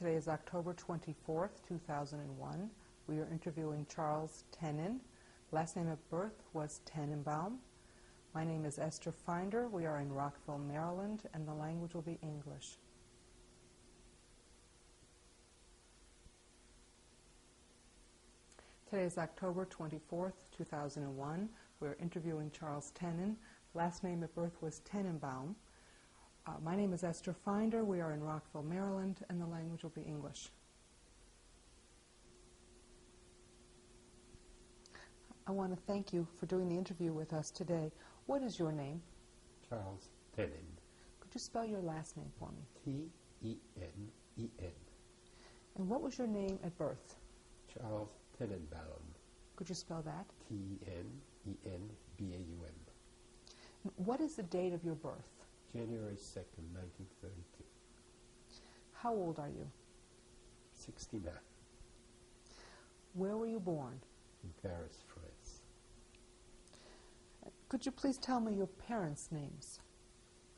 Today is October 24th, 2001. We are interviewing Charles Tenen. Last name of birth was Tenenbaum. My name is Esther Finder. We are in Rockville, Maryland, and the language will be English. Today is October 24th, 2001. We're interviewing Charles Tenen. Last name of birth was Tenenbaum. Uh, my name is Esther Finder. We are in Rockville, Maryland, and the language will be English. I want to thank you for doing the interview with us today. What is your name? Charles Tenen. Could you spell your last name for me? T E N E N. And what was your name at birth? Charles Tenenbaum. Could you spell that? T-E-N-E-N-B-A-U-M. What is the date of your birth? January 2nd, 1932. How old are you? 69. Where were you born? In Paris, France. Could you please tell me your parents' names?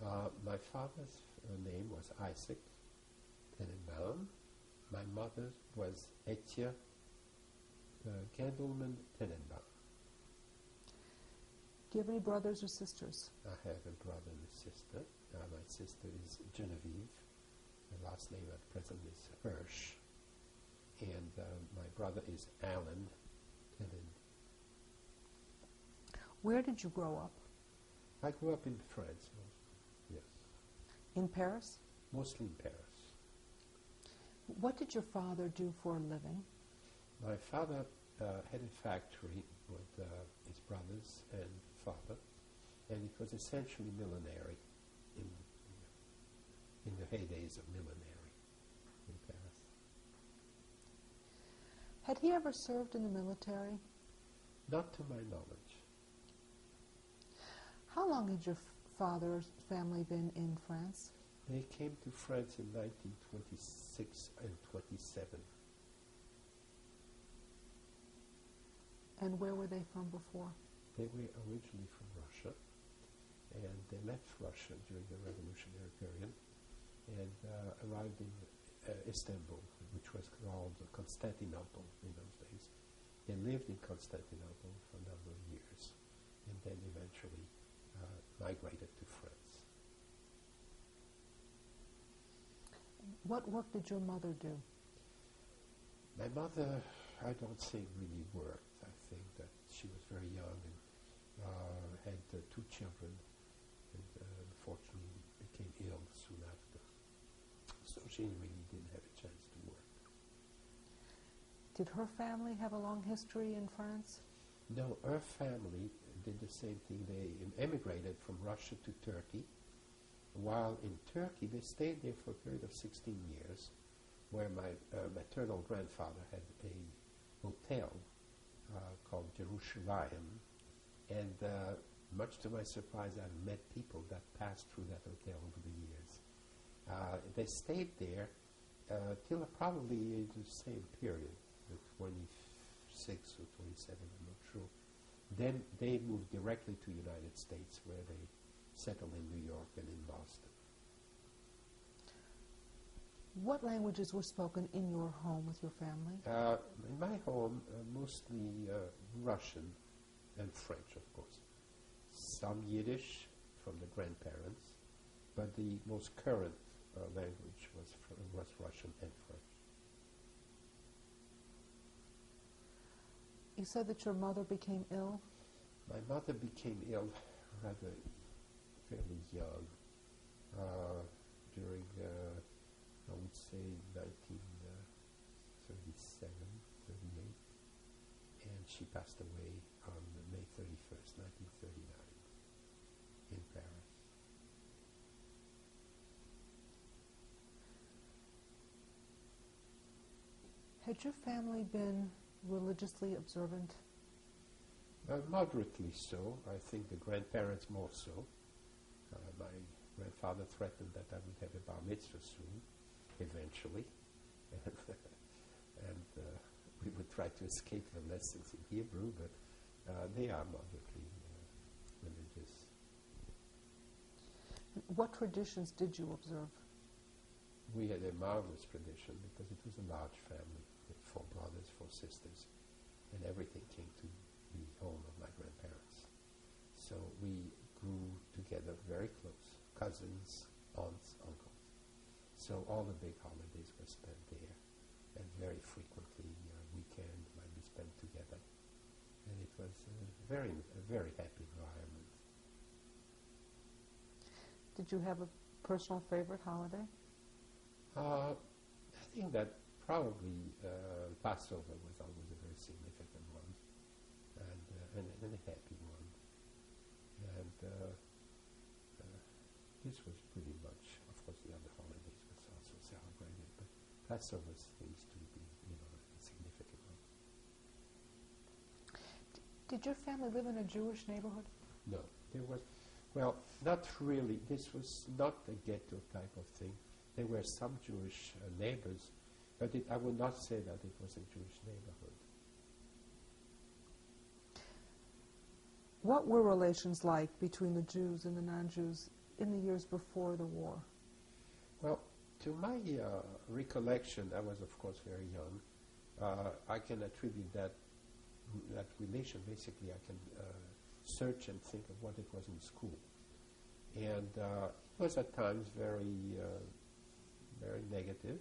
Uh, my father's uh, name was Isaac Tenenbaum. My mother was Etia uh, Gandelman Tenenbaum. Do you have any brothers or sisters? I have a brother and a sister. Uh, my sister is Genevieve. Her last name at present is Hirsch. And uh, my brother is Alan. Where did you grow up? I grew up in France, mostly. Yes. In Paris? Mostly in Paris. What did your father do for a living? My father uh, had a factory with uh, his brothers and father, and it was essentially millinery in, in the heydays of millinery in Paris. Had he ever served in the military? Not to my knowledge. How long had your father's family been in France? They came to France in 1926 and 27. And where were they from before? They were originally from Russia, and they left Russia during the revolutionary period and uh, arrived in uh, Istanbul, which was called Constantinople in those days. They lived in Constantinople for a number of years, and then eventually uh, migrated to France. What work did your mother do? My mother, I don't think really worked. I think that she was very young had uh, two children, and uh, unfortunately became ill soon after. So she really didn't have a chance to work. Did her family have a long history in France? No, her family did the same thing. They emigrated from Russia to Turkey. While in Turkey, they stayed there for a period of 16 years, where my uh, maternal grandfather had a hotel uh, called Jerusalem. And uh, much to my surprise, I've met people that passed through that hotel over the years. Uh, they stayed there uh, till probably the same period, the 26 or 27, I'm not sure. Then they moved directly to United States, where they settled in New York and in Boston. What languages were spoken in your home with your family? Uh, in my home, uh, mostly uh, Russian and French, of course. Some Yiddish from the grandparents, but the most current uh, language was, fr- was Russian and French. You said that your mother became ill. My mother became ill rather fairly young, uh, during, uh, I would say, 1937, 38, and she passed away on May 31st, 1939, in Paris. Had your family been religiously observant? Uh, moderately so. I think the grandparents more so. Uh, my grandfather threatened that I would have a bar mitzvah soon, eventually. And, uh, we would try to escape the lessons in Hebrew, but uh, they are moderately uh, religious. What traditions did you observe? we had a marvelous tradition because it was a large family four brothers, four sisters, and everything came to the home of my grandparents. So we grew together very close, cousins, aunts, uncles. So all the big holidays were spent there, and very frequently uh, weekend might be spent together, and it was a very, a very happy environment. Did you have a personal favorite holiday? Uh, I think that probably uh, Passover was always a very significant one, and uh, and, and a happy one, and uh, uh, this was pretty much, of course, the other holidays was also celebrated, but Passover seems to be, you know, a significant one. Did your family live in a Jewish neighborhood? No, there was, well, not really. This was not a ghetto type of thing. There were some Jewish uh, neighbors, but it, I would not say that it was a Jewish neighborhood. What were relations like between the Jews and the non-Jews in the years before the war? Well, to my uh, recollection, I was of course very young. Uh, I can attribute that that relation. Basically, I can uh, search and think of what it was in school, and uh, it was at times very uh, very negative.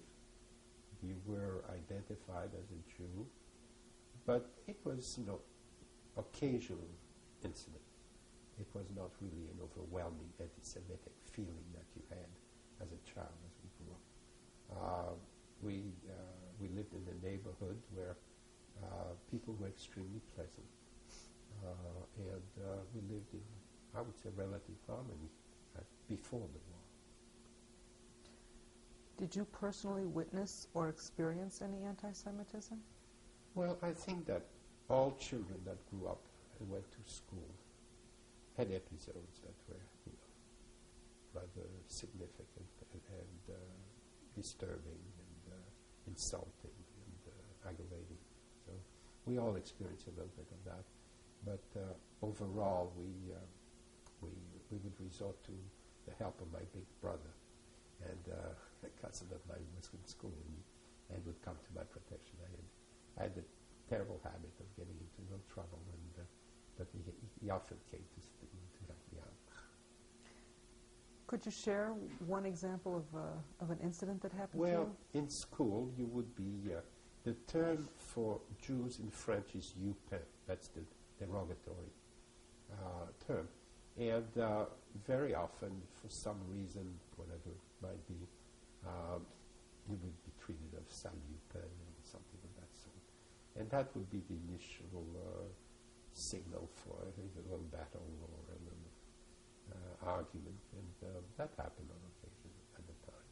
You were identified as a Jew, but it was you know occasional incident. It was not really an overwhelming anti-Semitic feeling that you had as a child as we grew up. Uh, we, uh, we lived in a neighborhood where uh, people were extremely pleasant. Uh, and uh, we lived in, I would say, relative harmony uh, before the war. Did you personally witness or experience any anti-Semitism? Well, I think that all children that grew up and went to school had episodes that were, you know, rather significant and, and uh, disturbing and uh, insulting and uh, aggravating. So we all experienced a little bit of that, but uh, overall we uh, we we would resort to the help of my big brother and uh, a cousin of mine was in school and, and would come to my protection. I had I had the terrible habit of getting into no trouble and but he, he often came to, to help me out. Could you share one example of, uh, of an incident that happened Well, in school, you would be, uh, the term for Jews in French is youpin. That's the derogatory uh, term. And uh, very often, for some reason, whatever it might be, um, you would be treated of youpin or something of that sort. And that would be the initial uh, signal for a little battle or a little uh, argument, and uh, that happened on occasion at the time.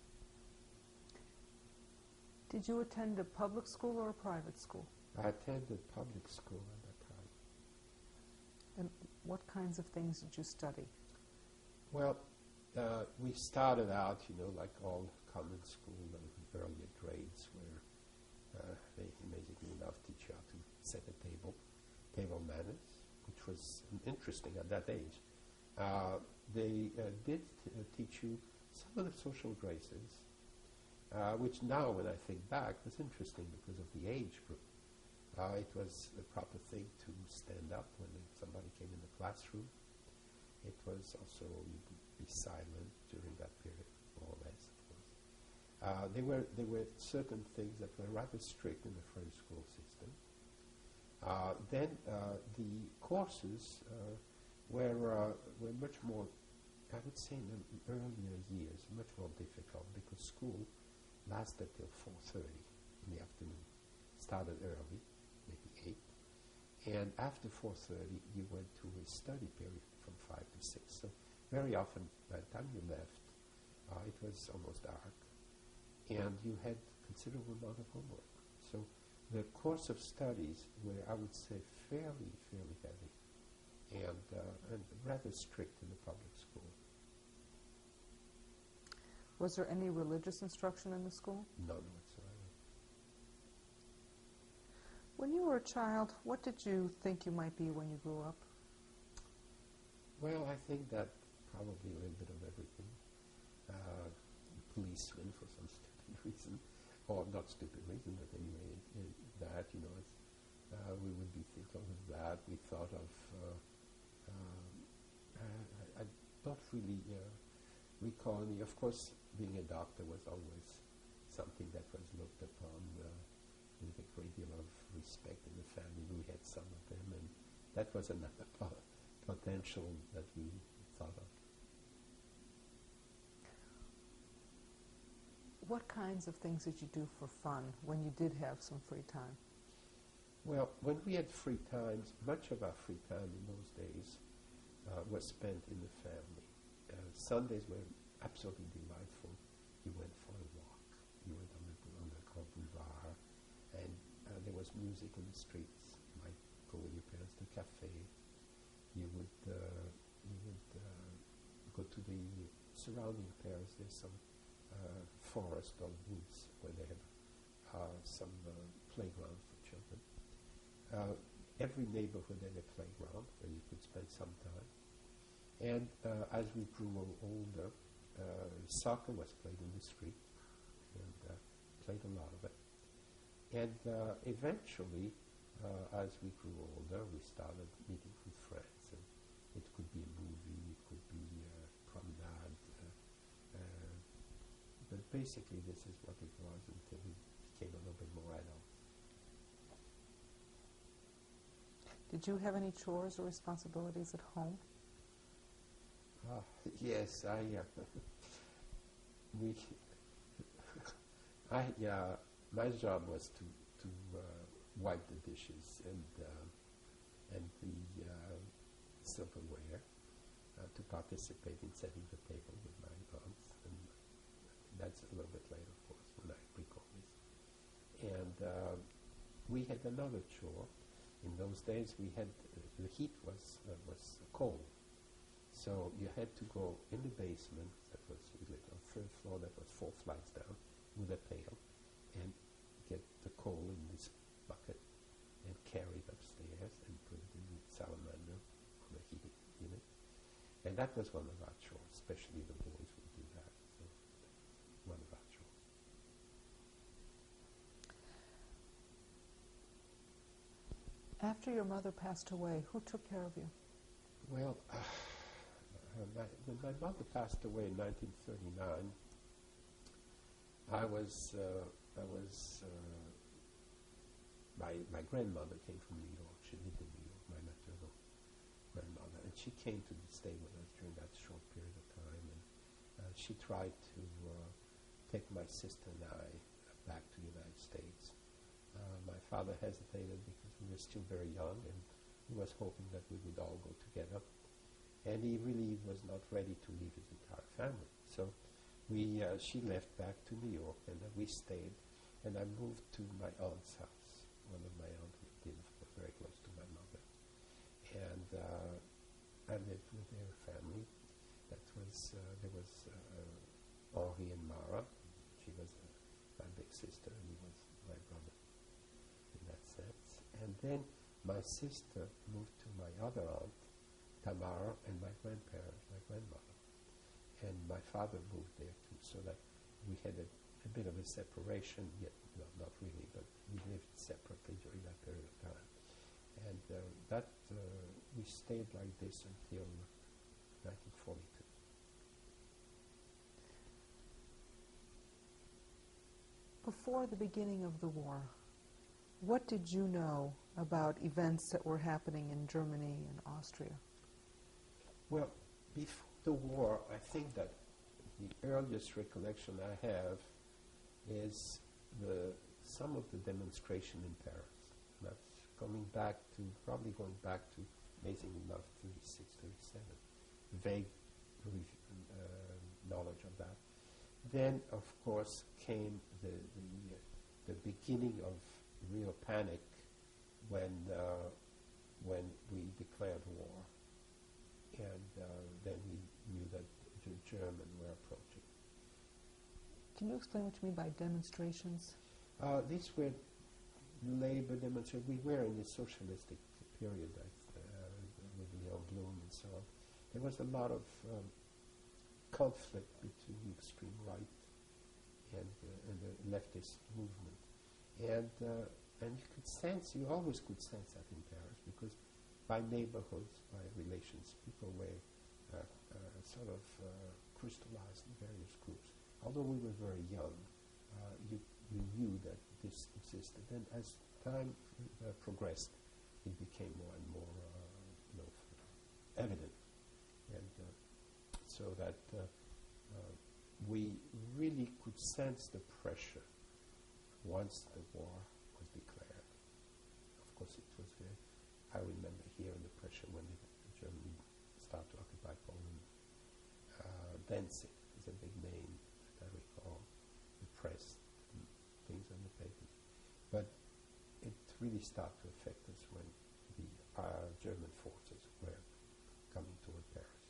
Did you attend a public school or a private school? I attended public school at that time. And what kinds of things did you study? Well, uh, we started out, you know, like all common school and earlier grades, where uh, they basically enough teach you how to set a table, table manners, which was interesting at that age. Uh, they uh, did uh, teach you some of the social graces, uh, which now, when I think back, was interesting because of the age group. Uh, it was the proper thing to stand up when somebody came in the classroom. It was also be silent during that period, more or less, of course. Uh, there were there were certain things that were rather strict in the French school system. Uh, then uh, the courses uh, were uh, were much more, I would say, in the earlier years, much more difficult because school lasted till 4:30 in the afternoon. Started early, maybe eight, and after 4:30 you went to a study period from five to six. So very often, by the time you left, uh, it was almost dark, and you had considerable amount of homework. So the course of studies were, I would say, fairly, fairly heavy, and uh, and rather strict in the public school. Was there any religious instruction in the school? None whatsoever. When you were a child, what did you think you might be when you grew up? Well, I think that probably a little bit of everything. Uh, policeman for some reason, or not stupid reason, but anyway, it, that you know, uh, we would be thinking of that. We thought of. Uh, um, I, I don't really uh, recall any. Of course, being a doctor was always something that was looked upon uh, with a great deal of respect in the family. We had some of them, and that was another po- potential that we thought of. What kinds of things did you do for fun when you did have some free time? Well, when we had free times, much of our free time in those days uh, was spent in the family. Uh, Sundays were absolutely delightful. You went for a walk. You went on the, on the Boulevard, and uh, there was music in the streets. You might go with your parents to a cafe. You would uh, you would uh, go to the surrounding Paris. There's some forest or woods where they have uh, some uh, playground for children. Uh, every neighborhood had a playground where you could spend some time. And uh, as we grew older, uh, soccer was played in the street, and uh, played a lot of it. And eventually, as we grew older, we started meeting with friends. And it could be a movie, it could be a promenade. Uh, uh, but basically, this is what it was until we became a little bit more adult. Did you have any chores or responsibilities at home? Ah, yes, I. Uh, we. I yeah. My job was to to uh, wipe the dishes and uh, and the uh, silverware, uh, to participate in setting the table with my aunts, that's a little bit later, of course, when I recall this. And uh, we had another chore. In those days, we had uh, the heat was uh, was cold. So you had to go in the basement, that was usually on the third floor, that was four flights down, with a pail, and get the coal in this bucket and carry it upstairs and put it in the salamander on the heating unit. And that was one of our chores, especially the boys would do that. So one of our chores. After your mother passed away, who took care of you? Well, uh, my, when my mother passed away in 1939, I was, uh, I was, uh, my, my grandmother came from New York. She lived in New York, my maternal grandmother, and she came to stay with us during that short period of time. And uh, she tried to uh, take my sister and I back to the United States. Uh, my father hesitated because we were still very young, and he was hoping that we would all go together. And he really was not ready to leave his entire family. So we, uh, she left back to New York, and we stayed. And I moved to my aunt's house. One of my aunts lived very close to my mother. And uh, I lived with their family. That was, uh, there was uh, Henri and Mara. She was my big sister, and he was my brother in that sense. And then my sister moved to my other aunt, Tamara, and my grandparents, my grandmother. And my father moved there too, so that we had a, a bit of a separation, yet no, not really, but we lived separately during that period of time. And uh, that uh, we stayed like this until 1942. Before the beginning of the war, what did you know about events that were happening in Germany and Austria? Well, before the war, I think that the earliest recollection I have is the some of the demonstration in Paris. That's coming back to probably going back to amazing enough 36, 37. Vague uh, knowledge of that. Then, of course, came the the, the beginning of real panic when uh, when we declared war and uh, then we knew that the German were approaching. Can you explain what you mean by demonstrations? Uh, these were labor demonstrations. We were in the socialistic period uh, with Leon Blum and so on. There was a lot of um, conflict between the extreme right and, and the leftist movement. And, uh, and you could sense, you always could sense that in Paris because by neighborhoods, by relations, people were uh, uh, sort of uh, crystallized in various groups. Although we were very young, uh, you, you knew that this existed. And as time uh, progressed, it became more and more you know, evident. And so that we really could sense the pressure once the war. Of course, it was very, I remember hearing the pressure when the Germany started to occupy Poland. Uh, Danzig is a big name that I recall, the press, and things on the papers. But it really started to affect us when the uh, German forces were coming toward Paris.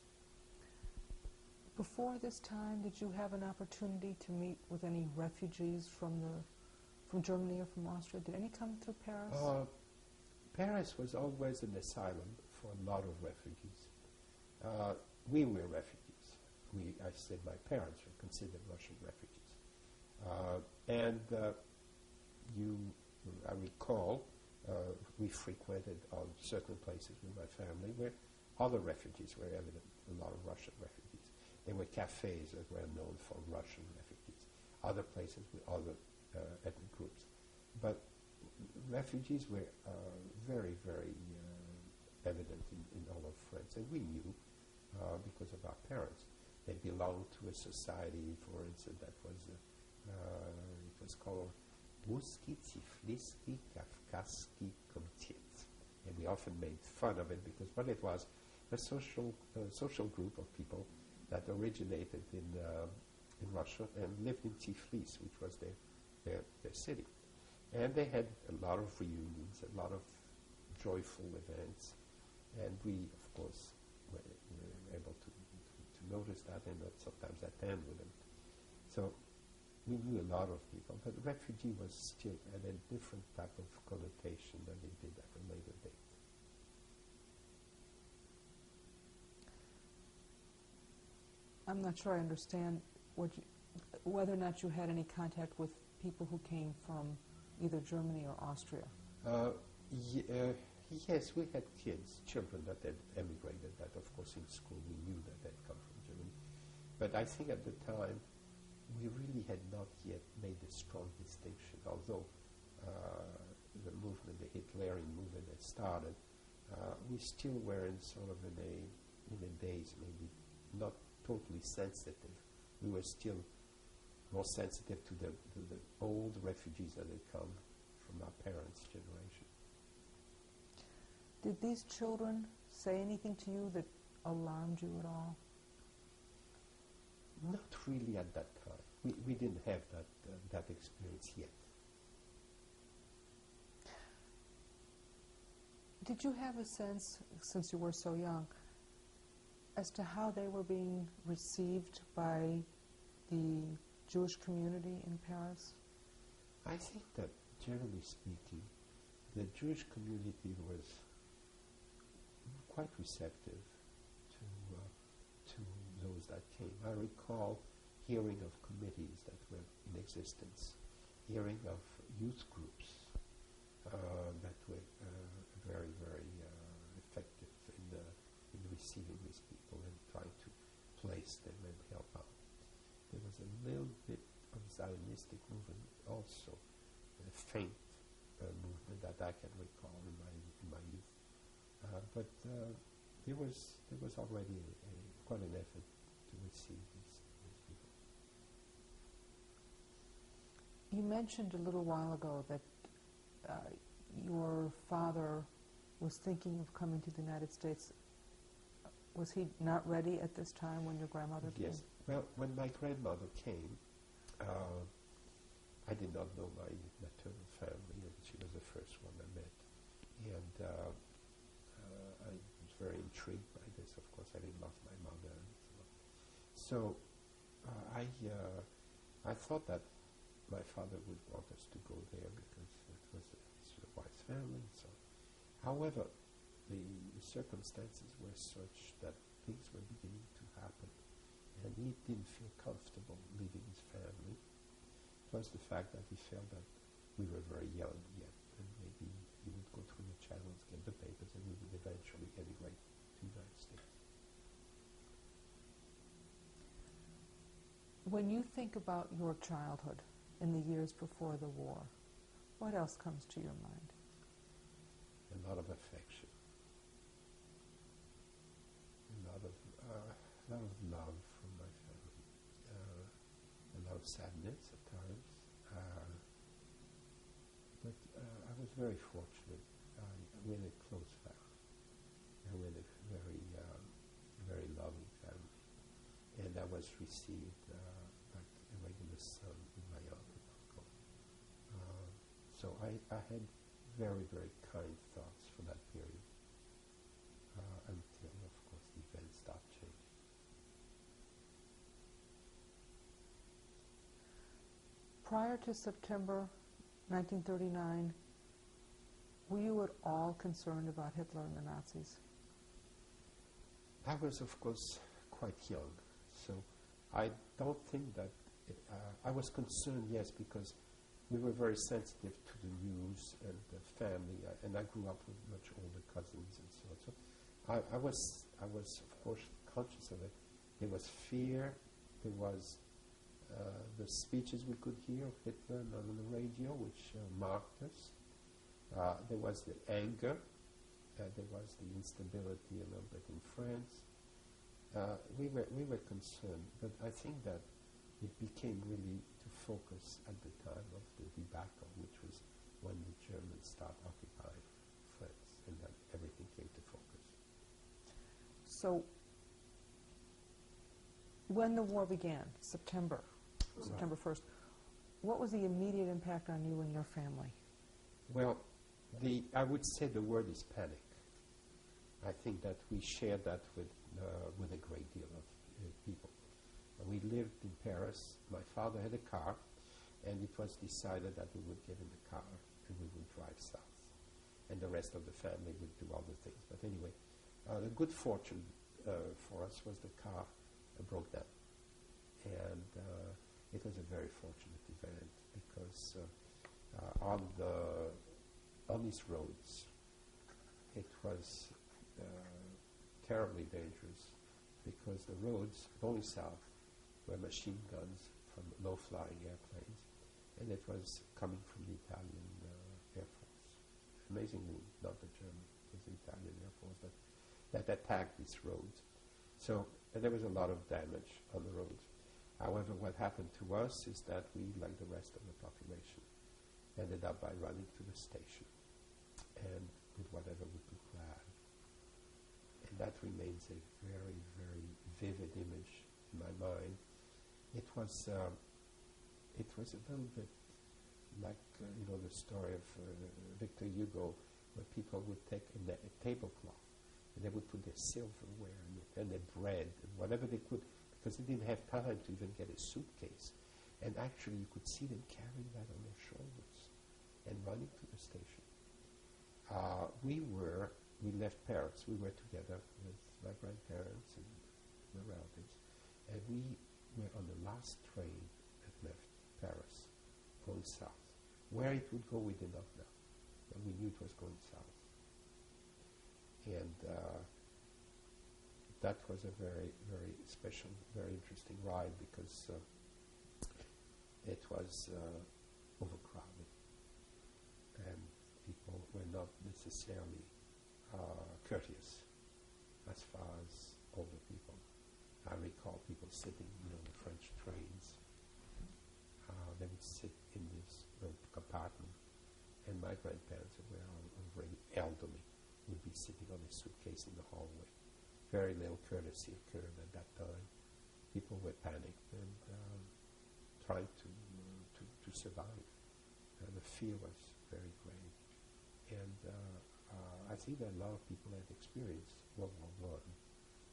Before this time, did you have an opportunity to meet with any refugees from the from Germany or from Austria? Did any come through Paris? Uh, Paris was always an asylum for a lot of refugees. Uh, we were refugees. We, I said my parents were considered Russian refugees. Uh, and uh, you, I recall, uh, we frequented on certain places with my family where other refugees were evident, a lot of Russian refugees. There were cafes that were known for Russian refugees, other places with other uh, ethnic groups. But refugees were uh, very, very uh, evident in, in all of France, and we knew uh, because of our parents. They belonged to a society, for instance, that was it was called Ruski Tifliski Kafkaski Komitet, and we often made fun of it because what it was a social uh, social group of people that originated in uh, in Russia and lived in Tiflis, which was their their, their city. And they had a lot of reunions, a lot of joyful events, and we, of course, were, were able to, to, to notice that and sometimes attend with them. So we knew a lot of people, but refugee was still at a different type of connotation than it did at a later date. I'm not sure I understand you, whether or not you had any contact with people who came from either Germany or Austria. Uh, y- uh, yes, we had kids, children that had emigrated, that of course in school we knew that they'd come from Germany. But I think at the time we really had not yet made a strong distinction, although uh, the movement, the Hitlerian movement had started, uh, we still were in sort of in a, in a daze, maybe not totally sensitive. We were still more sensitive to the, to the old refugees that had come from our parents' generation. Did these children say anything to you that alarmed you at all? Not really at that time. We, we didn't have that, uh, that experience yet. Did you have a sense, since you were so young, as to how they were being received by the Jewish community in Paris? I think that, generally speaking, the Jewish community was quite receptive to, uh, to those that came. I recall hearing of committees that were in existence, hearing of youth groups uh, very, very uh, effective in, uh, in receiving these people and trying to place them and help out. There was a little bit of Zionistic movement also, a faint uh, movement that I can recall in my, in my youth. Uh, but uh, there was there was already a, a, quite an effort to receive these, these people. You mentioned a little while ago that uh, your father was thinking of coming to the United States. Was he not ready at this time when your grandmother came? Yes. Well, when my grandmother came, uh, I did not know my maternal family, and she was the first one I met. And uh, uh, I was very intrigued by this. Of course, I didn't love my mother. So. So uh, I, uh, I thought that my father would want us to go there because it was a wise family. So, however, the circumstances were such that things were beginning to happen, and he didn't feel comfortable leaving his family. plus the fact that he felt that we were very young yet, and maybe he would go through the channels, get the papers, and we would eventually emigrate to the United States. When you think about your childhood in the years before the war, what else comes to your mind? A lot of affection, a lot of, uh, a lot of love from my family, uh, a lot of sadness at times. Uh, but uh, I was very fortunate. I had a close family, and had a very, um, very loving family, and I was received uh, like a regular son my aunt uncle. Uh, so I, I had very, very kind thoughts for that period uh, until, of course, the events started changing. Prior to September 1939, were you at all concerned about Hitler and the Nazis? I was, of course, quite young, so I don't think that it, uh, I was concerned. Yes, because we were very sensitive to the news and the family, uh, and I grew up with much older cousins and so on. So I, I was, I was, of course, conscious of it. There was fear. There was the speeches we could hear of Hitler on the radio, which uh, marked us. Uh, there was the anger. Uh, there was the instability a little bit in France. Uh, we were we were concerned, but I think that it became really to focus at the time of the debacle, which was when the Germans started occupying France, and then everything came to focus. So, when the war began, September, September 1st, what was the immediate impact on you and your family? Well, the I would say the word is panic. I think that we shared that with uh, with a great deal of uh, people. We lived in Paris. My father had a car, and it was decided that we would get in the car and we would drive south, and the rest of the family would do other things. But anyway, uh, the good fortune uh, for us was the car broke down, and uh, it was a very fortunate event because uh, uh, on the on these roads, it was uh, terribly dangerous because the roads going south were machine guns from low-flying airplanes, and it was coming from the Italian uh, Air Force. Amazingly, not the German, it was the Italian Air Force that, that attacked these roads. So there was a lot of damage on the roads. However, what happened to us is that we, like the rest of the population, ended up by running to the station and with whatever we could grab. And that remains a very, very vivid image in my mind. It was, um, it was a little bit like, uh, you know, the story of uh, Victor Hugo, where people would take a, a tablecloth and they would put their silverware in it and their bread and whatever they could, because they didn't have time to even get a suitcase. And actually, you could see them carrying that on their shoulders and running to the station. Uh, we were, we left Paris. We were together with my grandparents and my relatives, and we were on the last train that left Paris, going south. Where it would go, we did not know, but we knew it was going south. And uh, that was a very, very special, very interesting ride because uh, it was uh, overcrowded and people were not necessarily uh, courteous as far as older people. I recall people sitting, you know, the French trains. Uh, they would sit in this compartment, and my grandparents, who were al- already elderly, would be sitting on a suitcase in the hallway. Very little courtesy occurred at that time. People were panicked and um, trying to, to to survive. Uh, the fear was very great, and uh, uh, I think that a lot of people had experienced World War One.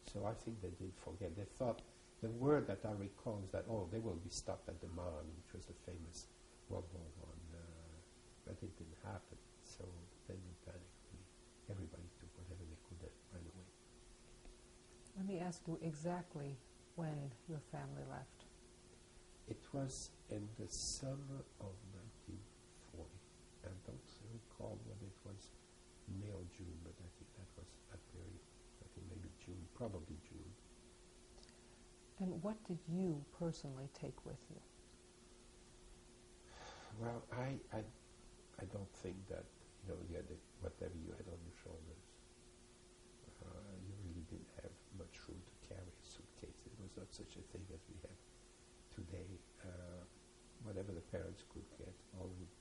So I think they did forget. They thought the word that I recall is that oh they will be stopped at the Marne, which was the famous World War One, uh, but it didn't happen. So then in panic, everybody took whatever they could and ran away. Let me ask you exactly when your family left. It was in the summer of 1940. I don't recall whether it was May or June, but I think that was that period. I think maybe June, probably June. And what did you personally take with you? Well, I, I, I don't think that you know you had whatever you had on your shoulders. Uh, you really didn't have to carry a suitcase. It was not such a thing as we have today. Uh, whatever the parents could get, all would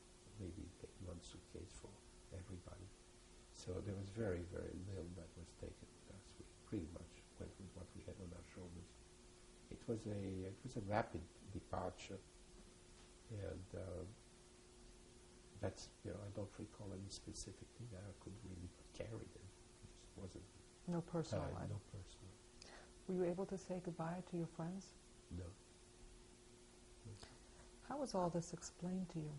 maybe take one suitcase for everybody. So there was very, very little that was taken with us. We pretty much went with what we had on our shoulders. It was a it was a rapid departure, and uh, that's you know I don't recall any specific thing that I could really carry. It just wasn't No personal time, life. no personal. Were you able to say goodbye to your friends? No. How was all this explained to you?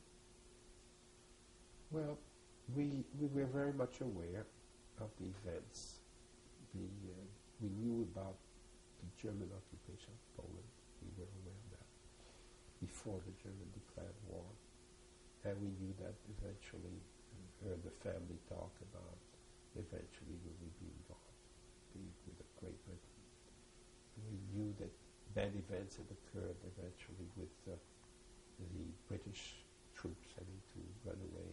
Well, we we were very much aware of the events. The uh, we knew about the German occupation of Poland. We were aware of that before the German declared war, and we knew that eventually. uh, Heard the family talk about eventually we would be with the Great Britain. Knew that bad events had occurred eventually with uh, the British troops having to run away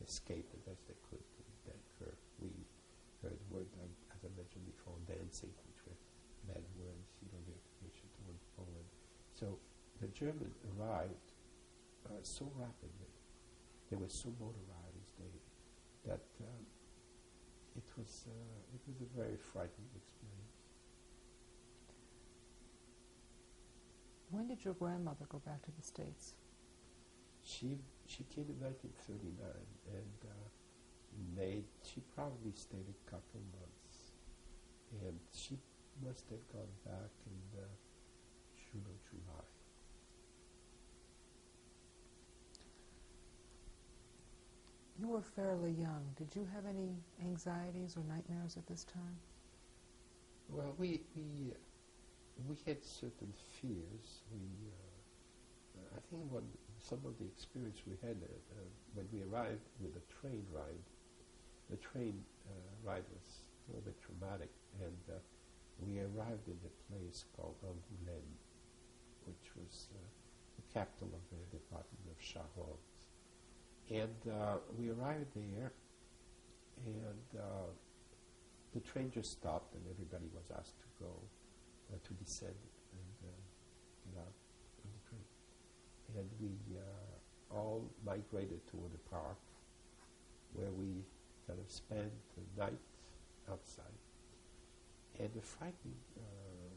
escape the best they could to Dunkirk. We heard word, like, as I mentioned before, Danzig, which were bad words, you know, the occupation towards Poland. So the Germans arrived uh, so rapidly, they were so motorized, they, that um, it was uh, it was a very frightening experience. When did your grandmother go back to the States? She she came in 1939, and uh, made she probably stayed a couple months, and she must have gone back in uh, June or July. You were fairly young. Did you have any anxieties or nightmares at this time? Well, we we we had certain fears. We uh, I think what some of the experience we had uh, uh, when we arrived with the train ride, the train uh, ride was a little bit traumatic, and uh, we arrived in a place called Angoulême, which was the capital of the department of Charente. And we arrived there, and the train just stopped, and everybody was asked to go, uh, to descend and uh, the. And we uh, all migrated toward the park, where we kind of spent the night outside. And the frightening uh,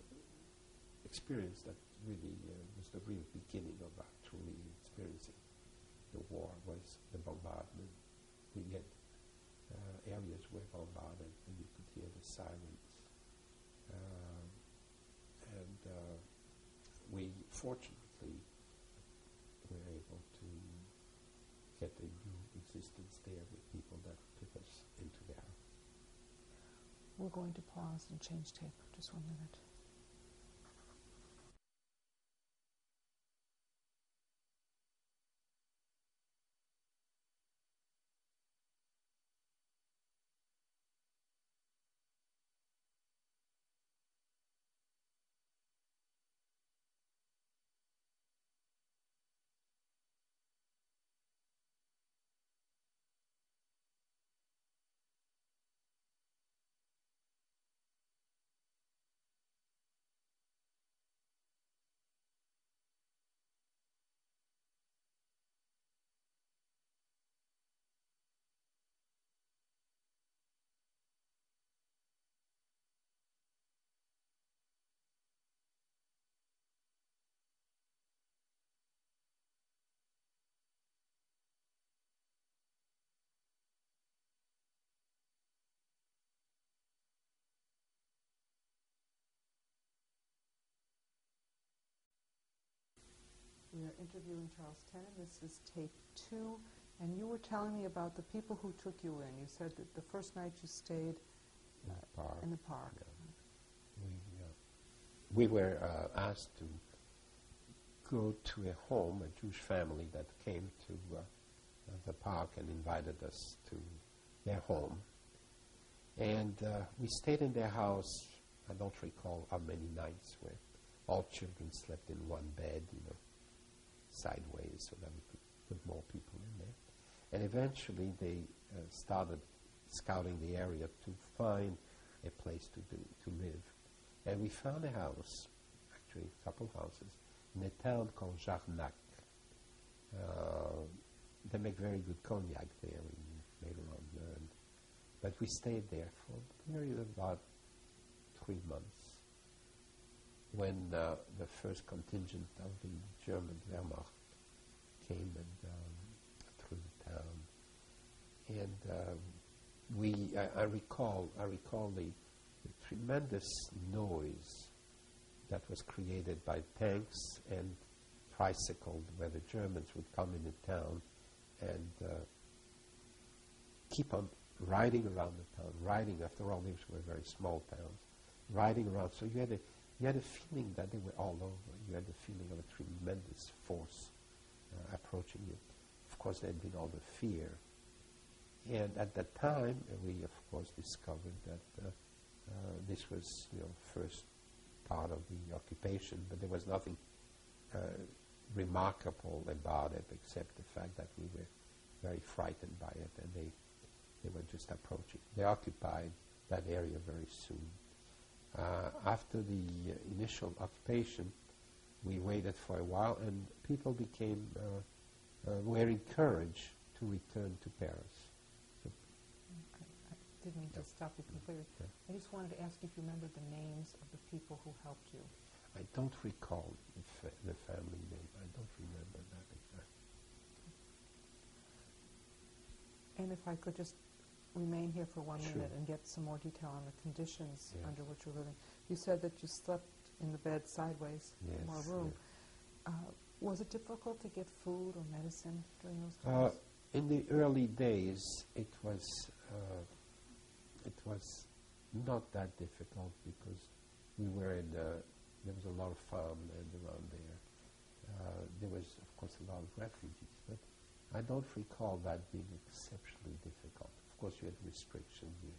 experience that really was the real beginning of truly experiencing the war was the bombardment. We had uh, areas were bombarded, and you could hear the sirens. Um, and uh, we fortunately were able to get a new existence there with people that took us into their house. We're going to pause and change tape. Just one minute. Interviewing Charles Tenen. This is tape two. And you were telling me about the people who took you in. You said that the first night you stayed In the park. in the park. Yeah. we, uh, we were uh, asked to go to a home, a Jewish family that came to uh, the park and invited us to their home. And uh, we stayed in their house. I don't recall how many nights where all children slept in one bed, you know, sideways so that we could put more people in there. And eventually they uh, started scouting the area to find a place to, do, to live. And we found a house, actually a couple houses, in a town called Jarnac. Uh, they make very good cognac there, we later on. But we stayed there for a period of about three months when uh, the first contingent of the German Wehrmacht came and um, through the town. And um, we, I, I, recall, I recall the, the, tremendous noise that was created by tanks and tricycles, where the Germans would come into town and uh, keep on riding around the town, riding. After all, these were very small towns, riding around. So you had a you had a feeling that they were all over. You had a feeling of a tremendous force uh, approaching you. Of course, there had been all the fear. And at that time, we of course discovered that uh, uh, this was, you know, first part of the occupation, but there was nothing uh, remarkable about it except the fact that we were very frightened by it, and they they were just approaching. They occupied that area very soon. Uh, after the uh, initial occupation, we waited for a while, and people became uh, uh were encouraged to return to Paris. So okay. I didn't mean to stop you completely. I just wanted to ask if you remember the names of the people who helped you. I don't recall the, fa- the family name. I don't remember that exactly. And if I could just remain here for one Sure. minute and get some more detail on the conditions Yes. under which you're living. You said that you slept in the bed sideways, Yes, more room. Uh, was it difficult to get food or medicine during those Uh, times? in the early days, it was uh, it was not that difficult because we were in uh, there was a lot of farmland around there. Uh, there was, of course, a lot of refugees, but I don't recall that being exceptionally difficult. Of course, you had restrictions, you,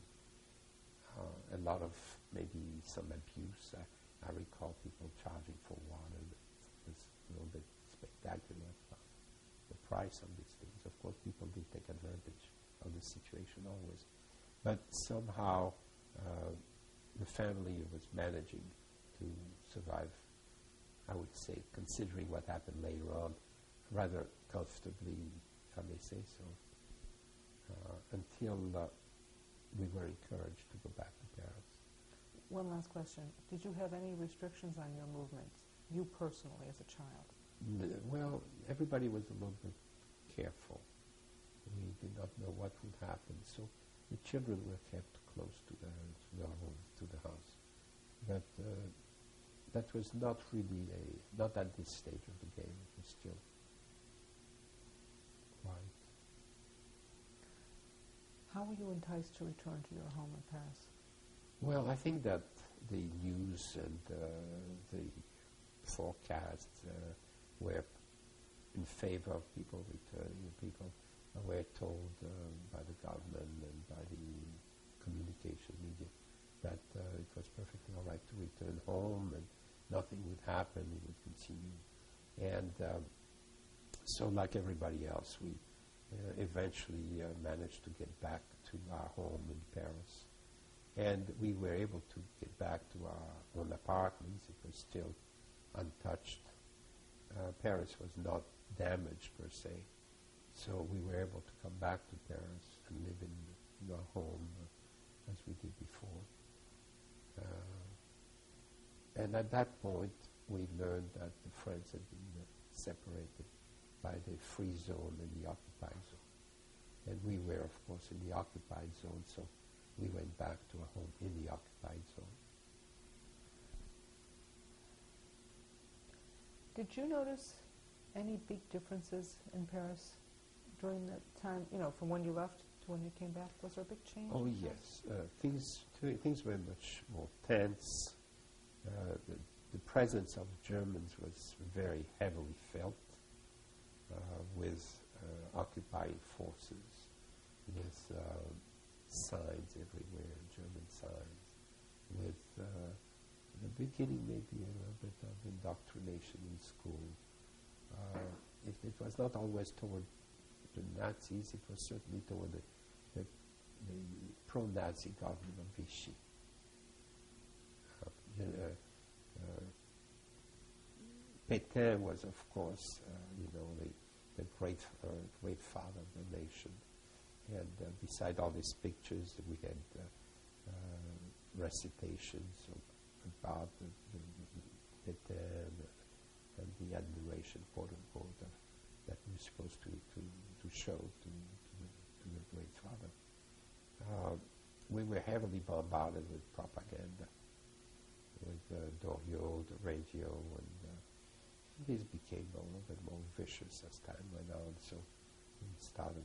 uh, a lot of maybe some abuse. I, I recall people charging for water. It was a little bit spectacular. The price of these things. Of course, people do take advantage of the situation always. But somehow uh, the family was managing to survive, I would say, considering what happened later on, rather comfortably, if I may say so, uh, until uh, we were encouraged to go back to Paris. One last question. Did you have any restrictions on your movements, you personally as a child? N- Well, everybody was a little bit careful. We did not know what would happen, so the children were kept close to the to the home, to the house. But uh, that was not really a not at this stage of the game. It was still quiet. How were you enticed to return to your home in Paris? Well, I think that the news and uh, the forecasts uh, were in favor of people returning. People were told uh, by the government and by the communication media that uh, it was perfectly all right to return home and nothing would happen. It would continue. And um, so, like everybody else, we uh, eventually uh, managed to get back to our home in Paris and we were able to get back to our own apartments. It was still untouched. Uh, Paris was not damaged per se, so we were able to come back to Paris and live in, in our home uh, as we did before. Uh, and at that point, we learned that the France had been uh, separated by the free zone and the occupied zone. And we were, of course, in the occupied zone, so we went back to a home in the occupied zone. Did you notice any big differences in Paris during that time, you know, from when you left to when you came back? Was there a big change? Oh yes, uh, things th- things were much more tense. Uh, the the presence of Germans was very heavily felt uh, with uh, occupying forces, with uh, signs everywhere, German signs, with uh, the beginning maybe a little bit of indoctrination in school. Uh, it, it, was not always toward the Nazis, it was certainly toward the, the, the pro-Nazi government of Vichy. Uh, uh, Pétain was, of course, uh, you know, the, the great, great father of the nation. And uh, beside all these pictures, we had recitations of, about the, the, the the admiration, quote unquote, that we're supposed to, to, to show to, to, the, to the great father. Uh, we were heavily bombarded with propaganda, with uh, Doriot, the radio, and uh, this became a little bit more vicious as time went on. So we started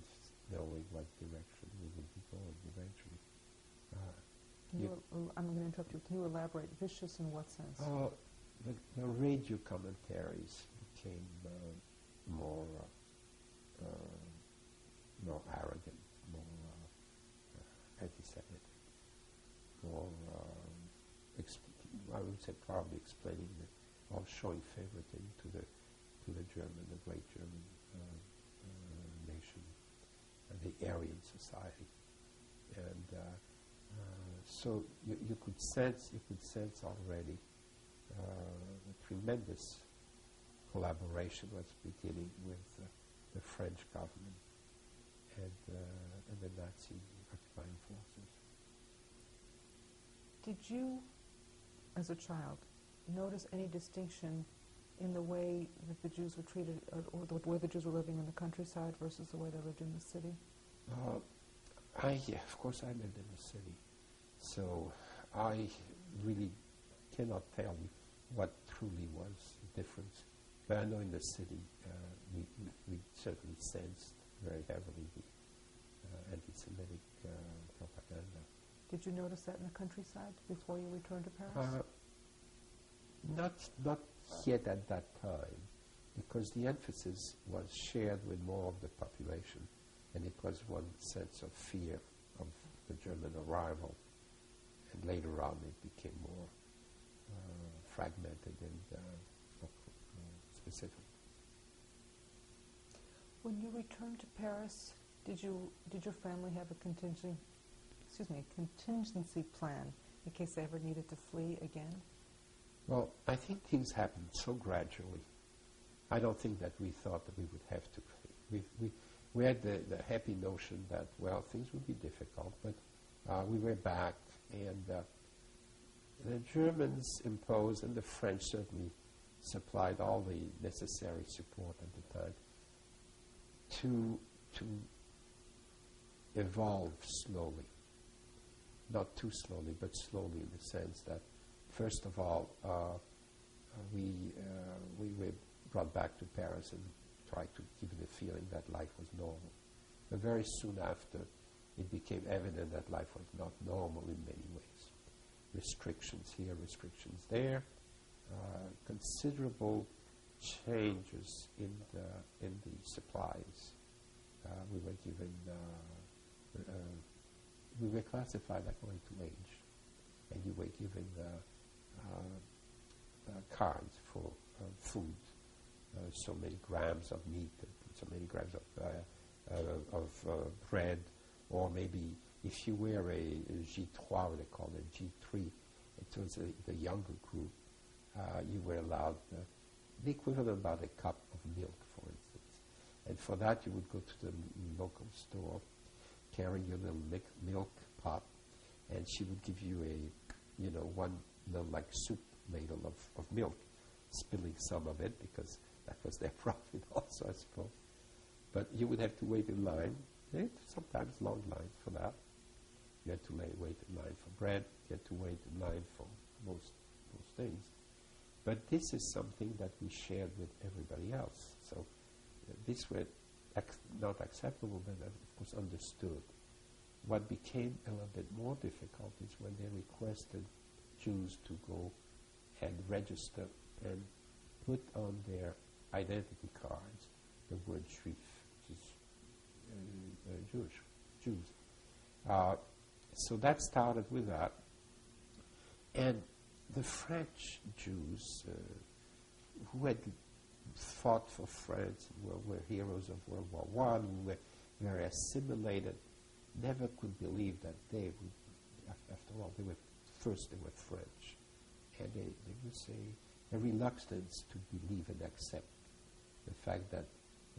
knowing what direction we would be going eventually. Uh, you you, I'm going to interrupt you. Can you elaborate? Vicious in what sense? Uh, the, the, radio commentaries became uh, more uh, more arrogant, more uh, anti-Semitic, more um, I would say probably explaining the of showing favoritism to the to the German, the great German uh, uh, nation, uh, the Aryan society, and uh, uh, so you, you, could sense you could sense already a tremendous collaboration was beginning with the French government and, and the Nazi occupying forces. Did you, as a child, notice any distinction in the way that the Jews were treated, or, or the way the Jews were living in the countryside versus the way they lived in the city? Uh, I, yeah, of course, I lived in the city, so I really cannot tell you what truly was the difference. But I know in the city, uh, we, we, we, certainly sensed very heavily the uh, anti-Semitic uh, propaganda. Did you notice that in the countryside before you returned to Paris? Uh, not, not yet at that time, because the emphasis was shared with more of the population, and it was one sense of fear of the German arrival. And later on, it became more uh, fragmented and uh, specific. When you returned to Paris, did you did your family have a contingency, excuse me, contingency plan in case they ever needed to flee again? Well, I think things happened so gradually. I don't think that we thought that we would have to. We, we, we had the, the happy notion that, well, things would be difficult, but uh, we were back, and uh, the Germans imposed, and the French certainly supplied all the necessary support at the time to, to evolve slowly. Not too slowly, but slowly in the sense that first of all, uh, uh, we, uh, we were brought back to Paris and tried to give the feeling that life was normal. But very soon after, it became evident that life was not normal in many ways. Restrictions here, restrictions there, uh, considerable changes in the, in the supplies. Uh, we were given, uh, we were classified according to age, and you were given uh, uh, Uh, uh, cards for uh, food, uh, so many grams of meat, so many grams of, of bread, or maybe if you were a, a J3, what they call it J3, it was a, the younger group, you were allowed the equivalent about a cup of milk, for instance. And for that, you would go to the local store, carry your little milk pot, and she would give you a, you know, one little like soup made of, of milk, spilling some of it because that was their profit also, I suppose. But you would have to wait in line, eh, sometimes long lines for that. You had to lay, wait in line for bread. You had to wait in line for most most things. But this is something that we shared with everybody else. So uh, this was ac- not acceptable, but of course understood. What became a little bit more difficult is when they requested Jews to go and register and put on their identity cards the word Juif, which is uh, uh, Jewish, Jews. Uh, so that started with that. And the French Jews uh, who had fought for France were, were heroes of World War One, who were very assimilated, never could believe that they would, after all, they were first they were French, and they, they would say a reluctance to believe and accept the fact that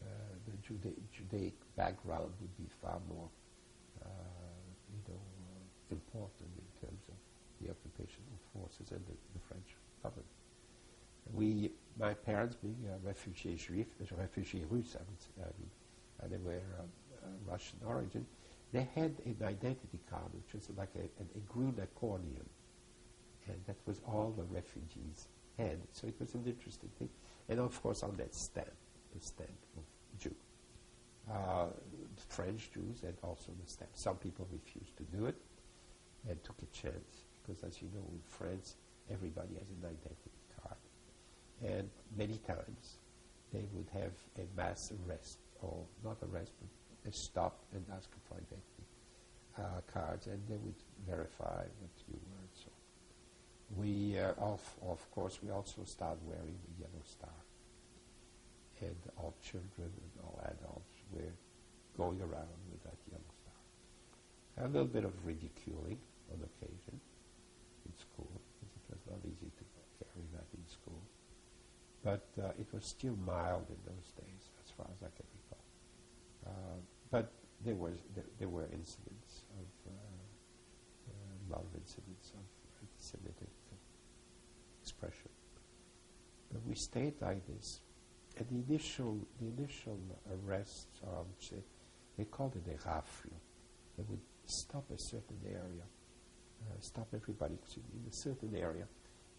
uh, the Juda- Judaic background would be far more, uh, you know, uh, important in terms of the occupational forces and the, the French government. We, my parents being uh, refugee uh, refugee Rus, I would say, I mean, uh, they were um, uh, Russian origin, they had an identity card which was like a, a, green accordion, and that was all the refugees had. So it was an interesting thing. And of course, on that stamp, the stamp of Jew. Uh, French Jews had also the stamp. Some people refused to do it and took a chance because, as you know, in France, everybody has an identity card. And many times they would have a mass arrest, or not arrest, but stop and ask for identity uh, cards, and they would verify what you were. So we, uh, of, of course, we also start wearing the yellow star and all children and all adults were going around with that yellow star. A little bit of ridiculing on occasion in school, because it was not easy to carry that in school. But uh, it was still mild in those days, as far as I can recall. Uh, but there was there, there were incidents of uh, uh of incidents of anti-Semitic expression. But we stayed like this at the initial, the initial arrests, um, they called it a rafle. They would stop a certain area, uh, stop everybody in a certain area,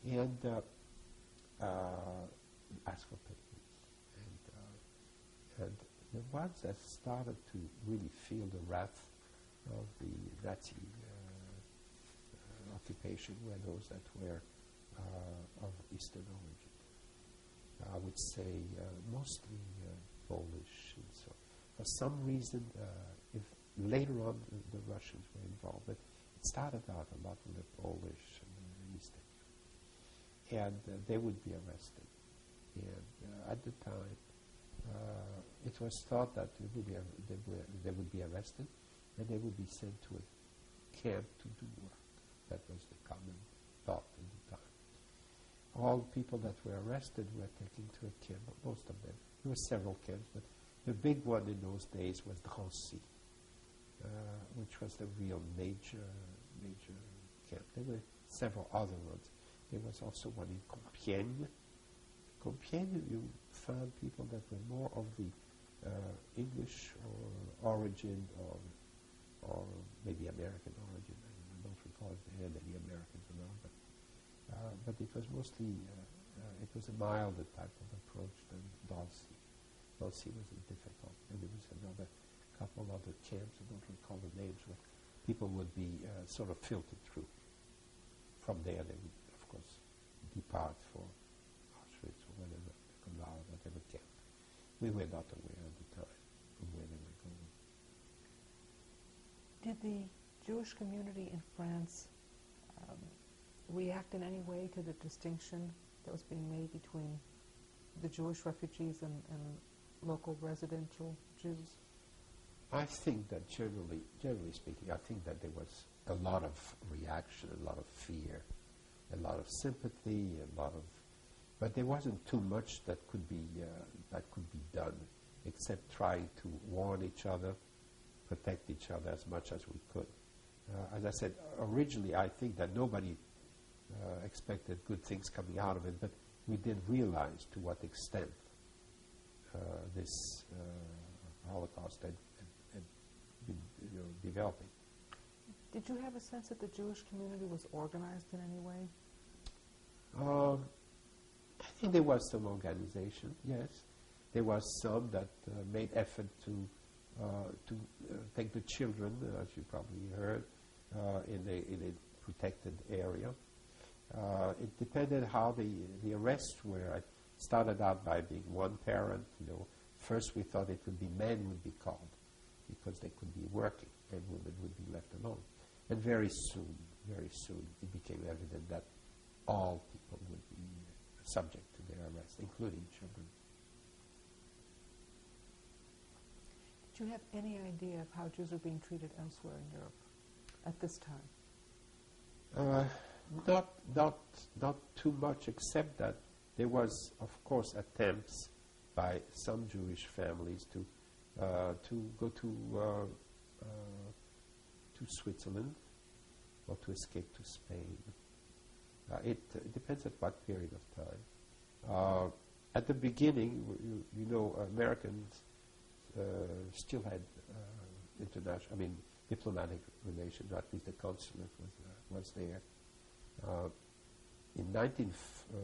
and uh, uh, ask for papers. And, uh, and the ones that started to really feel the wrath of the Nazi uh, occupation were those that were uh, of Eastern origin. I would say uh, mostly uh, Polish. And so, for some reason, uh, if later on the, the, Russians were involved, but it started out a lot with the Polish and the Eastern, and they would be arrested. And at the time, it was thought that they would, be, they, were, they would be arrested and they would be sent to a camp to do work. That was the common thought at the time. all people that were arrested were taken to a camp, most of them. There were several camps, but the big one in those days was Drancy, uh, which was the real major, major camp. There were several other ones. There was also one in Compiègne. Compiègne, you found people that were more of the uh, English or origin or, or maybe American origin. I don't recall if they had any Americans or not, but uh, but it was mostly, uh, uh, it was a milder type of approach than Drancy. Drancy was difficult. And there was another couple of other camps, I don't recall the names, where people would be sort of filtered through. From there they would, of course, depart for Auschwitz or whatever, whatever camp. We were not aware at the time of where they were going. Did the Jewish community in France um, react in any way to the distinction that was being made between the Jewish refugees and, and local residential Jews? I think that generally, generally speaking, I think that there was a lot of reaction, a lot of fear, a lot of sympathy, a lot of, but there wasn't too much that could be uh, that could be done, except try to warn each other, protect each other as much as we could. Uh, as I said originally, I think that nobody uh, expected good things coming out of it, but we did realize to what extent uh, this uh, Holocaust had, had, been you know, developing. Did you have a sense that the Jewish community was organized in any way? Um, I think there was some organization, yes. There was some that uh, made effort to to uh, take the children, as you probably heard, in a in a protected area. Uh, it depended how the, the arrests were. I started out by being one parent. You know, first we thought it would be men would be called because they could be working and women would be left alone. And very soon, very soon, it became evident that all people would be subject to their arrest, including children. Did you have any idea of how Jews were being treated elsewhere in Europe at this time? Uh, not, not, not too much, except that there was, of course, attempts by some Jewish families to uh, to go to uh, uh, to Switzerland or to escape to Spain. Uh, it, it, depends at what period of time. Uh, at the beginning, you, you know, Americans Uh, still had uh, international, I mean, diplomatic relations, or at least the consulate was uh, was there. Uh, in 19, uh,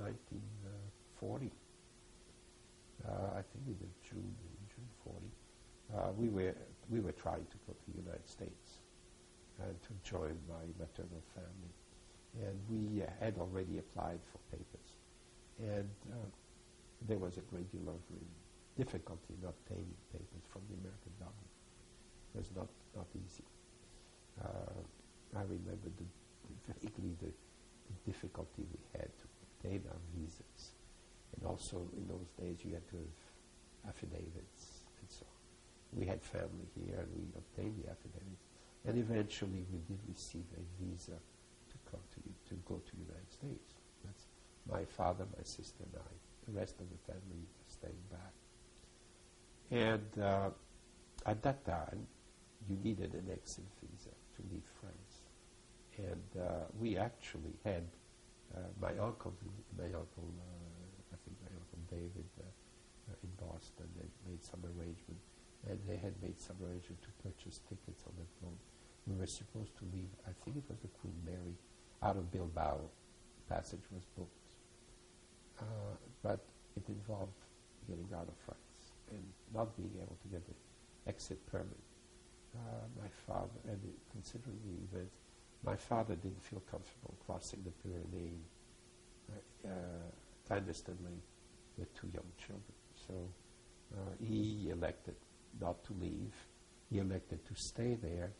1940, uh, I think in June, June 40, we were we were trying to go to the United States and to join my maternal family, and we had already applied for papers, and there was a great deal of difficulty in obtaining papers from the American government. It was not, not easy. Uh, I remember the, vaguely the, the, difficulty we had to obtain our visas. And also in those days you had to have affidavits and so on. We had family here and we obtained the affidavits. And eventually we did receive a visa to come to, to go to the United States. That's my father, my sister, and I. The rest of the family staying back. And uh, at that time, you needed an exit visa to leave France and uh, we actually had uh, my uncle, my uncle, uh, I think my uncle David in Boston, they made some arrangement, and they had made some arrangement to purchase tickets on the boat. We were supposed to leave, I think it was the Queen Mary, out of Bilbao. Passage was booked. Uh, but it involved getting out of France and not being able to get the exit permit. Uh, my father, and considering the event, my father didn't feel comfortable crossing the Pyrenees uh, clandestinely with two young children. So uh, he elected not to leave. He elected to stay there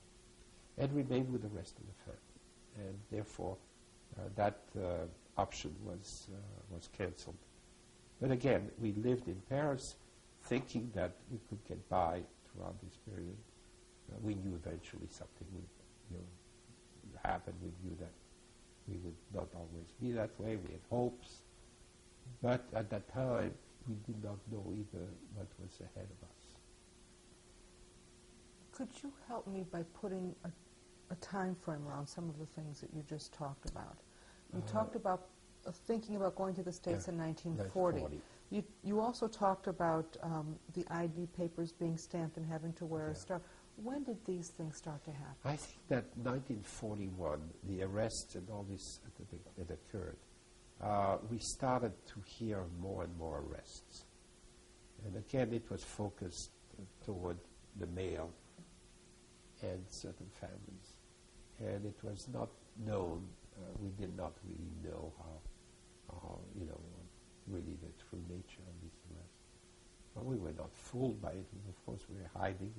and remain with the rest of the family. And therefore, uh, that uh, option was, uh, was cancelled. But again, we lived in Paris thinking that we could get by throughout this period. Uh, we knew eventually something would you know, happen. We knew that we would not always be that way. We had hopes. But at that time, we did not know either what was ahead of us. Could you help me by putting a, a time frame around some of the things that you just talked about? You uh, talked about uh, thinking about going to the States yeah, in 1940. 1940. You, you also talked about um, the ID papers being stamped and having to wear yeah. a star. When did these things start to happen? I think that 1941, the arrests and all this that, occurred, uh, we started to hear more and more arrests. And again, it was focused toward the male and certain families. And it was not known, uh, we did not really know how, how, you know, really the true nature of these arrests. But we were not fooled by it. Of course, we were hiding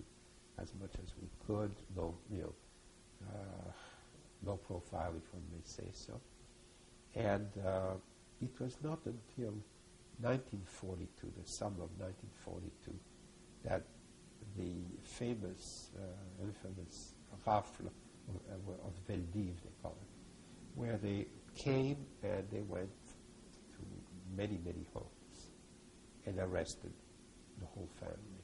as much as we could, low, you know, uh, low profile, if one may say so. And uh, it was not until 1942, the summer of 1942, that the famous, uh, infamous rafle of, uh, of Vel' d'Hiv, they call it, where they came and they went many, many homes and arrested the whole family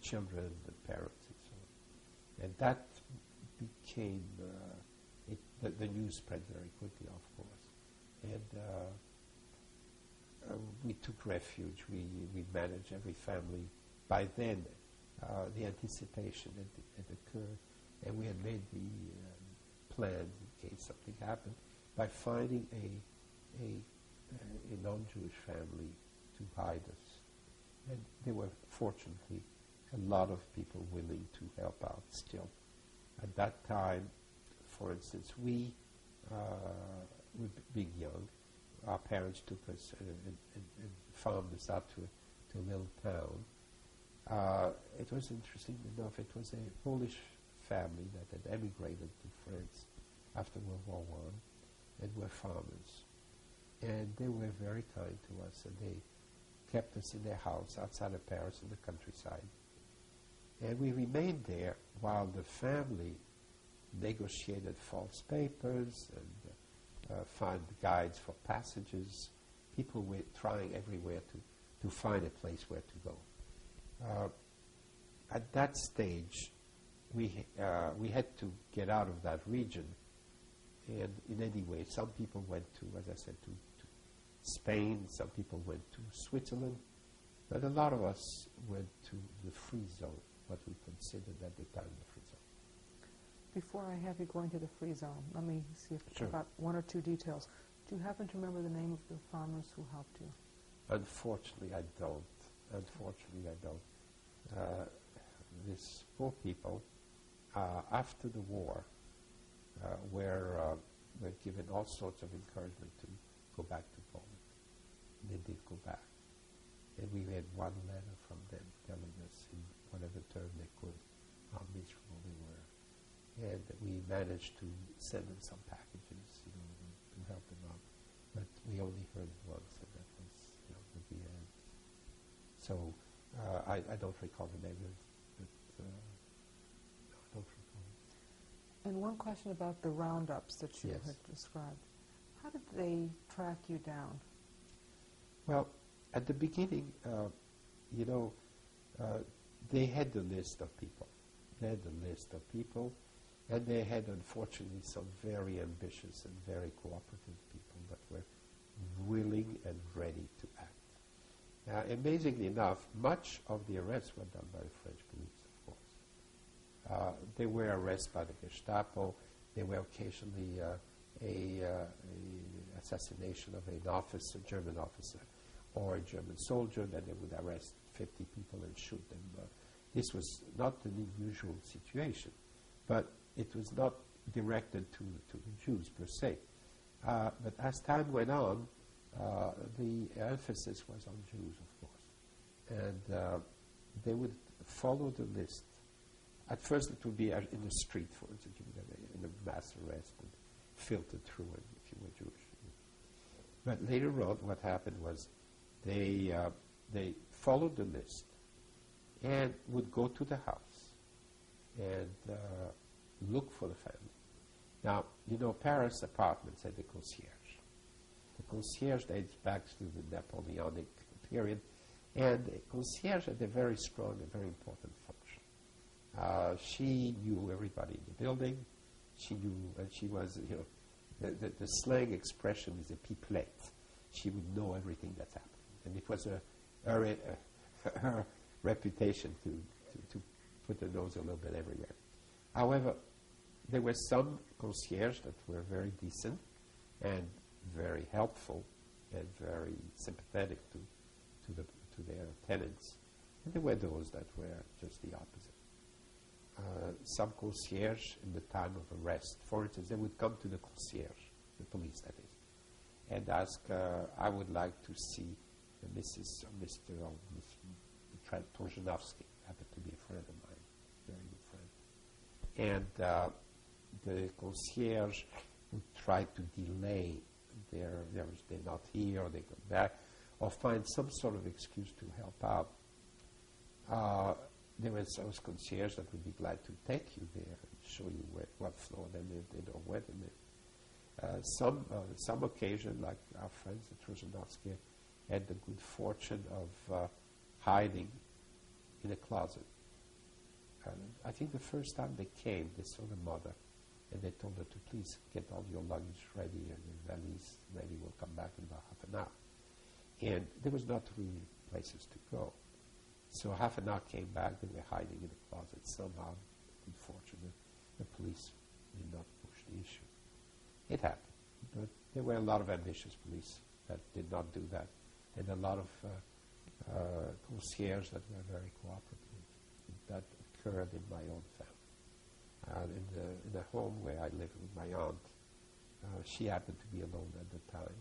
children, the parents, and so on. And that became, uh, it, the, the, news spread very quickly, of course. And uh, uh, we took refuge. We, we managed every family. By then, uh, the anticipation had, had, occurred, and we had made the um, plans in case something happened by finding a, a, a non-Jewish family to hide us. And they were fortunately a lot of people willing to help out still. At that time, for instance, we uh, we being young, our parents took us and, and, and, and farmed us out to, a- to a little town. Uh, it was interesting enough, it was a Polish family that had emigrated to France after World War One and were farmers. And they were very kind to us and they kept us in their house outside of Paris in the countryside. And we remained there while the family negotiated false papers and uh, found guides for passages. People were trying everywhere to, to find a place where to go. Uh, at that stage, we, uh, we had to get out of that region. And in any way, some people went to, as I said, to, to Spain, some people went to Switzerland, but a lot of us went to the free zone, what we considered at the time the free zone. Before I have you go into the free zone, let me see if Sure. about one or two details. Do you happen to remember the name of the farmers who helped you? Unfortunately, I don't. Unfortunately, I don't. Uh, these poor people, uh, after the war, uh, were, uh, were given all sorts of encouragement to go back to Poland. They did go back. And we had one letter from them telling us in whatever term they could how miserable they were. And we managed to send them some packages, you know, to help them out. But we only heard it once, and that was, you know, at the end. So uh, I, I don't recall the name of it, but uh, no, I don't recall. it. And one question about the roundups that you Yes. had described. How did they track you down? Well, at the beginning, uh, you know, uh, they had the list of people. They had the list of people, and they had, unfortunately, some very ambitious and very cooperative people that were willing and ready to act. Now, amazingly enough, much of the arrests were done by the French police, of course. Uh, they were arrested by the Gestapo. They were occasionally uh, a, uh, a assassination of an officer, German officer, or a German soldier. Then they would arrest 50 people and shoot them. This was not an unusual situation, but it was not directed to, to the Jews per se. Uh, but as time went on, uh, the emphasis was on Jews, of course. And uh, they would follow the list. At first, it would be in the street, for instance, in a mass arrest and filtered through if you were Jewish. But later on, what happened was they, uh, they followed the list and would go to the house and uh, look for the family. Now, you know, Paris apartments had the concierge. The concierge dates back to the Napoleonic period, and the concierge had a very strong and very important function. Uh, she knew everybody in the building. She knew, and she was, you know, the, the, the slang expression is a pipelette. She would know everything that's happening. And it was a, her, uh, her reputation to, to, to put her nose a little bit everywhere. However, there were some concierges that were very decent and very helpful and very sympathetic to, to, the, to their tenants. And there were those that were just the opposite. Uh, some concierge in the time of arrest, for instance, they would come to the concierge, the police that is, and ask, uh, I would like to see Mrs. or Mr. or Miss Trent Torzhanovsky, happened to be a friend of mine, very good friend. And uh, the concierge would try to delay their, their, they're not here, or they go back, or find some sort of excuse to help out. Uh, there were those concierge that would be glad to take you there and show you where, what floor they lived in or where they lived. Uh, some, uh, some occasion, like our friends at Trozhanovsky, had the good fortune of uh, hiding in a closet. And I think the first time they came, they saw the mother, and they told her to please get all your luggage ready and your valise ready. We'll come back in about half an hour. And there was not really places to go. So half an hour came back, they were hiding in the closet. Somehow, unfortunately, the police did not push the issue. It happened. But there were a lot of ambitious police that did not do that, and a lot of uh, uh, concierge that were very cooperative. That occurred in my own family. Uh, in, the, in the home where I lived with my aunt, Uh, she happened to be alone at the time,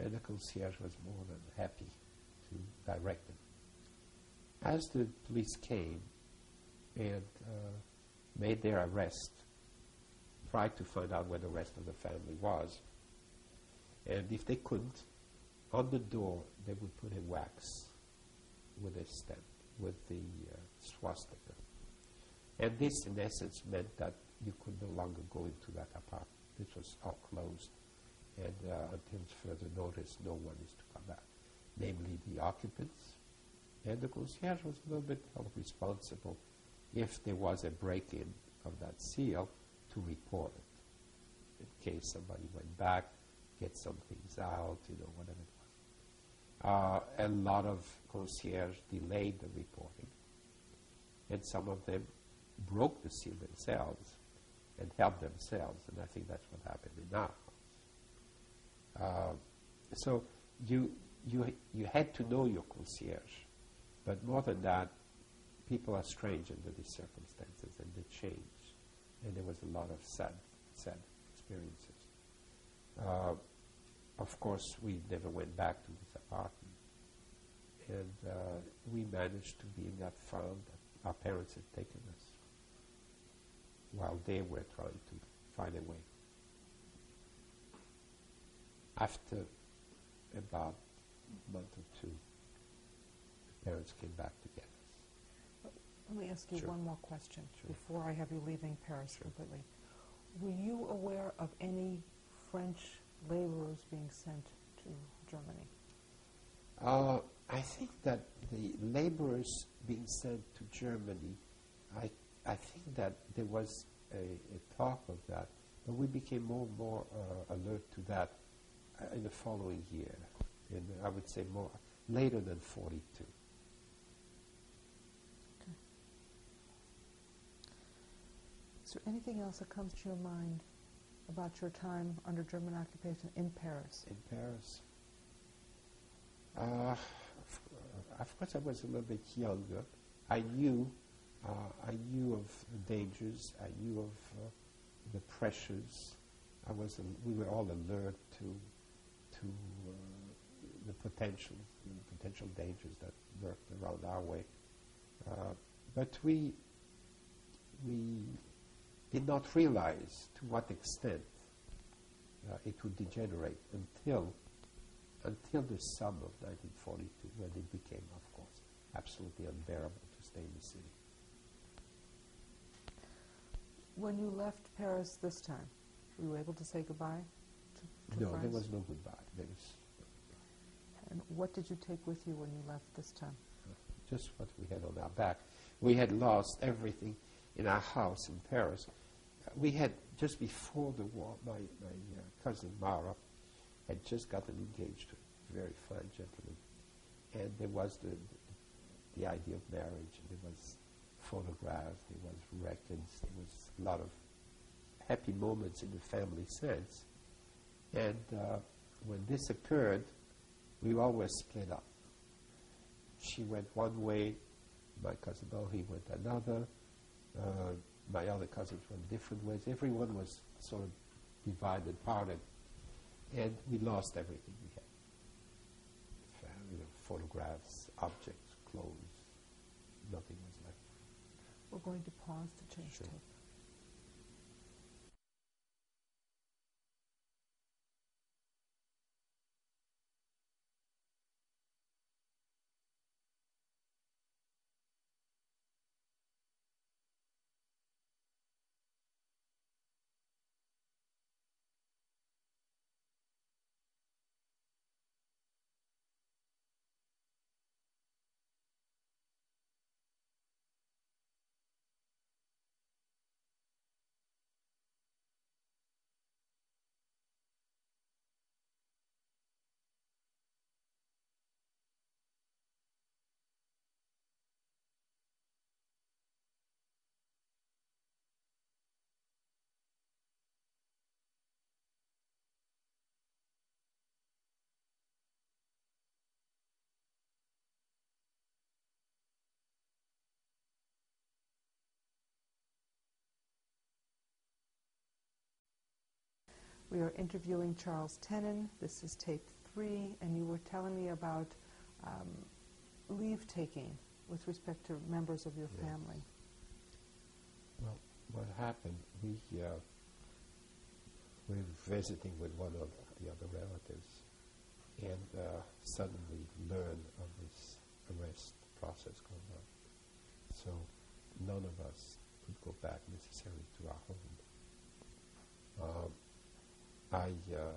and the concierge was more than happy to direct them. As the police came and uh, made their arrest, tried to find out where the rest of the family was, and if they couldn't, on the door they would put a wax with a stamp, with the uh, swastika. And this, in essence, meant that you could no longer go into that apartment. This was all closed, and uh, until further notice, no one is to come back, namely the occupants. And the concierge was a little bit held responsible if there was a break-in of that seal to report it in case somebody went back, get some things out, you know, whatever it was. Uh, a lot of concierge delayed the reporting, and some of them broke the seal themselves and helped themselves, and I think that's what happened in our house. Uh, so you, you, you had to know your concierge, but more than that, people are strange under these circumstances, and they change, and there was a lot of sad, sad experiences. Uh, of course, we never went back to this apartment, and uh, we managed to be in that farm that our parents had taken us while they were trying to find a way. After about a month or two, parents came back to get us. Let me ask you Sure. one more question Sure. before I have you leaving Paris completely. Were you aware of any French laborers being sent to Germany? Uh, I think that the laborers being sent to Germany, I, I think that there was a, a talk of that, but we became more and more uh, alert to that uh, in the following year, in, I would say more later than 42. Is there anything else that comes to your mind about your time under German occupation in Paris? in Paris. Uh, of, uh, course, I was a little bit younger. I knew, uh, I knew of the dangers. I knew of uh, the pressures. I was, we were all alert to, to uh, the potential, the potential dangers that lurked around our way. Uh, but we, we did not realize to what extent uh, it would degenerate until until the summer of 1942, when it became, of course, absolutely unbearable to stay in the city. When you left Paris this time, were you able to say goodbye to, to no, France? there was no goodbye. There was And what did you take with you when you left this time? just what we had on our back. We had lost everything in our house in Paris. We had, just before the war, my, my uh, cousin Mara had just gotten engaged to a very fine gentleman. And there was the, the, idea of marriage, and there was photographs, there was records, there was a lot of happy moments in the family sense. And uh, when this occurred, we always split up. She went one way, my cousin Henri went another, uh, my other cousins went different ways. Everyone was sort of divided, parted, and we lost everything we had. You know, photographs, objects, clothes, nothing was left. We're going to pause to change Sure. We are interviewing Charles Tenen. This is tape three, and you were telling me about um, leave taking with respect to members of your Yes. family. Well, what happened, we uh, were visiting with one of the other relatives and uh, suddenly learned of this arrest process going on. So none of us could go back necessarily to our home. Um, I uh,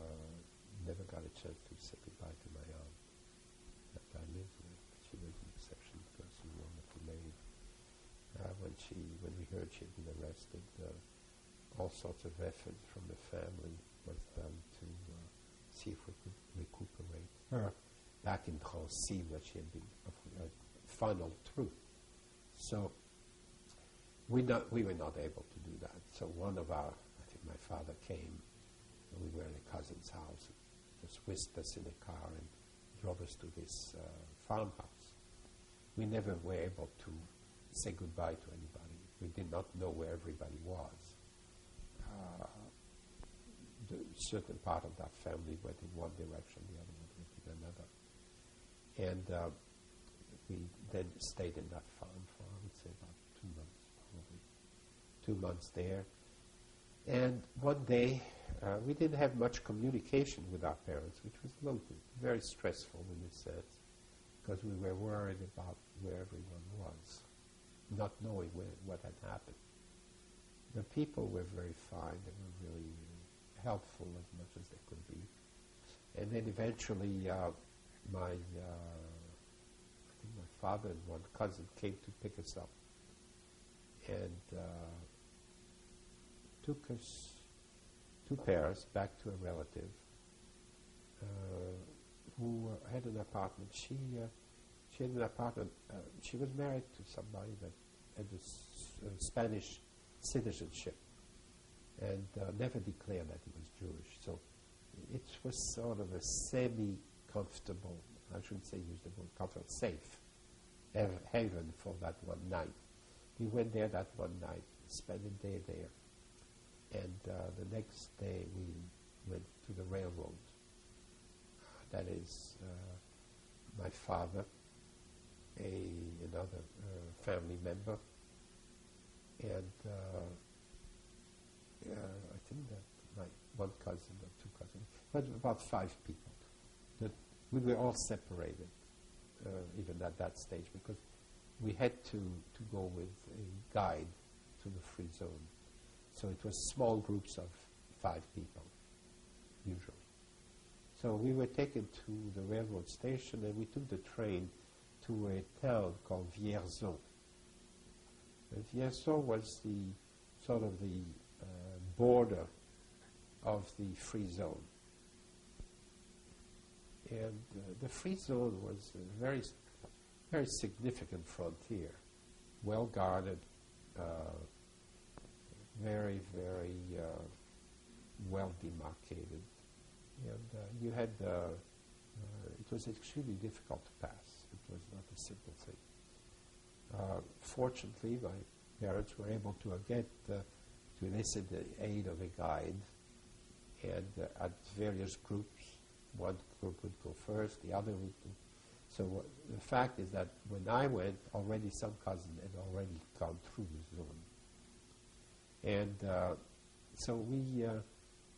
never got a chance to say goodbye to my aunt that I lived with. She was an exceptional person, wonderful lady. Uh, when she, when we heard she had been arrested, uh, all sorts of efforts from the family was done to uh, see if we could recuperate her back in Drancy, where she had been uh, funneled through. So we not, we were not able to do that. So one of our, I think my father came, we were in a cousin's house, He just whisked us in a car and drove us to this uh, farmhouse. We never were able to say goodbye to anybody. We did not know where everybody was. Uh, the certain part of that family went in one direction, the other one went in another. And uh, we then stayed in that farm for, I would say, about two months, probably. Two months there. And one day, uh, we didn't have much communication with our parents, which was bit very stressful in a sense, because we were worried about where everyone was, not knowing where, what had happened. The people were very fine; they were really helpful as much as they could be. And then eventually, uh, my uh, I think my father and one cousin came to pick us up, and uh, took us to Paris back to a relative uh, who uh, had an apartment. She uh, she had an apartment. Uh, she was married to somebody that had a Spanish citizenship and never declared that he was Jewish. So it was sort of a semi-comfortable, I shouldn't say use the word comfortable, safe haven for that one night. We went there that one night, spent a day there, and uh, the next day we went to the railroad. That is uh, my father, a another uh, family member, and uh, I think that my one cousin or two cousins, but about five people. That we were all separated, uh, even at that stage, because we had to, to go with a guide to the free zone. So it was small groups of five people, usually. So we were taken to the railroad station and we took the train to a town called Vierzon. And Vierzon was the sort of the uh, border of the free zone. And uh, the free zone was a very, very significant frontier, well guarded, uh, very, very uh, well demarcated. And uh, you had, uh, uh, it was extremely difficult to pass. It was not a simple thing. Uh, fortunately, my parents were able to get uh, to elicit the aid of a guide, and at various groups, one group would go first, the other would go. So the fact is that when I went, already some cousin had already gone through the zone, and uh, so we uh,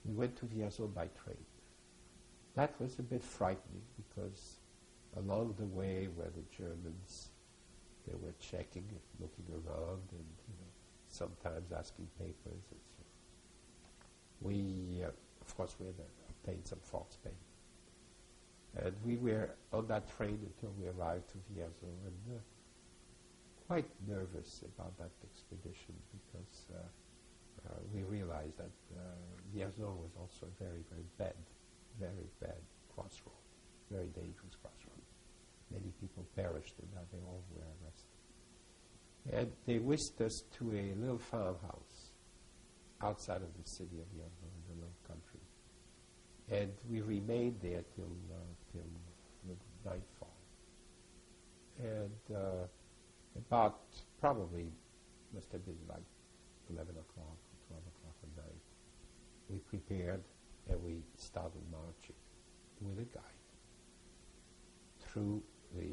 we went to Vierzon by train. That was a bit frightening because along the way were the Germans. They were checking, and looking around, and you know, sometimes asking papers and so. We, uh, of course, we had uh, obtained some false pay, and we were on that train until we arrived to Vierzon, and uh, quite nervous about that expedition because uh, we realized that uh, was also a very, very bad, very bad crossroad, very dangerous crossroad. Many people perished in that; they all were arrested. And they whisked us to a little farmhouse outside of the city of Vierzon in the low country. And we remained there till, uh, till nightfall. And uh, about probably must have been like 11 o'clock or 12 o'clock at night. We prepared and we started marching with a guide through the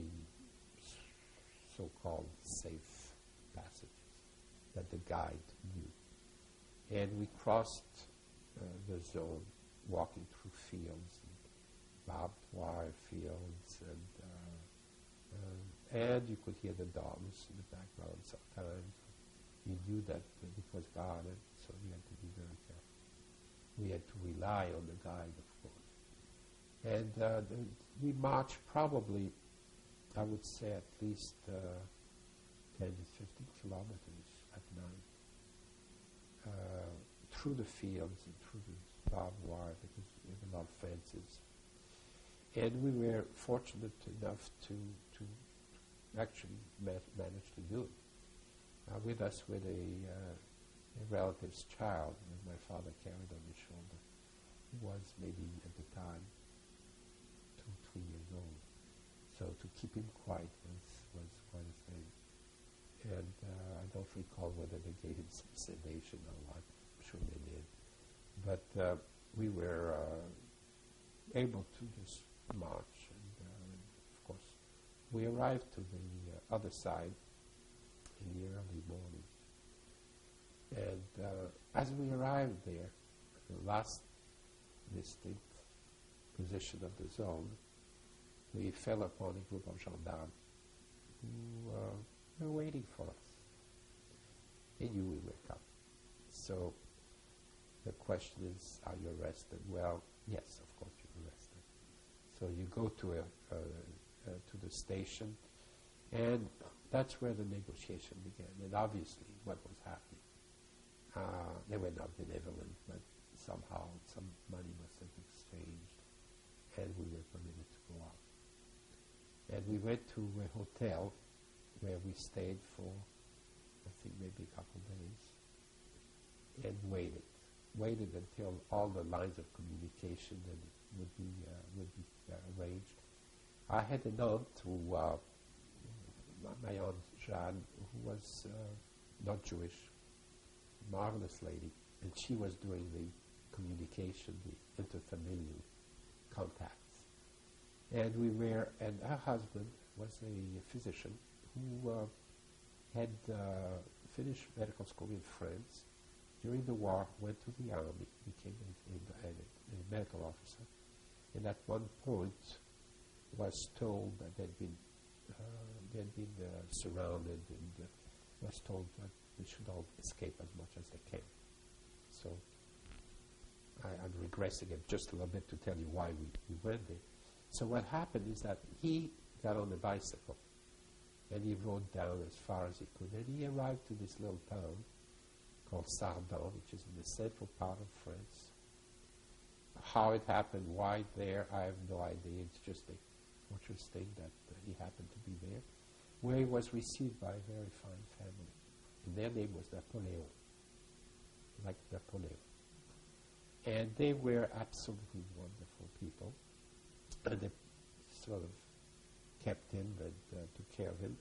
so-called safe passages that the guide knew. And we crossed uh, the zone walking through fields, barbed wire fields, and uh, uh, and you could hear the dogs in the background sometimes. You knew that it was guarded, so you had to. We had to rely on the guide, of course. And uh, the, we marched probably, I would say, at least uh, 10 to 15 kilometers at night uh, through the fields and through the barbed wire because we have a lot of fences. And we were fortunate enough to, to actually ma- manage to do it. Uh, with us were the a relative's child that my father carried on his shoulder. He was maybe at the time two, three years old. So to keep him quiet was, was quite a thing. And uh, I don't recall whether they gave him some sedation or what. I'm sure they did. But uh, we were uh, able to just march. And uh, of course, we arrived to the uh, other side in the early morning. And uh, as we arrived there, the last distinct position of the zone, we fell upon a group of gendarmes who uh, were waiting for us. They knew we were coming. So the question is, are you arrested? Well, yes, of course you're arrested. So you go to a, uh, uh, to the station, and that's where the negotiation began. And obviously, what was happening, uh, they were not benevolent, but somehow some money must have exchanged, and we were permitted to go out. And we went to a hotel where we stayed for, I think, maybe a couple of days, and waited. Waited until all the lines of communication that would be uh, would be uh, arranged. I had an aunt who, uh, my aunt Jeanne, who was uh, not Jewish, marvelous lady, and she was doing the communication, the interfamilial contacts. And we were, and her husband was a physician who uh, had uh, finished medical school in France. During the war, went to the army, became a, a, a, medical officer, and at one point was told that they'd been uh, they'd been uh, surrounded and uh, was told that they should all escape as much as they can. So I, am regressing it just a little bit to tell you why we, we went there. So what happened is that he got on a bicycle and he rode down as far as he could. And he arrived to this little town called Sardent, which is in the central part of France. How it happened, why there, I have no idea. It's just a fortuitous thing that uh, he happened to be there, where he was received by a very fine family. Their name was Napoleon, like Napoleon. And they were absolutely wonderful people. And they sort of kept him and uh, took care of him.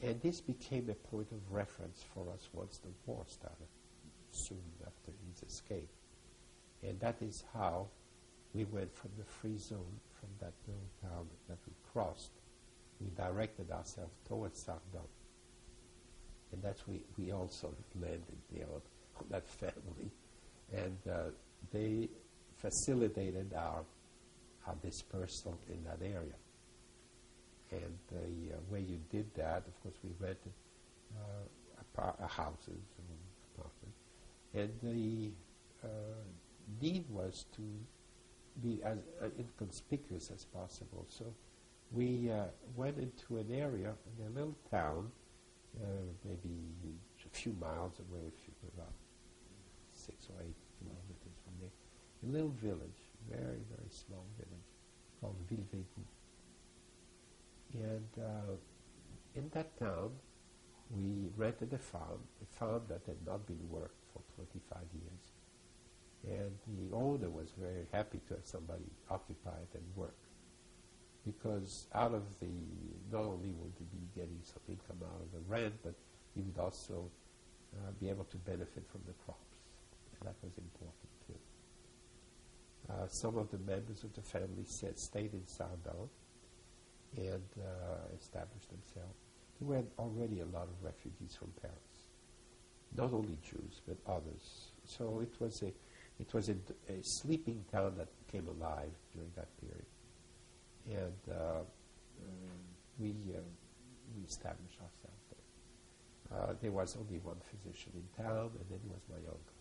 And this became a point of reference for us once the war started, soon after his escape. And that is how we went from the free zone, from that little town that we crossed, we directed ourselves towards Sardent. And that's we, we also landed there on, that family. And uh, they facilitated our, our dispersal in that area. And the uh, way you did that, of course, we rented uh, apart- houses and the uh, need was to be as uh, inconspicuous as possible. So we uh, went into an area in a little town, uh, maybe a few miles away, about six or eight kilometers from there, a little village, very, very small village called Villeveygout. And uh, in that town, we rented a farm, a farm that had not been worked for 25 years. And the owner was very happy to have somebody occupy it and work. Because out of the, not only would he be getting some income out of the rent, but he would also uh, be able to benefit from the crops. And that was important too. Uh, some of the members of the family stayed in Sardent and uh, established themselves. There were already a lot of refugees from Paris, not only Jews but others. So it was a it was a sleeping town that came alive during that period, and uh, we uh, we established ourselves there. Uh, there was only one physician in town, and then it was my uncle.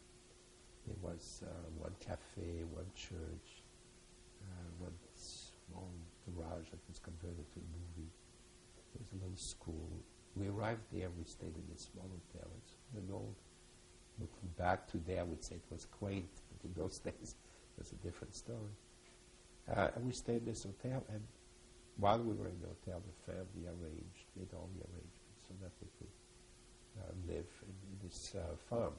There was uh, one cafe, one church, one small garage that was converted to a movie. There was a little school. We arrived there. We stayed in a small hotel. It's an old. Looking back today, I would say it was quaint, but in those days, it was a different story. Uh, we stayed in this hotel, and while we were in the hotel, the family arranged, made all the arrangements so that we could uh, live in, in this uh, farm.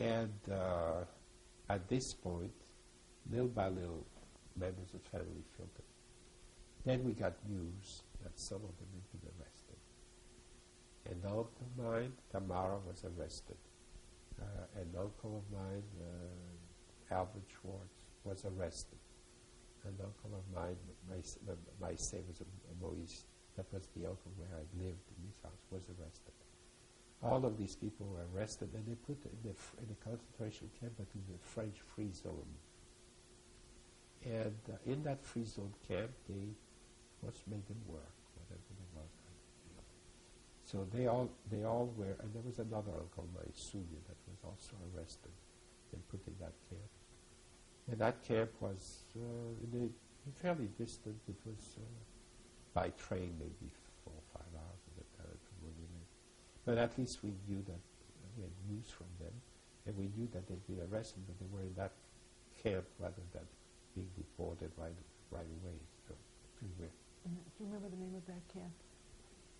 And uh, at this point, little by little, members of the family filtered. Then we got news that some of them had been arrested. An aunt of mine, Tamara, was arrested. Uh, an uncle of mine, uh, Albert Schwartz, was arrested. An uncle of mine, my, my, my say was Moise, that was the uncle where I lived in this house, was arrested. All of these people were arrested and they put in the, in the concentration camp, but in the French free zone. And uh, in that free zone camp, they was made them work, whatever they was. So they all, they all were, and there was another uncle, my Sunya, that was also arrested and put in that camp. And that camp was uh, in a, fairly distant. It was uh, by train maybe four or five hours at the time from where we lived. But at least we knew that uh, we had news from them, and we knew that they'd been arrested, but they were in that camp rather than being deported right right away. So we were. And do you remember the name of that camp?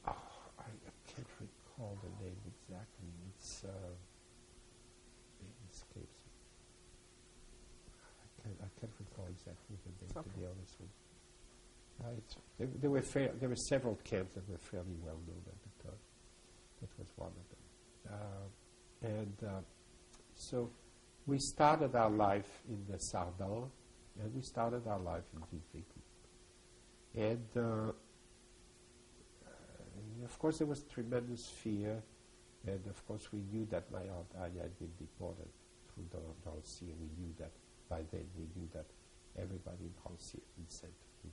Oh, I, I can't recall the name exactly. It's uh, it escapes can't, I can't recall exactly the name, It's to be honest with you. Uh, there, there were fair, there were several camps that were fairly well known at the time. That was one of them. Uh, and uh, so we started our life in the Sardent, and we started our life in. And uh, uh, of course, there was tremendous fear, and of course, we knew that my aunt Aya had been deported through Dor- Drancy, and we knew that by then we knew that everybody in Drancy had sent to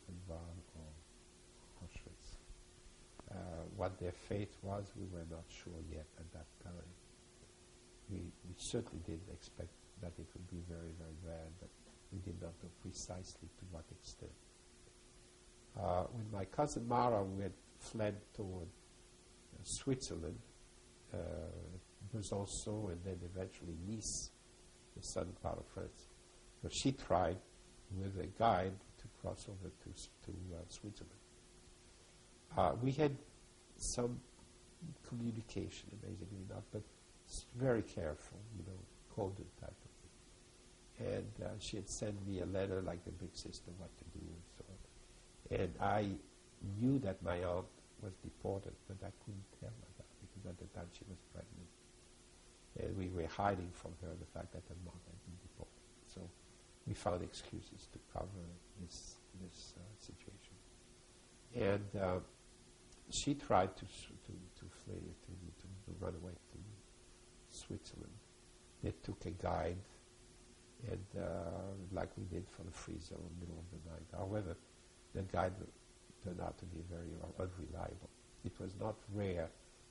or Auschwitz. Uh, what their fate was, we were not sure yet at that time. We, we certainly didn't expect that it would be very, very bad, but we did not know precisely to what extent. Uh, when my cousin Mara we had fled toward uh, Switzerland, uh, Besançon, and then eventually Nice, the southern part of France. So she tried with a guide to cross over to, to uh, Switzerland. Uh, we had some communication, amazingly enough, but very careful, you know, coded type of thing. And uh, she had sent me a letter like the big sister, what to do and so on. And I knew that my aunt was deported, but I couldn't tell her that because at the time she was pregnant. And we were hiding from her the fact that her mother had been deported. So we found excuses to cover this, this uh, situation. And uh, she tried to, to, to flee, to, to, to run away to Switzerland. They took a guide, and uh, like we did for the free zone, in the middle of the night. However, the guide turned out to be very unreliable. It was not rare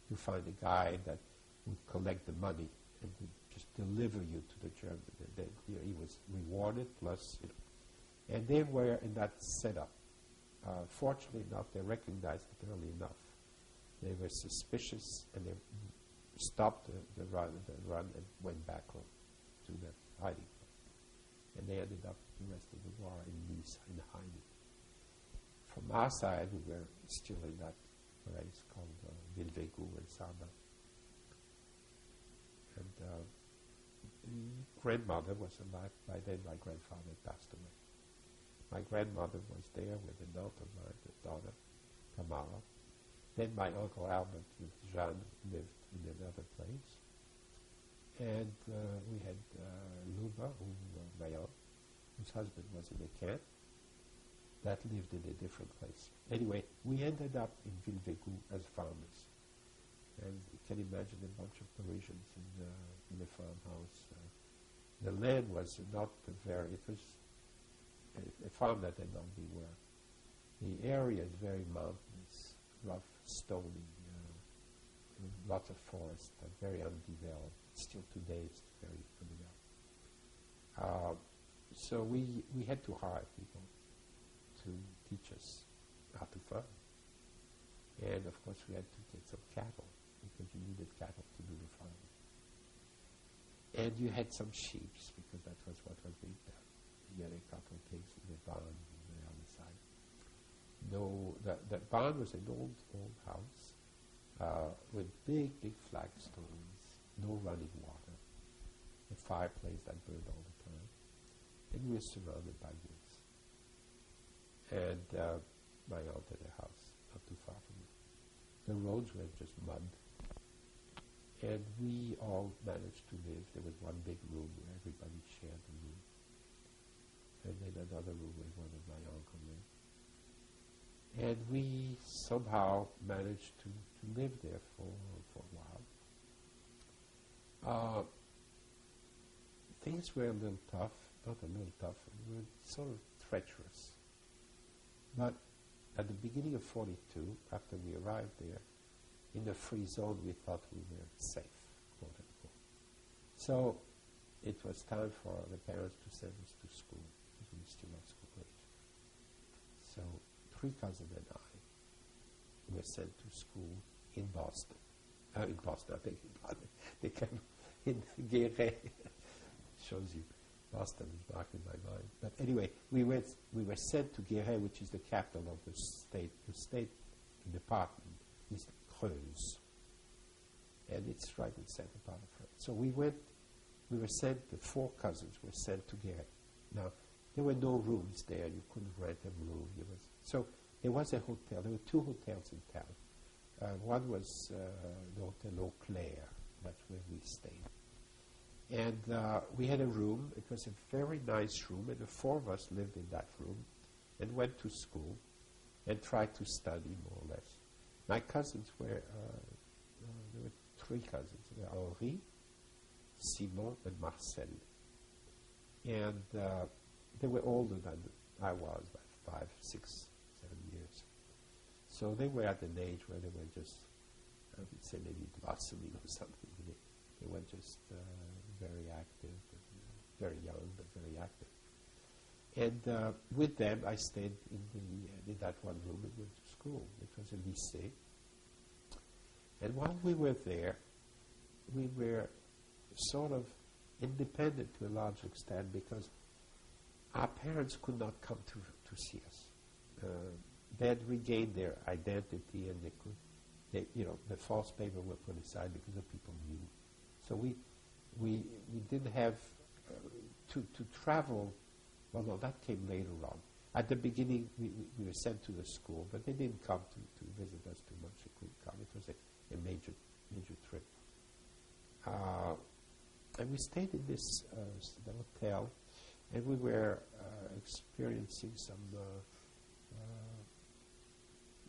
to find a guide that would collect the money and would just deliver you to the German. And you know, he was rewarded plus, you know. And they were in that setup. Uh, fortunately enough, they recognized it early enough. They were suspicious and they stopped the, the run, the run and went back home to their hiding place. And they ended up the rest of the war in Nice in hiding. From our side, we were still in that place called uh, in Sardent. And uh, grandmother was alive. By then, my grandfather passed away. My grandmother was there with a daughter of the daughter, Tamara. Then my uncle Albert with Jeanne lived in another place. and uh, we had uh, Luba, who, uh, my aunt, whose husband was in a camp, that lived in a different place. Anyway, we ended up in Villevégou as farmers. And you can imagine a bunch of Parisians in, uh, in a farmhouse. Uh, the land was not very, it was a, a farm that had not been well. The area is very mountainous, rough, stony, uh, lots of forest, uh, very undeveloped. Still today, it's very undeveloped. Uh, so we, we had to hire people to teach us how to farm. And of course, we had to get some cattle because you needed cattle to do the farming. And you had some sheep because that was what was being done. You had a couple of pigs in the barn on the other side. No, that, the barn was an old, old house uh, with big, big flagstones, no running water, a fireplace that burned all the time, and we were surrounded by woods. And uh, my aunt had a house not too far from it. The roads were just mud. And we all managed to live. There was one big room where everybody shared the room. And then another room where one of my uncle lived. And we somehow managed to, to live there for, for a while. Uh, things were a little tough, not a little tough, they were sort of treacherous. But at the beginning of 42, after we arrived there, in the free zone, we thought we were safe, quote unquote. So it was time for the parents to send us to school at school age. So three cousins and I were sent to school in Boston. Uh, in Boston, I beg your. They came in Guéret. Shows you Boston is back in my mind. But anyway, we went. We were sent to Guéret, which is the capital of the state. The state department Creuse, and it's right in of France. So we went. We were sent. The four cousins were sent together. Now there were no rooms there. You couldn't rent a room. Was, so there was a hotel. There were two hotels in town. Uh, one was uh, the Hotel Eau Claire. That's where we stayed. And uh, we had a room. It was a very nice room, and the four of us lived in that room and went to school and tried to study more or less. My cousins were, uh, uh, there were three cousins. There were Henri, Simon, and Marcel. And uh, they were older than I was by five, six, seven years. So they were at an age where they were just, I would say maybe blossoming or something. They, they were just uh, very active, uh, very young, but very active. And uh, with them, I stayed in, the, uh, in that one room went to school. It was a lycée. And while we were there, we were sort of independent to a large extent because our parents could not come to, to see us. Uh, they had regained their identity and they could, they, you know, the false paper were put aside because the people knew. So we, we, we didn't have uh, to, to travel. Well, no, that came later on. At the beginning, we, we, we were sent to the school, but they didn't come to, to visit us too much. They couldn't come. It was a, a major, major trip. Uh, and we stayed in this uh, hotel, and we were uh, experiencing some uh, uh,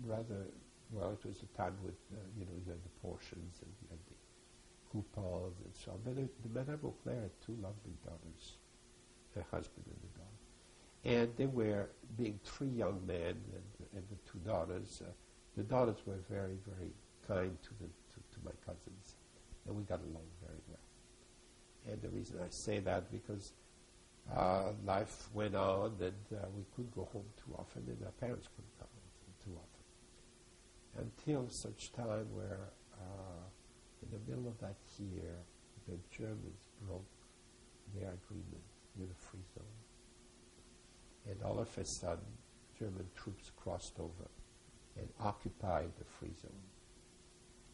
rather well. It was a time with uh, you know you had the portions and you had the coupons and so on. But the, the Madame Auclair had two lovely daughters, her husband and the daughter, and they were being three young men and, and the two daughters. Uh, the daughters were very very kind to the to, to my cousins, and we got along very well. And the reason I say that because uh, life went on and uh, we couldn't go home too often and our parents couldn't come home too often. Until such time where uh, in the middle of that year the Germans broke their agreement with the free zone. And all of a sudden German troops crossed over and occupied the free zone.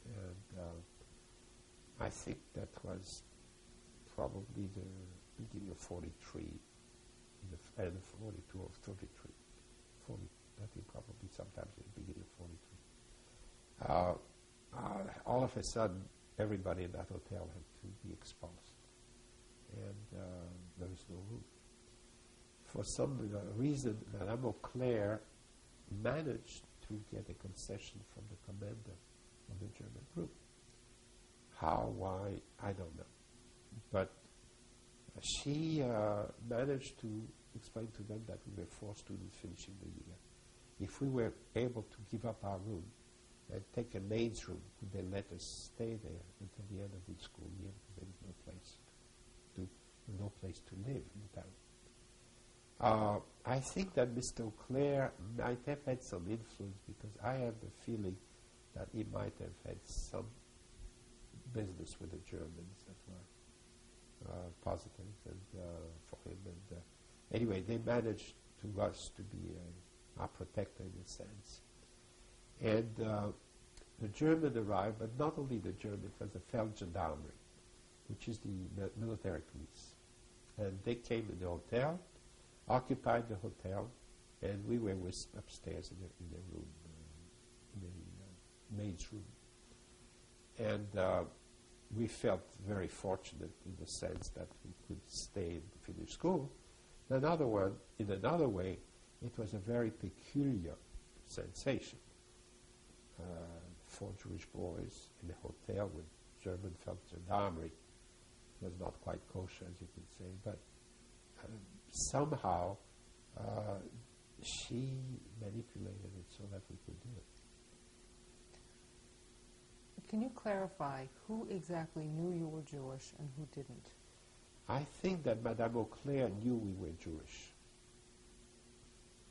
And uh, I think that was probably the beginning of 43, the end of 42 or 33. 40, I think probably sometimes in the beginning of 43. Uh, uh, all of a sudden, everybody in that hotel had to be expulsed. personal room. For some reason, Madame Auclair managed to get a concession from the commander of the German group. How, why, I don't know. But she uh, managed to explain to them that we were four students finishing the year. If we were able to give up our room and take a maid's room, would they let us stay there until the end of the school year there was no place to, no place to live in town. Uh, I think that Mr. Auclair might have had some influence because I have the feeling that he might have had some business with the Germans that were uh, positive and uh, for him. And uh, anyway, they managed to us to be our protector in a sense. And uh, the German arrived, but not only the German, it was the Feldgendarmerie, which is the military police. And they came in the hotel, occupied the hotel, and we were upstairs in the, in the room, in the uh, maid's room. And uh, we felt very fortunate in the sense that we could stay and finish school. Another one, in another way, it was a very peculiar sensation. Uh, four Jewish boys in a hotel with German Feldgendarmerie was not quite kosher, as you can say, but uh, somehow uh, she manipulated it so that we could do it. Can you clarify who exactly knew you were Jewish and who didn't? I think that Madame Auclair knew we were Jewish.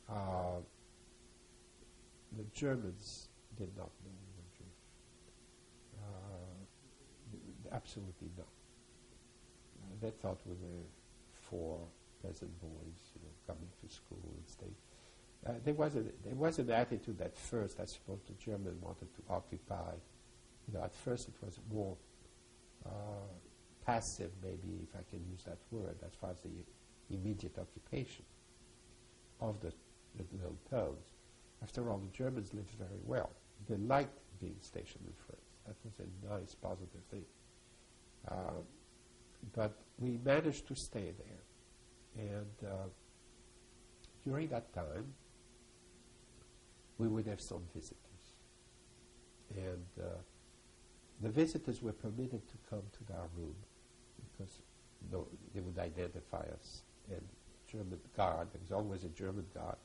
Uh, the Germans did not know we were Jewish. Uh, absolutely not. They thought we were four peasant boys, you know, coming to school and staying. Uh, there was a there was an attitude at first. I suppose the German wanted to occupy. You know, at first it was more uh, passive, maybe if I can use that word, as far as the immediate occupation of the, the little towns. After all, the Germans lived very well. They liked being stationed in France. That was a nice, positive thing. Uh, but we managed to stay there. And uh, during that time, we would have some visitors. And uh, the visitors were permitted to come to our room because no, they would identify us. And German guard, there was always a German guard,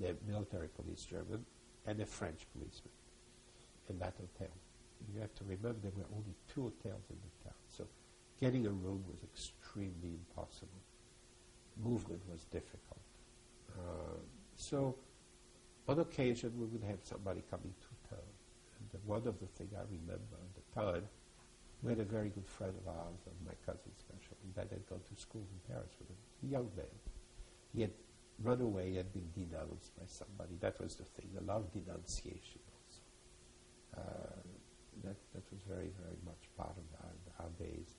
the military police German, and a French policeman in that hotel. You have to remember there were only two hotels in the town, so getting a room was extremely impossible. Movement was difficult. Uh, so on occasion we would have somebody coming to town. And one of the things I remember at the time, we had a very good friend of ours, of my cousin especially, that had gone to school in Paris with a young man. He had run away, had been denounced by somebody. That was the thing, a lot of denunciation also. Uh, that, that was very, very much part of our, our days.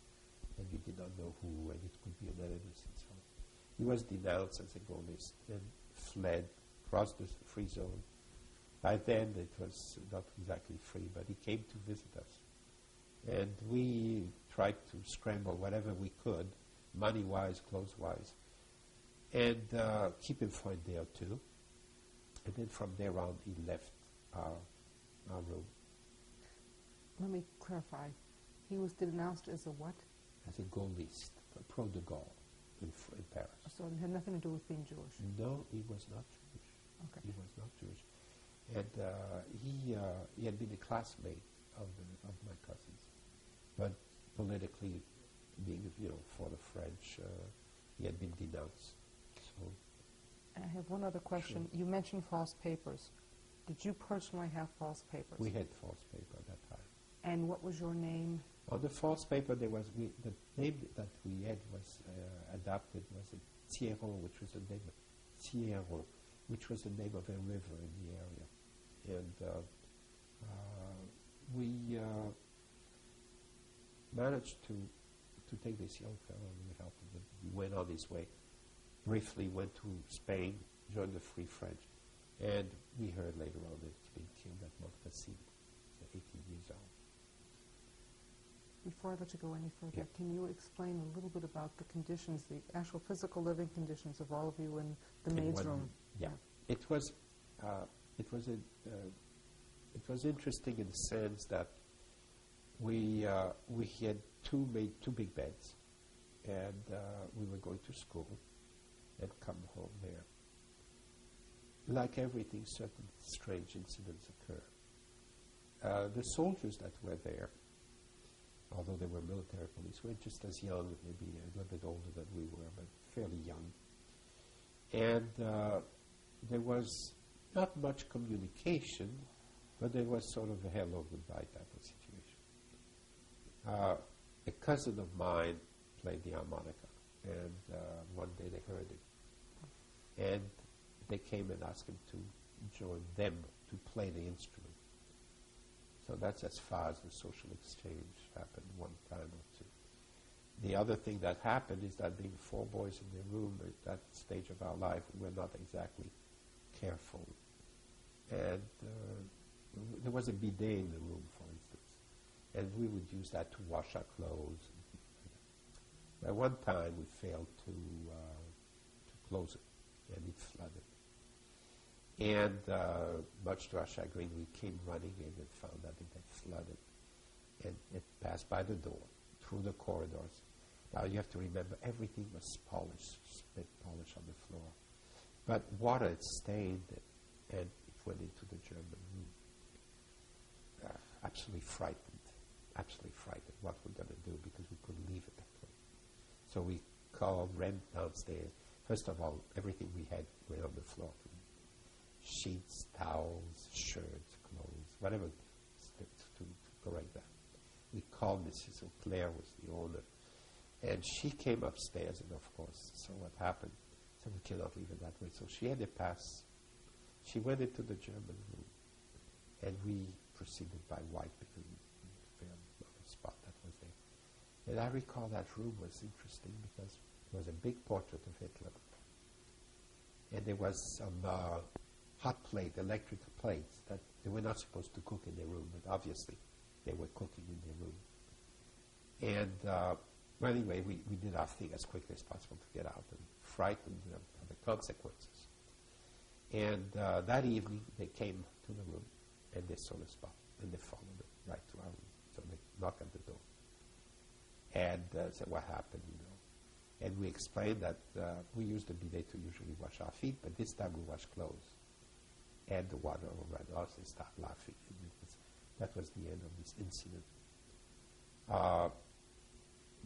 And you did not know who, and it could be anonymous and so on. He was denounced as a Gaullist and fled, crossed the free zone. By then it was not exactly free, but he came to visit us. And we tried to scramble whatever we could, money-wise, clothes-wise, and uh, keep him for a day or two. And then from there on, he left our, our room. Let me clarify. He was denounced as a what? As a Gaullist, a pro de Gaulle in, in Paris. So it had nothing to do with being Jewish. No, he was not Jewish. Okay. He was not Jewish. And uh, he, uh, he had been a classmate of, the, of my cousins. But politically, being, you know, for the French, uh, he had been denounced. So I have one other question. You mentioned false papers. Did you personally have false papers? we had false paper at that time. And what was your name? On the false paper, there was we, the name that we had was uh, adopted was a which was the name of which was the name of a river in the area, and uh, uh, we uh, managed to to take this young fellow the help him. He went on his way. Briefly went to Spain, joined the Free French, and we heard later on that he's been killed at Montcassin, 18 years old. Before I let you go any further, Yeah. can you explain a little bit about the conditions, the actual physical living conditions of all of you in the maid's room? room, yeah. It was, uh, it was a, uh, it was interesting in the sense that we uh, we had two made two big beds, and uh, we were going to school, and come home there. Like everything, certain strange incidents occur. Uh, the soldiers that were there, although they were military police, were just as young, maybe a little bit older than we were, but fairly young. And uh, there was not much communication, but there was sort of a hello, goodbye type of situation. Uh, a cousin of mine played the harmonica, and uh, one day they heard it. And they came and asked him to join them to play the instrument. So that's as far as the social exchange happened one time or two. The other thing that happened is that being four boys in the room at that stage of our life, we were not exactly careful. And uh, there was a bidet in the room, for instance, and we would use that to wash our clothes. By one time, we failed to uh, to close it, and it flooded. And uh, much to our chagrin, we came running in and found that it had flooded, and it passed by the door, through the corridors. Now you have to remember, everything was polished, spit polish on the floor. But water had stained it, and it went into the German room. Uh, absolutely frightened, absolutely frightened what we're going to do because we couldn't leave it that way. So we called, ran downstairs. First of all, everything we had went on the floor. Sheets, towels, shirts, clothes, whatever to, to, to correct that. We called Mrs. Claire was the owner, and she came upstairs, and of course, so what happened? So we cannot leave it that way. So she had a pass. She went into the German room, and we proceeded by white because we found spot that was there. And I recall that room was interesting because there was a big portrait of Hitler, and there was some uh, hot plate, electric plates that they were not supposed to cook in their room, but obviously they were cooking in their room. And uh, well, anyway, we, we did our thing as quickly as possible to get out and frightened them of the consequences. And uh, that evening, they came to the room and they saw the spot and they followed it right to our room. So they knocked at the door and uh, said, "What happened?" You know. And we explained that uh, we use the bidet to usually wash our feet, but this time we wash clothes. And the water overran us. They started laughing. And was, that was the end of this incident. Uh,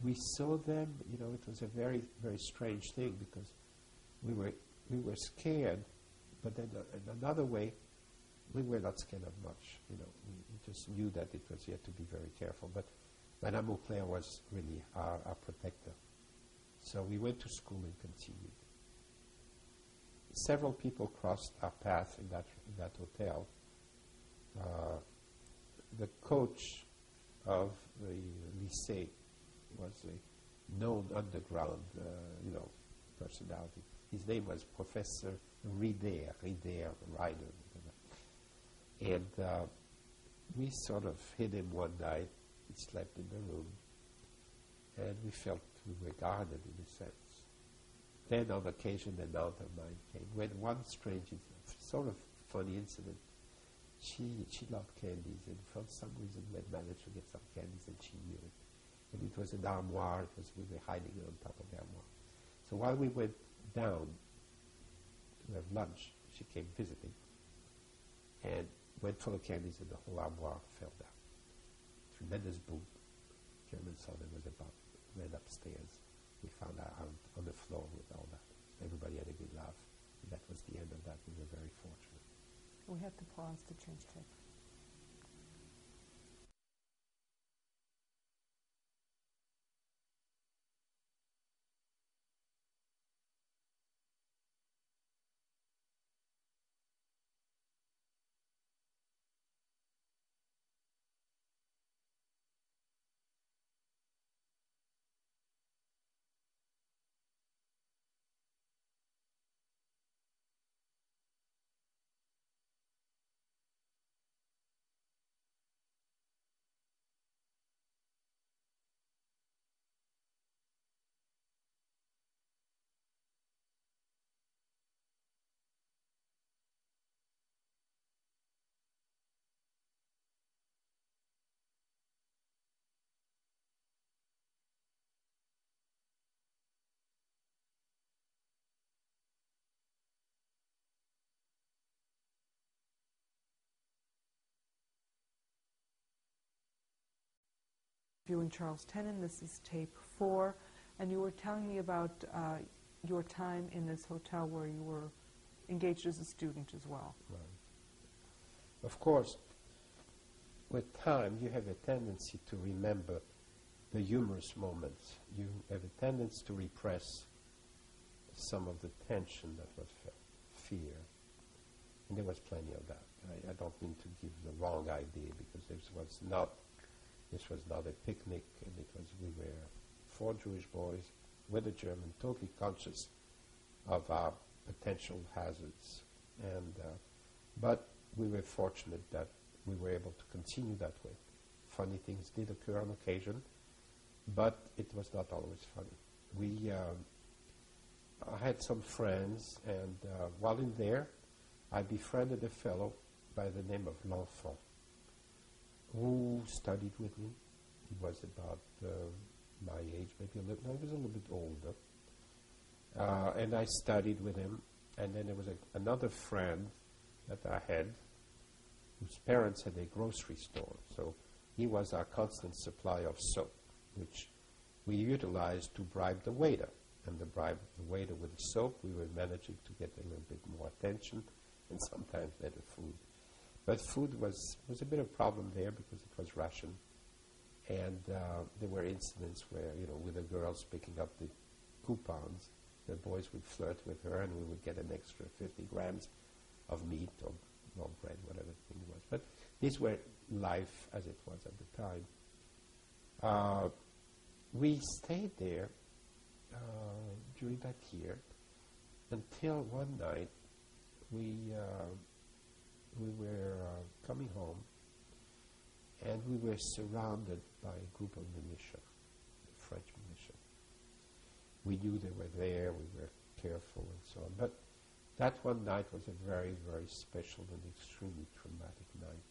we saw them, you know, it was a very, very strange thing because we were, we were scared, but then uh, in another way, we were not scared of much, you know. We, we just knew that it was yet to be very careful. But Madame Auclair was really our, our protector. So we went to school and continued. Several people crossed our path in that, in that hotel. Uh, the coach of the lycée was a known underground, uh, you know, personality. His name was Professor Rider, Rider, whatever. And uh, we sort of hid him one night. He slept in the room, and we felt we were guarded in a sense. Then, on occasion, an aunt of came. When one strange, sort of funny incident. She she loved candies, and for some reason, we managed to get some candies, and she knew it. And it was an armoire. It was we were hiding it on top of the armoire. So while we went down to have lunch, she came visiting, and went for the candies, and the whole armoire fell down. Tremendous boom. German saw there was a bomb. Went upstairs. We found our aunt on the floor with all that. Everybody had a good laugh. That was the end of that. We were very fortunate. We have to pause to change tape. Viewing Charles Tenen. This is tape four. And you were telling me about uh, your time in this hotel where you were engaged as a student as well. Right. Of course, with time, you have a tendency to remember the humorous moments. You have a tendency to repress some of the tension that was felt, fear. And there was plenty of that. I, I don't mean to give the wrong idea because this was not this was not a picnic, was we were four Jewish boys with a German, totally conscious of our potential hazards. And uh, but we were fortunate that we were able to continue that way. Funny things did occur on occasion, but it was not always funny. We um, I had some friends, and uh, while in there, I befriended a fellow by the name of L'Enfant, who studied with me. He was about uh, my age, maybe a little, no, he was a little bit older. Uh, and I studied with him. And then there was a, another friend that I had whose parents had a grocery store. So he was our constant supply of soap, which we utilized to bribe the waiter. And the bribe the waiter with the soap, we were managing to get a little bit more attention and sometimes better food. But food was, was a bit of a problem there because it was Russian. And uh, there were incidents where, you know, with the girls picking up the coupons, the boys would flirt with her and we would get an extra 50 grams of meat or, bread, whatever the thing was. But these were life as it was at the time. Uh, we stayed there uh, during that year until one night we uh, we were uh, coming home and we were surrounded by a group of militia, French militia. We knew they were there, we were careful and so on. But that one night was a very, very special and extremely traumatic night.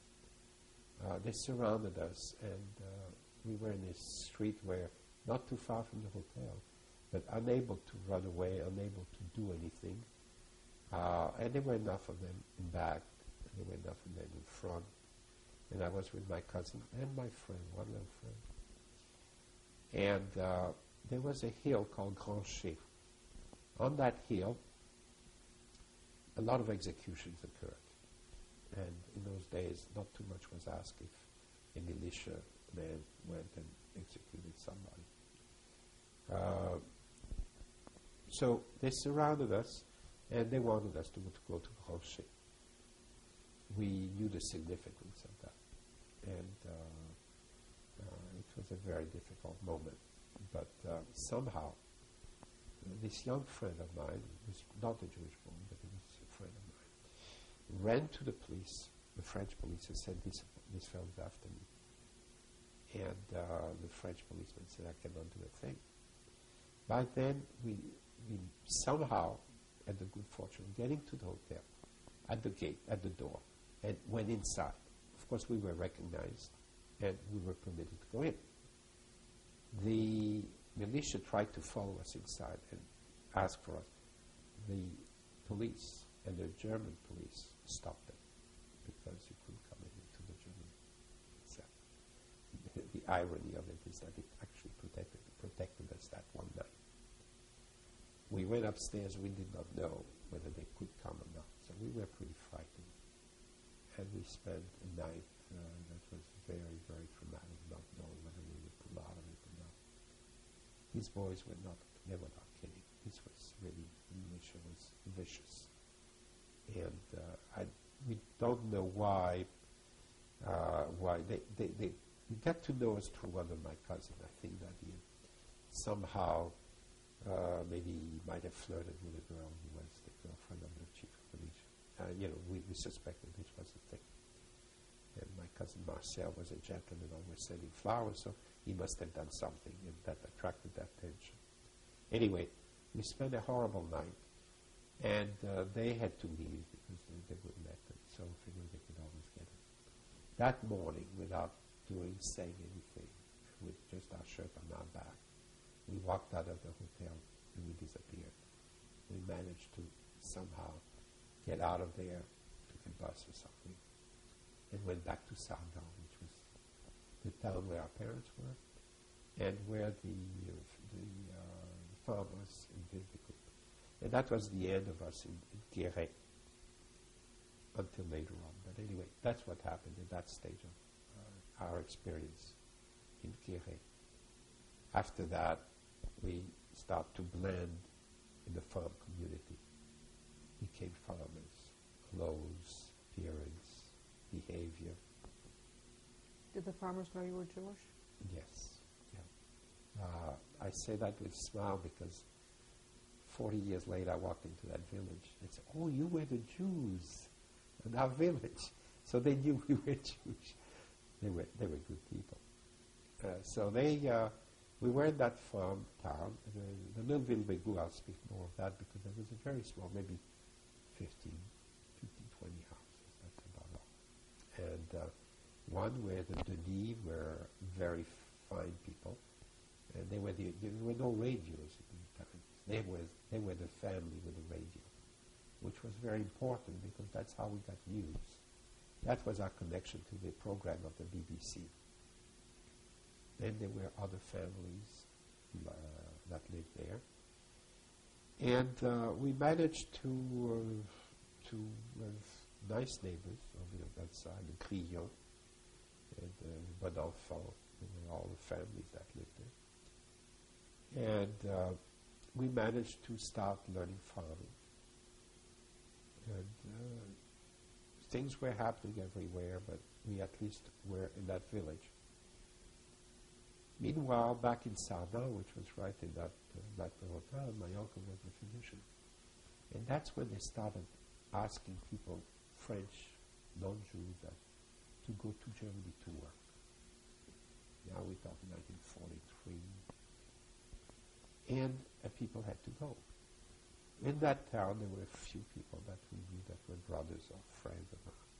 Uh, they surrounded us, and uh, we were in a street where, not too far from the hotel, but unable to run away, unable to do anything. Uh, and there were enough of them in back, and there were enough of them in front and I was with my cousin and my friend, one little friend. And uh, there was a hill called Grancher. On that hill, a lot of executions occurred. And in those days, not too much was asked if a militia man went and executed somebody. Uh, so they surrounded us, and they wanted us to, to go to Grancher. We knew the significance of that and uh, uh, it was a very difficult moment. But uh, somehow, this young friend of mine, who was not a Jewish boy, but he was a friend of mine, ran to the police, the French police, and said, this, this fellow's after me. And uh, the French policeman said, I cannot do a thing. By then, we, we somehow had the good fortune of getting to the hotel, at the gate, at the door, and went inside Of course, we were recognized and we were permitted to go in. The militia tried to follow us inside and ask for us. The police and the German police stopped them because you couldn't come into the German cell. The, irony of it is that it actually protected, protected us that one night. We went upstairs, we did not know whether they could come or not, so we were pretty frightened and we spent a night uh, that was very, very traumatic, not knowing whether we would pull out of it or not. These boys were not, they were not kidding. This was really, militia was vicious. And uh, I, we don't know why, uh, why they, they, they got to know us through one of my cousins. I think that he somehow uh, maybe he might have flirted with a girl who was the girlfriend of the. Uh, you know, we, we suspected this was a thing. And my cousin Marcel was a gentleman, always sending flowers, so he must have done something, and that attracted that attention. Anyway, we spent a horrible night, and uh, they had to leave because they, they wouldn't let them, so figured they could always get it. That morning, without doing, saying anything, with just our shirt on our back, we walked out of the hotel and we disappeared. We managed to somehow get out of there, took a bus or something, and went back to Sardent, which was the town where our parents were, and where the, uh, the uh, farm was in. And that was the end of us in, in Guéret until later on. But anyway, that's what happened in that stage of uh, our experience in Guéret. After that, we start to blend in the farm community. Became farmers, clothes, appearance, behavior. Did the farmers know you were Jewish? Yes. Yeah. Uh, I say that with a smile because 40 years later I walked into that village. They said, Oh, you were the Jews in our village. So they knew we were Jewish. They were, they were good people. Uh, so they, uh, we were in that farm town. The, the little Villepécourt, I'll speak more of that because it was a very small, maybe 15, 15 20 houses. That's about all. And uh, one where the Denis were very fine people, and they were the, there were no radios at the time. They were they were the family with the radio, which was very important because that's how we got news. That was our connection to the program of the BBC. Then there were other families uh, that lived there, and uh, we managed to uh, to have nice neighbors on that side, the Crillon and uh, and all the families that lived there. And uh, we managed to start learning farming. And uh, things were happening everywhere, but we at least were in that village. Meanwhile, back in Sardent, which was right in that, uh, that hotel, my uncle was a physician. And that's when they started asking people, French, non-Jews, to go to Germany to work. Now we talk talking 1943. And uh, people had to go. In that town, there were a few people that we knew that were brothers or friends of ours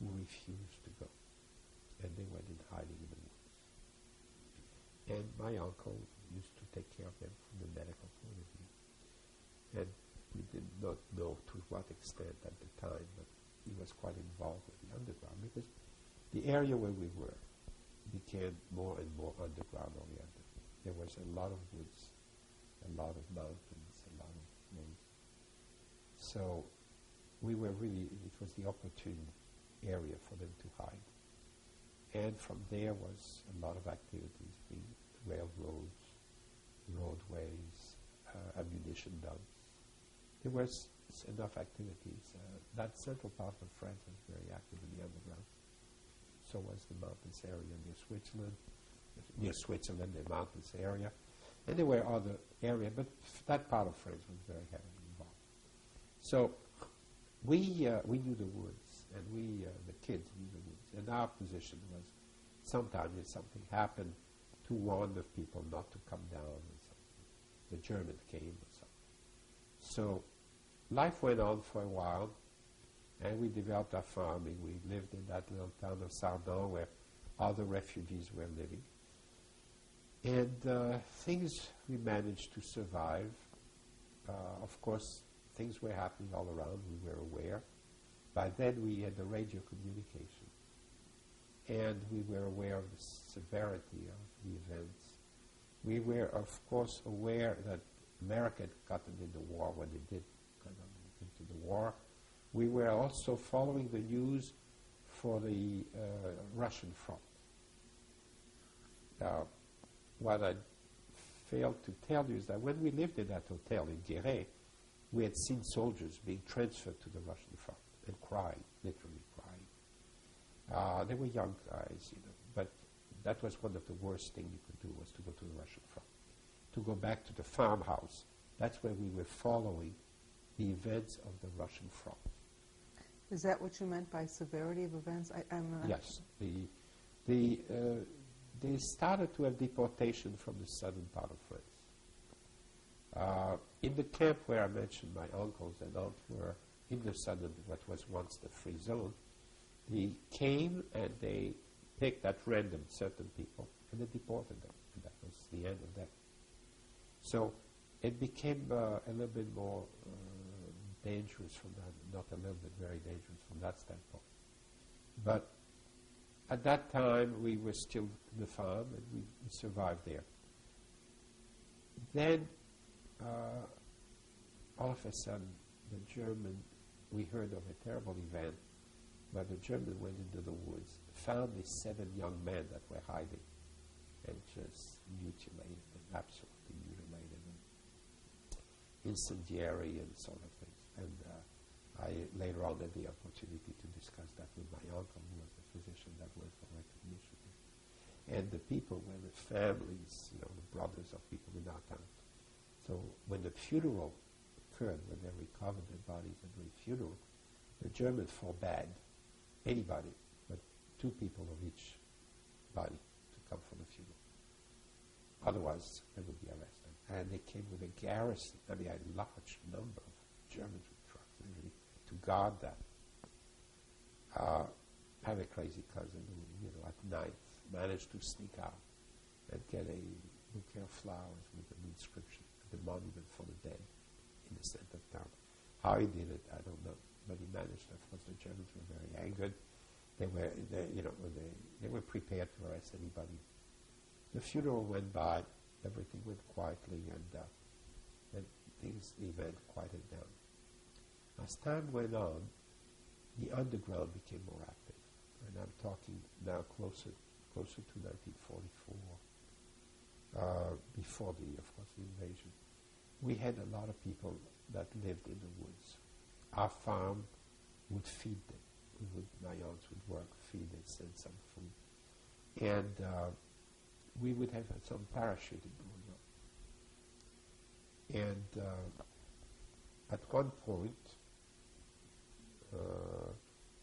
who refused to go. And they went in hiding in the woods. And my uncle used to take care of them from the medical point of view. And we did not know to what extent at the time, but he was quite involved with the underground because the area where we were became more and more underground oriented. There was a lot of woods, a lot of mountains, a lot of things. So we were really, it was the opportune area for them to hide. And from there was a lot of activities, the railroads, roadways, uh, ammunition dumps. There was enough activities. Uh, that central part of France was very active in the underground so was the mountains area near Switzerland, near Switzerland, the mountains area. And there were other areas, but that part of France was very heavily involved. So we, uh, we knew the woods, and we, uh, the kids knew the woods. And our position was sometimes if something happened, to warn the people not to come down. The German came or something. So life went on for a while, and we developed our farming. We lived in that little town of Sardent where other refugees were living. And uh, things we managed to survive. Uh, of course, things were happening all around. We were aware. By then, we had the radio communication. And we were aware of the severity of the events. We were, of course, aware that America gotten into the war when they did into the war we were also following the news for the uh, Russian front. Now, what I failed to tell you is that when we lived in that hotel in Guéret, we had seen soldiers being transferred to the Russian front and crying, literally crying. Uh, they were young guys, you know, that was one of the worst things you could do was to go to the Russian front. To go back to the farmhouse, that's where we were following the events of the Russian front. Is that what you meant by severity of events? I, am not yes. The, the, uh, they started to have deportation from the southern part of France. Uh, in the camp where I mentioned my uncles and aunts were in the southern, what was once the free zone, they came and they picked at random certain people and they deported them. And that was the end of that. So it became uh, a little bit more uh, dangerous from that, not a little bit very dangerous from that standpoint. But at that time, we were still in the farm, and we, we survived there. Then, uh, all of a sudden, the German, we heard of a terrible event where the German went into the woods, found these seven young men that were hiding, and just mutilated them, absolutely mutilated them, incendiary and sort of things. And uh, I later on had the opportunity to discuss that with my uncle, who was a physician that went for recognition. And the people were the families, you know, the brothers of people in our town. So when the funeral occurred, when they recovered their bodies at the funeral, the Germans forbade anybody two people of each body to come for the funeral. Otherwise, they would be arrested. And they came with a garrison, I mean, a large number of Germans with trucks, really, to guard that. Uh, I have a crazy cousin who, you know, at night managed to sneak out and get a bouquet of flowers with an inscription the monument for the dead in the center of town. How he did it, I don't know, but he managed. Of course, the Germans were very angered. They were, they, you know, they, they were prepared to arrest anybody. The funeral went by, everything went quietly, and uh, then things, event quieted down. As time went on, the underground became more active, and I'm talking now closer, closer to 1944, uh, before the, of course, the invasion. We had a lot of people that lived in the woods. Our farm would feed them. Would, my aunts would work, feed and send some food. And uh, we would have some parachuting going on. And uh, at one point, uh,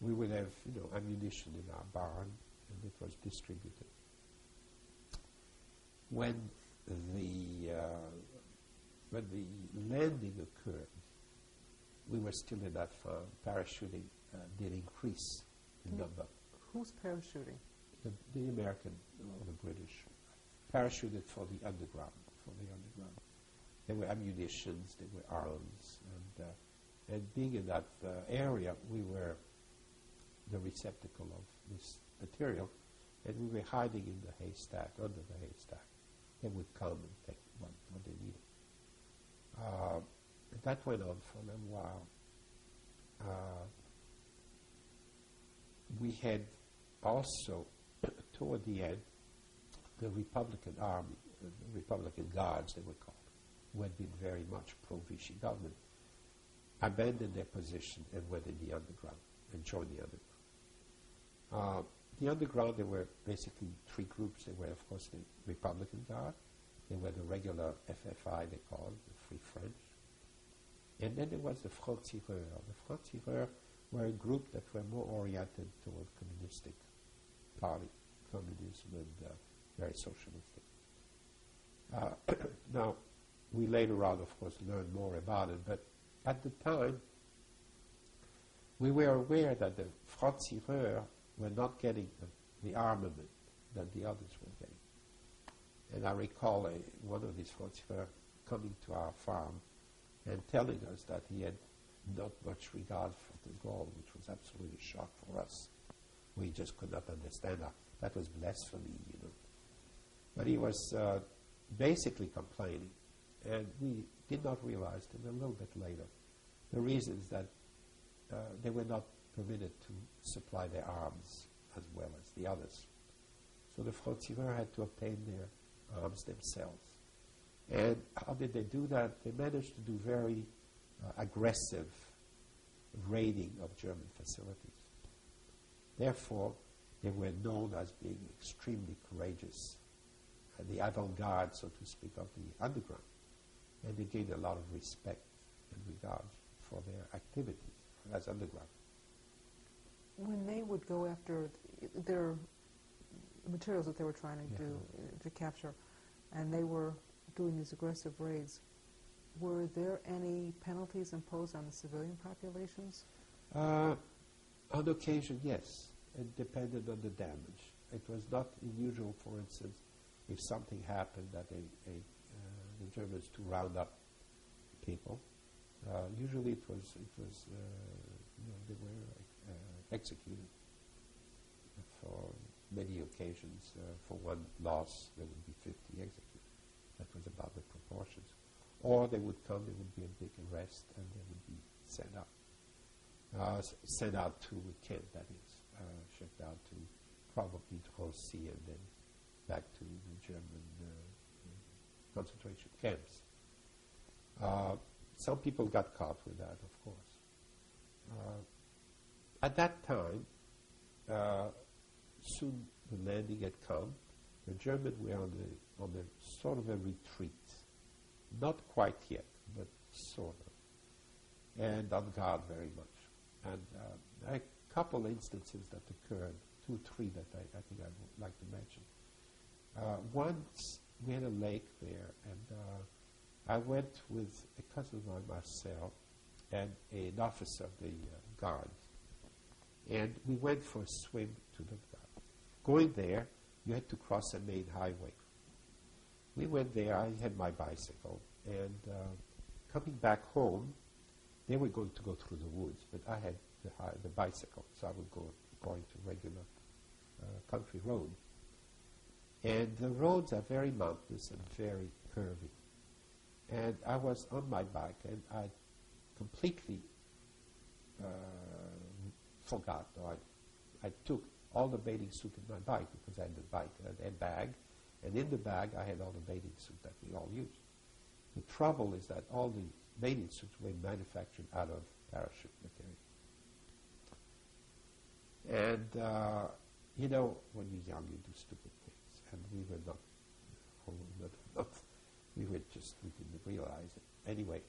we would have, you know, ammunition in our barn, and it was distributed. When the uh, when the landing occurred, we were still in that farm. Parachuting uh, did increase in Mm. number. Who's parachuting? The, the American or the British parachuted for the underground. For the underground, there were ammunitions, there were arms, and uh, and being in that uh, area, we were the receptacle of this material, and we were hiding in the haystack, under the haystack. They would come and take what, what they needed. Uh, that went on for a little while. Uh, we had also, toward the end, the Republican Army, the Republican Guards, they were called, who had been very much pro-Vichy government, abandoned their position and went in the underground and joined the underground. Uh, the underground, there were basically three groups. There were, of course, the Republican Guard. There were the regular FFI, they called, the Free French. And then there was the Franc Tireur. The Franc Tireur were a group that were more oriented toward communistic party, communism, and uh, very socialistic. Uh, now, we later on, of course, learned more about it, but at the time, we were aware that the Franc Tireur were not getting the, the armament that the others were getting. And I recall one of these Franc Tireur coming to our farm and telling us that he had not much regard for which was absolutely a shock for us. We just could not understand that. That was blasphemy, you know. But he was uh, basically complaining, and we did not realize till a little bit later the reasons that uh, they were not permitted to supply their arms as well as the others. So the Franc Tireur had to obtain their arms themselves. And how did they do that? They managed to do very uh, aggressive raiding of German facilities. Therefore, they were known as being extremely courageous, uh, the avant-garde, so to speak, of the underground. And they gained a lot of respect and regard for their activities as underground. When they would go after th- their materials that they were trying to Yeah. do uh, to capture, and they were doing these aggressive raids, were there any penalties imposed on the civilian populations? Uh, on occasion, yes. It depended on the damage. It was not unusual, for instance, if something happened that a, a, uh, the Germans to round up people. Uh, usually, it was it was uh, you know they were uh, executed for many occasions, uh, for one loss, there would be 50 executed. That was about the proportions. Or they would come, there would be a big arrest, and they would be sent out. Uh, sent out to Kent, that is, uh, shipped out to probably Drancy and then back to the German uh, concentration camps. Uh, some people got caught with that, of course. Uh, at that time, uh, soon the landing had come. The Germans were on the on a sort of a retreat. Not quite yet, but sort of. And on guard very much. And uh, a couple instances that occurred, two or three that I, I think I would like to mention. Uh, once we had a lake there, and uh, I went with a cousin of mine, Marcel, and an officer of the uh, guard. And we went for a swim to the guard. Going there, you had to cross a main highway. We went there, I had my bicycle, and uh, coming back home, they were going to go through the woods, but I had the, the bicycle, so I would go going to regular uh, country road. And the roads are very mountainous and very curvy. And I was on my bike, and I completely uh, forgot, or I, I took all the bathing suit in my bike because I had the bike, and a bag, and in the bag I had all the bathing suits that we all use. The trouble is that all the bathing suits were manufactured out of parachute material. And, uh, you know, when you're young, you do stupid things. And we were not we were just, we didn't realize it. Anyway,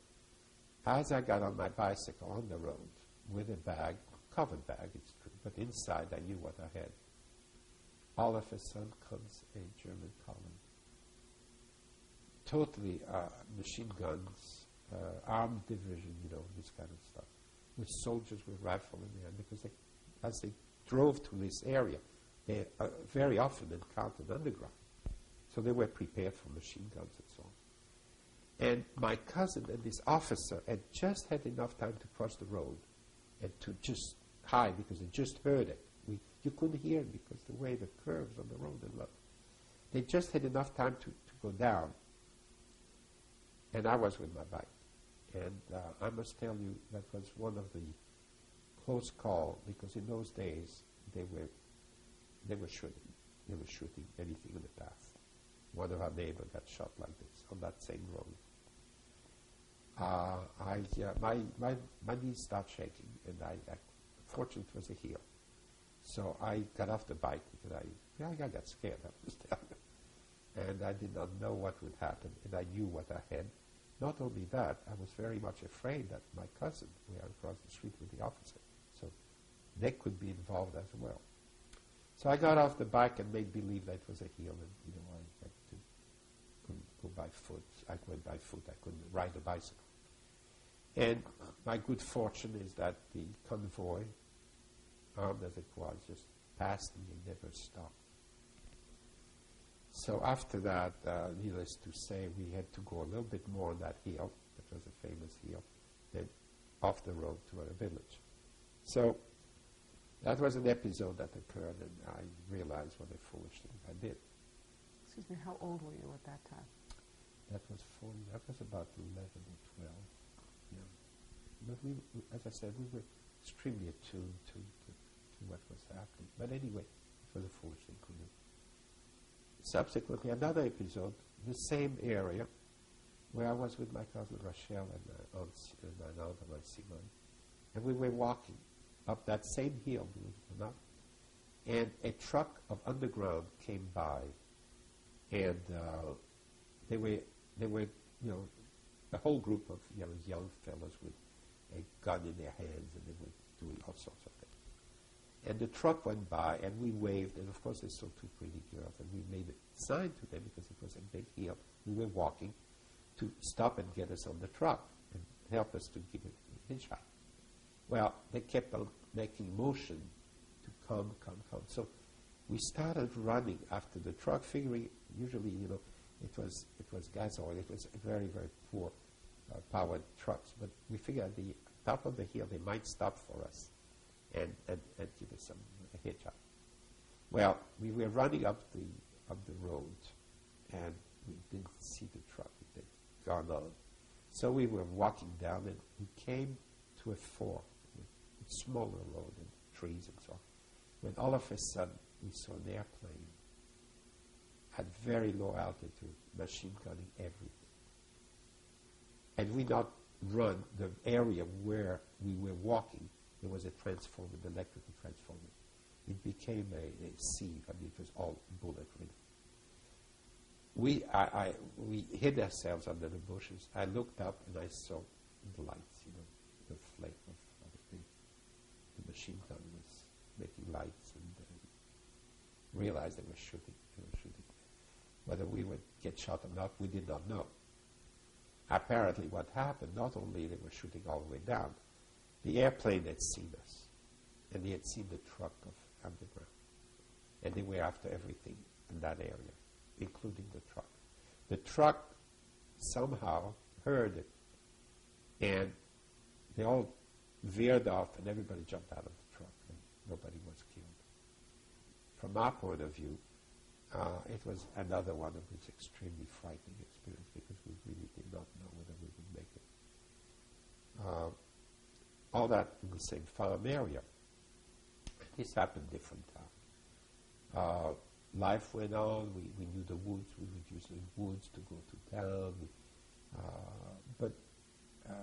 as I got on my bicycle on the road with a bag, covered bag, it's true, but inside I knew what I had. All of a sudden comes a German column. Totally uh, machine guns, uh, armed division, you know, this kind of stuff, with soldiers with rifle in their hand, because they, as they drove to this area, they uh, very often encountered underground. So they were prepared for machine guns and so on. And my cousin and this officer had just had enough time to cross the road and to just hide because they just heard it. You couldn't hear because the way the curves on the road and look. They just had enough time to, to go down. And I was with my bike. And uh, I must tell you, that was one of the close call because in those days they were they were shooting. They were shooting anything in the path. One of our neighbors got shot like this on that same road. Uh, I, uh, my, my, my knees started shaking, and I, I, fortunately it was a heel. So I got off the bike because I, I got scared. And I did not know what would happen, and I knew what I had. Not only that, I was very much afraid that my cousin we are across the street with the officer. So they could be involved as well. So I got off the bike and made believe that it was a heel, and you know, I had to go by foot. I went by foot. I couldn't ride a bicycle. And my good fortune is that the convoy, armed as it was, just passed me and never stopped. So after that, uh, needless to say, we had to go a little bit more on that hill, that was a famous hill, then off the road to our village. So that was an episode that occurred, and I realized what a foolish thing I did. Excuse me, how old were you at that time? That was 40, that was about 11 or 12. Yeah. But we, as I said, we were extremely attuned to, to what was happening. But anyway, it was a foolish thing to do. Subsequently, another episode, the same area, where I was with my cousin Rachel and my aunt, and my aunt and my Simone, and we were walking up that same hill, and a truck of underground came by, and uh, they were they were you know a whole group of you know young fellows with a gun in their hands, and they were doing all sorts of. And the truck went by, and we waved, and of course they saw two pretty girls, and we made a sign to them because it was a big hill. We were walking to stop and get us on the truck and help us to give a hitchhike. Well, they kept on making motion to come, come, come. So we started running after the truck, figuring usually, you know, it was it was gas oil. It was very very poor uh, powered trucks, but we figured at the top of the hill they might stop for us and and, and give us some a hitchhike. Well, we were running up the up the road, and we didn't see the truck. It had gone on. So we were walking down, and we came to a fork, a smaller road and trees and so on. When all of a sudden we saw an airplane at very low altitude, machine gunning everything. And we not run the area where we were walking. There was a transformer, an electrical transformer. It became a, a sea. I mean, it was all bullet ridden. We, I, I, we hid ourselves under the bushes. I looked up and I saw the lights, you know, the flame of, of the, the machine gun was making lights and uh, realized they were shooting. They were shooting. Whether we would get shot or not, we did not know. Apparently, what happened, not only they were shooting all the way down, the airplane had seen us, and they had seen the truck of underground, and they were after everything in that area, including the truck. The truck somehow heard it, and they all veered off, and everybody jumped out of the truck, and nobody was killed. From our point of view, uh, it was another one of these extremely frightening experiences because we really did not know whether we would make it. Uh, all that in the same farm area. This happened different times. Uh, life went on. We, we knew the woods. We would use the woods to go to town. Uh, but uh,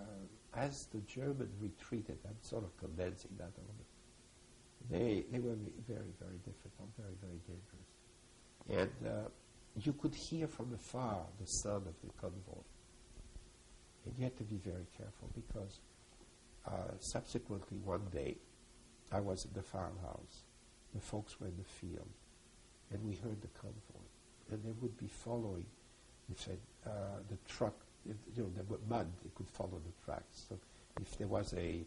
as the Germans retreated, I'm sort of condensing that a little bit. They, they were very, very difficult, very, very dangerous. And uh, you could hear from afar the sound of the convoy. And you had to be very careful because uh, subsequently one day I was at the farmhouse. The folks were in the field. And we heard the convoy. And they would be following, said, uh, the truck, if, you know, there were mud, they could follow the tracks. So if there was a,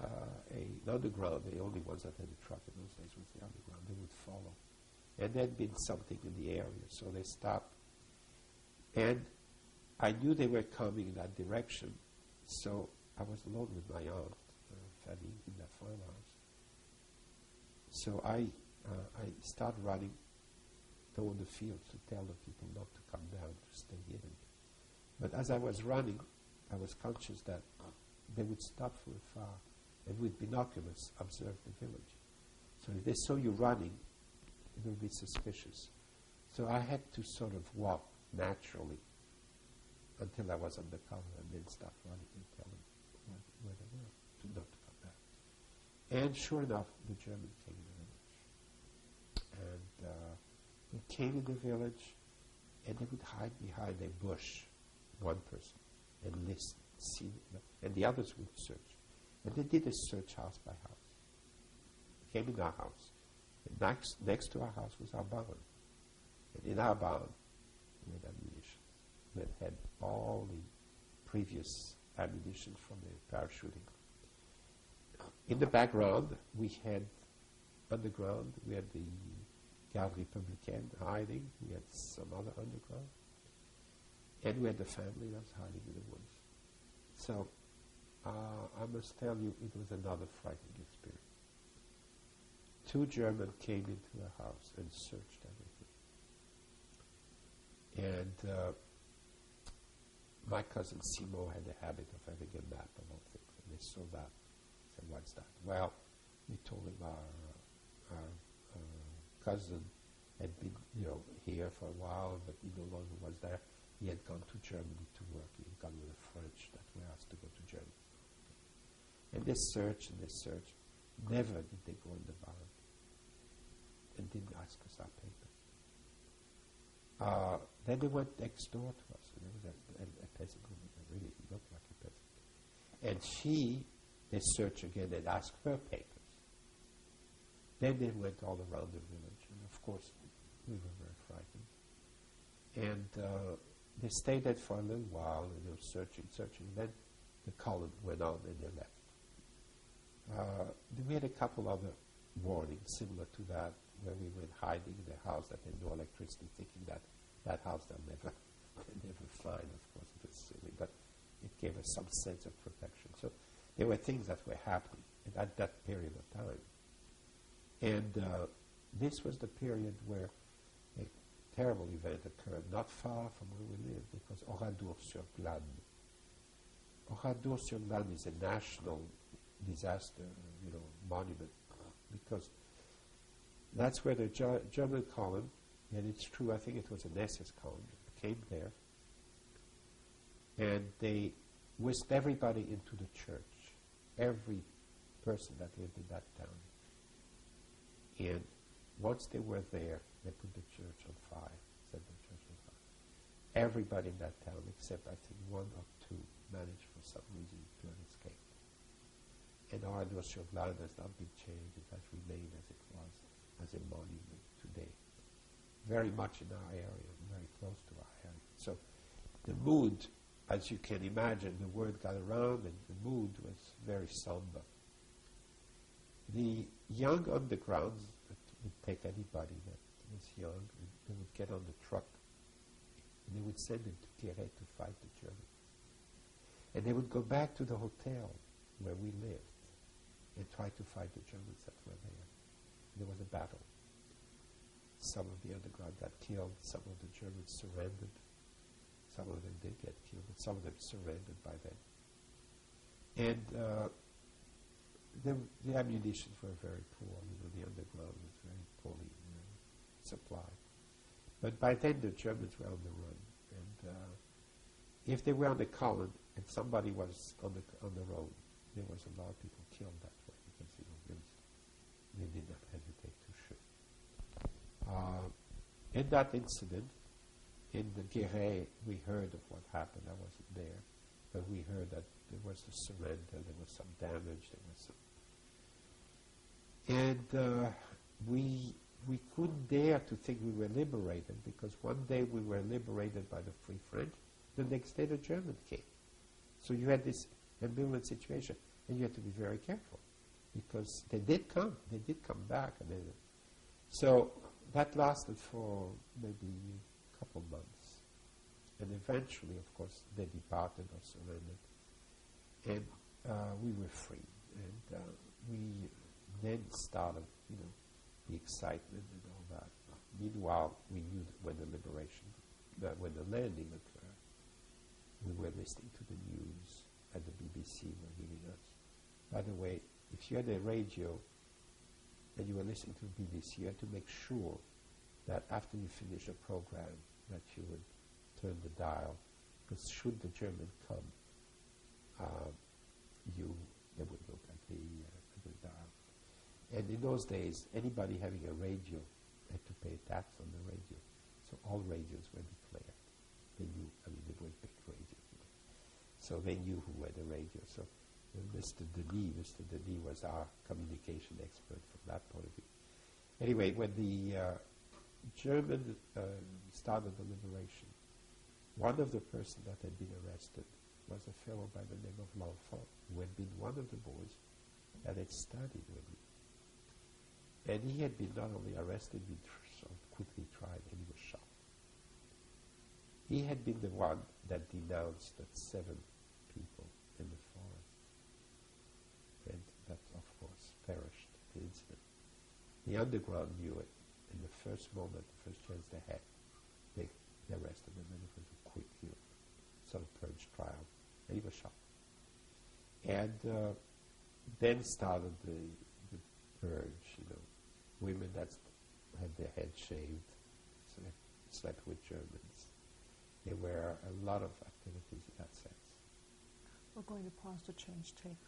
uh, a, underground, the only ones that had a truck in those days was the underground, they would follow and there'd been something in the area, so they stopped. And I knew they were coming in that direction, so I was alone with my aunt, uh, Fanny, in that farmhouse. So I, uh, I started running toward the fields to tell the people not to come down, to stay hidden. But as I was running, I was conscious that they would stop from afar and with binoculars observe the village. So if they saw you running, it would be suspicious. So I had to sort of walk naturally until I was under cover and then stop running and tell them where, where they were, to not to come back. And sure enough, the German came to the village. And uh, they came in the village and they would hide behind a bush, one person, and listen, see, and the others would search. And they did a search house by house. They came in our house Next, next to our house was our barn. And in our barn, we had ammunition. We had all the previous ammunition from the parachuting. In the background, we had underground, we had the Garde Républicaine hiding, we had some other underground, and we had the family that was hiding in the woods. So uh, I must tell you, it was another frightening experience two Germans came into the house and searched everything. And uh, my cousin Simo had the habit of having a map of all things, and they saw that. "What's that?" Well, we told him our, our uh, cousin had been, you know, here for a while, but he no longer was there. He had gone to Germany to work. He had gone with the French that were asked to go to Germany. And they searched and they searched. Never did they go in the barn and didn't ask us our paper. Uh, then they went next door to us, and there was a, a, a peasant woman really looked like a peasant. And she, they searched again and asked her papers. Then they went all around the village, and of course, we were very frightened. And uh, they stayed there for a little while, and they were searching, searching. Then the column went on, and they left. Uh, we had a couple other warnings similar to that where we were hiding in a house that had no electricity, thinking that that house they'll never, they'll never find. Of course, it was silly, but it gave us some sense of protection. So there were things that were happening at that period of time. And uh, this was the period where a terrible event occurred, not far from where we live, because Oradour-sur-Glane. Oradour-sur-Glane is a national disaster, you know, monument, because that's where the German column, and it's true, I think it was an SS column, came there, and they whisked everybody into the church, every person that lived in that town. And once they were there, they put the church on fire, set the church on fire. Everybody in that town, except I think one or two, managed for some reason to escape. And our Oradour-sur-Glane has not been changed. It has remained as it was, as a monument today. Very much in our area, very close to our area. So the mood, as you can imagine, the word got around and the mood was very somber. The young undergrounds would take anybody that was young, and they would get on the truck, and they would send them to Guéret to fight the Germans. And they would go back to the hotel where we lived and try to fight the Germans that were there. There was a battle. Some of the underground got killed, some of the Germans surrendered. Some of them did get killed, but some of them surrendered by then. And uh, the, the ammunition were very poor. You know, the underground was very poorly you know, supplied. But by then the Germans were on the run, and uh, if they were on the column and somebody was on the on the road, there was a lot of people killed that way because you know they did not hesitate to shoot. Uh, in that incident, in the Guéret, we heard of what happened. I wasn't there, but we heard that there was a surrender, there was some damage, there was some and uh, we, we couldn't dare to think we were liberated because one day we were liberated by the Free French, the next day the Germans came. So you had this ambivalent situation, and you had to be very careful because they did come, they did come back. And they, so that lasted for maybe couple months. And eventually, of course, they departed or surrendered. And uh, we were free. And uh, we then started, you know, the excitement and all that. Meanwhile, we knew when the liberation, that when the landing occurred, we were listening to the news and the BBC were giving us. By the way, if you had a radio and you were listening to the BBC, you had to make sure that after you finish the program that you would turn the dial, because should the German come, uh, you they would look at the uh, and in those days, anybody having a radio had to pay tax on the radio. So all radios were declared. They knew, I mean, they were big radios. So they knew who had the radio. So uh, Mr. Denis, Mr. Denis was our communication expert from that point of view. Anyway, when the uh, German uh, started the liberation, one of the persons that had been arrested was a fellow by the name of L'Enfant, who had been one of the boys that had studied with me. And he had been not only arrested, but tr- quickly tried, and he was shot. He had been the one that denounced that seven people in the forest. And that, of course, perished, the incident. The underground knew it. First moment, the first chance they had, they, they arrested him, and it was a quick, sort of purge trial. And he was shot. And uh, then started the, the purge, you know, women that had their head shaved, slept with Germans. There were a lot of activities in that sense. We're going to pause to change tape.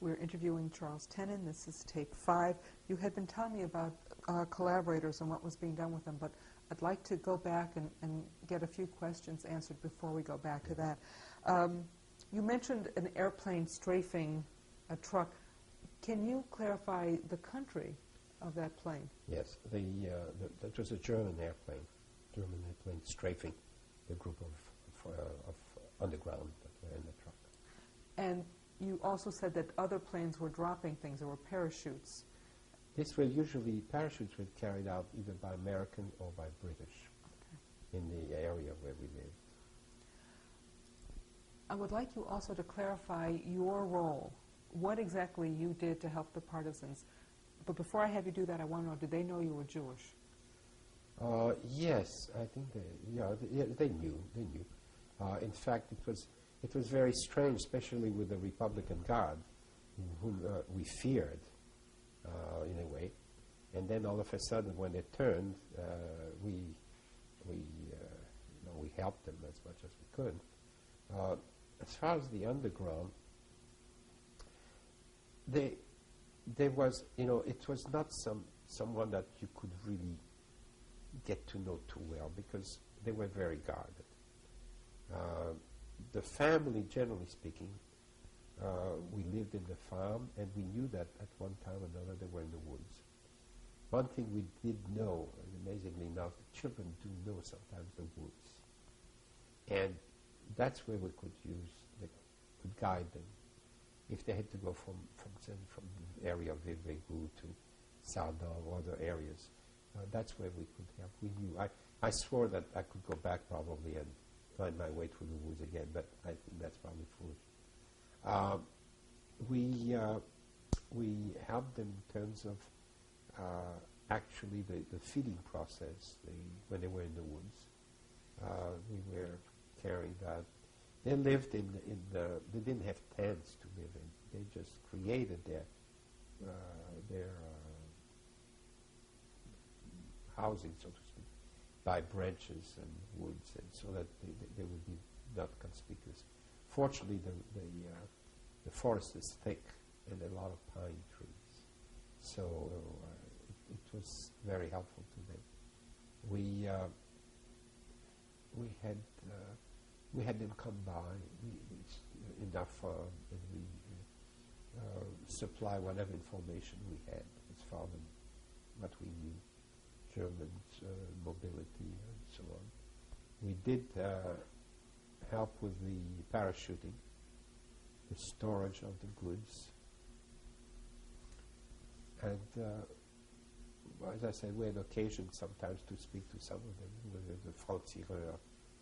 We're interviewing Charles Tenen. This is tape five. You had been telling me about uh, collaborators and what was being done with them, but I'd like to go back and, and get a few questions answered before we go back to that. Um, you mentioned an airplane strafing a truck. Can you clarify the country of that plane? Yes, the, uh, the, that was a German airplane, German airplane strafing the group of, of, uh, of underground that were in the truck. And you also said that other planes were dropping things. There were parachutes. This were usually parachutes were carried out either by American or by British in the area where we lived. I would like you also to clarify your role, what exactly you did to help the partisans. But before I have you do that, I want to know, did they know you were Jewish? Uh, yes, I think they, yeah, they, yeah, they knew, they knew. Uh, in fact, it was, it was very strange, especially with the Republican Guard, whom uh, we feared uh, in a way. And then all of a sudden, when it turned, uh, we, we, uh, you know, we helped them as much as we could. as far as the underground, they, there was, you know, it was not some someone that you could really get to know too well because they were very guarded. The family, generally speaking, uh, we lived in the farm, and we knew that at one time or another they were in the woods. One thing we did know, and amazingly enough, the children do know sometimes the woods. And that's where we could use, the, could guide them. If they had to go from, from, from the area of Vivegu to Sardent or other areas, uh, that's where we could help. We knew. I, I swore that I could go back probably and find my way through the woods again, but I think that's probably foolish. Uh, we, uh, we helped them in terms of uh, actually the, the feeding process they, when they were in the woods. Uh, we were carrying that. They lived in, in the, they didn't have tents to live in. They just created their, their housing, so to speak, by branches and woods, and so that they, they, would be not conspicuous. Fortunately, the, the, uh, the forest is thick and a lot of pine trees, so uh, it, it, was very helpful to them. We uh, we had uh, we had them come by we, we enough, and we uh, supply whatever information we had as far as what we knew. German uh, mobility and so on. We did uh, help with the parachuting, the storage of the goods, and uh, as I said, we had occasion sometimes to speak to some of them, with the Franc Tireur,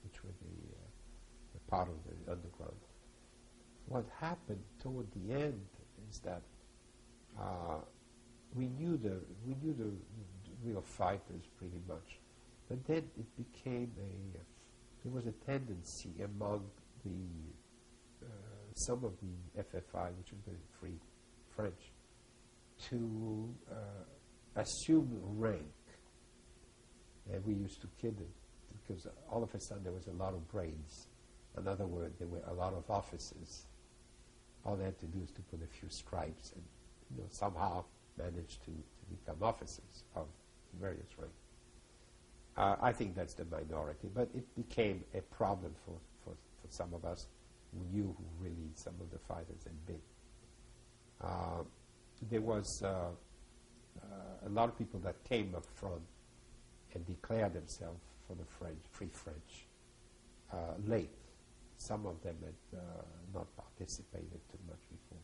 which were the, uh, the, part of the underground. What happened toward the end is that uh, we knew the we knew the real fighters pretty much. But then it became a, there was a tendency among the, uh, some of the FFI, which is the Free French, to uh, assume rank. And we used to kid them because all of a sudden there was a lot of grades. In other words, there were a lot of officers. All they had to do is to put a few stripes and you know, somehow manage to, to become officers of various ranks. Uh, I think that's the minority, but it became a problem for, for, for some of us who knew who really some of the fighters had been. Uh, there was uh, uh a lot of people that came up front and declared themselves for the French, Free French, uh, late. Some of them had uh, not participated too much before.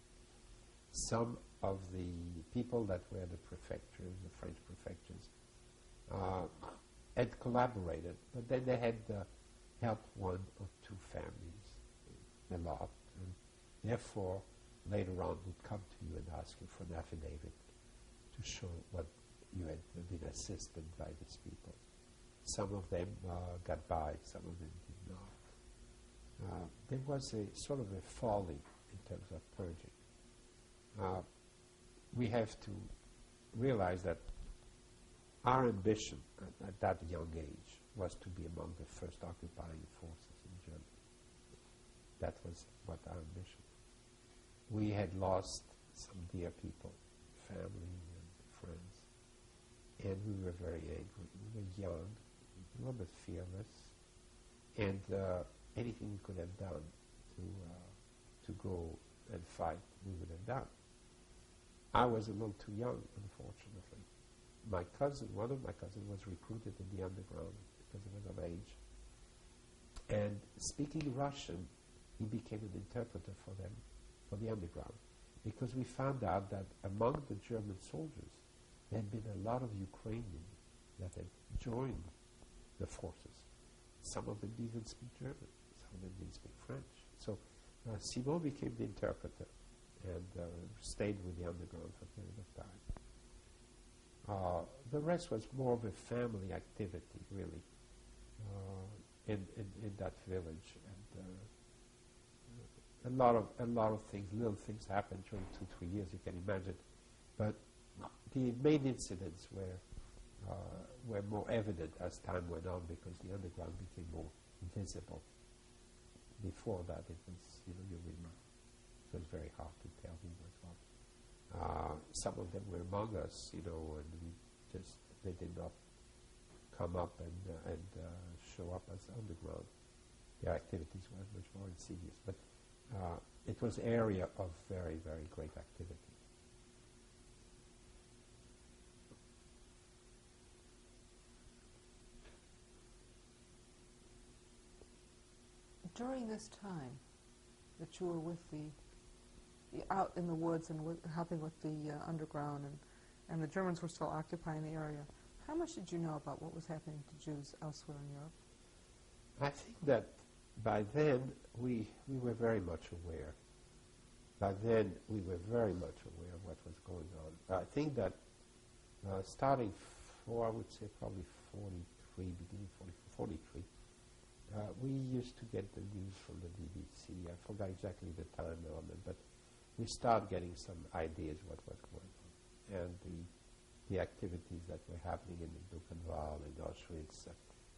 Some of the people that were the prefectures, the French prefectures, uh, had collaborated, but then they had uh, helped one or two families a lot, and therefore later on would come to you and ask you for an affidavit to show what you had been assisted by these people. Some of them uh, got by, some of them did not. Uh, there was a sort of a folly in terms of purging. Uh, we have to realize that our ambition at, at, that young age was to be among the first occupying forces in Germany. That was what our ambition. We had lost some dear people, family and friends. And we were very angry. We were young, a little bit fearless, and uh, anything we could have done to uh, to go and fight, we would have done. I was a little too young, unfortunately. My cousin, one of my cousins, was recruited in the underground because he was of age. And speaking Russian, he became an interpreter for them, for the underground, because we found out that among the German soldiers, there had been a lot of Ukrainians that had joined the forces. Some of them didn't speak German, some of them didn't speak French. So uh, Simon became the interpreter and uh, stayed with the underground for a period of time. Uh, the rest was more of a family activity, really, uh, in, in, in that village. And uh, a lot of a lot of things, little things happened during two three years. You can imagine, but the main incidents were uh, were more evident as time went on because the underground became more visible. Before that, it was you know you remember it was very hard to tell who was what. Uh, some of them were among us, you know, and we just they did not come up and uh, and uh, show up as underground. Their activities were much more insidious, but uh, it was area of very very great activity. During this time that you were with the out in the woods and helping with the uh, underground, and, and the Germans were still occupying the area. How much did you know about what was happening to Jews elsewhere in Europe? I think that by then we, we were very much aware. By then we were very much aware of what was going on. I think that uh, starting for, I would say probably 43, beginning 44, 43, uh, we used to get the news from the BBC. I forgot exactly the time element, but we start getting some ideas what was going on. And the, the activities that were happening in the Buchenwald and Auschwitz uh,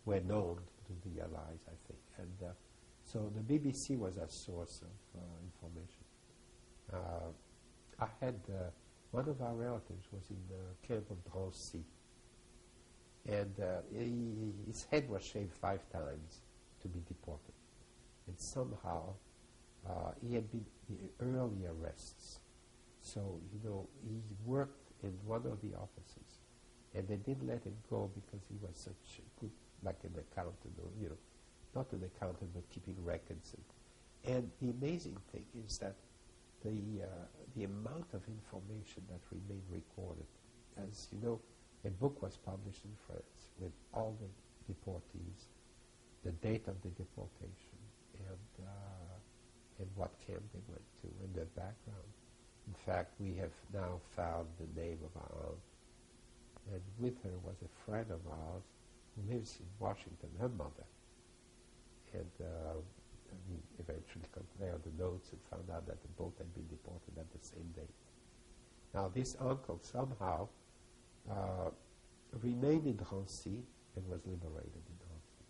were known to the Allies, I think. And uh, so the BBC was a source of uh, information. Uh, I had, uh, one of our relatives was in the camp of Drancy. And he, his head was shaved five times to be deported. And somehow uh, he had been early arrests. So, you know, he worked in one of the offices, and they didn't let him go because he was such a good, like an accountant, or, you know, not an accountant, but keeping records. And, and the amazing thing is that the, uh, the amount of information that remained recorded, as you know, a book was published in France with all the deportees, the date of the deportation, and uh, and what camp they went to and their background. In fact, we have now found the name of our aunt. And with her was a friend of ours who lives in Washington, her mother. And uh, we eventually compared the notes and found out that the both had been deported at the same date. Now, this uncle somehow uh, remained in Drancy and was liberated in Drancy.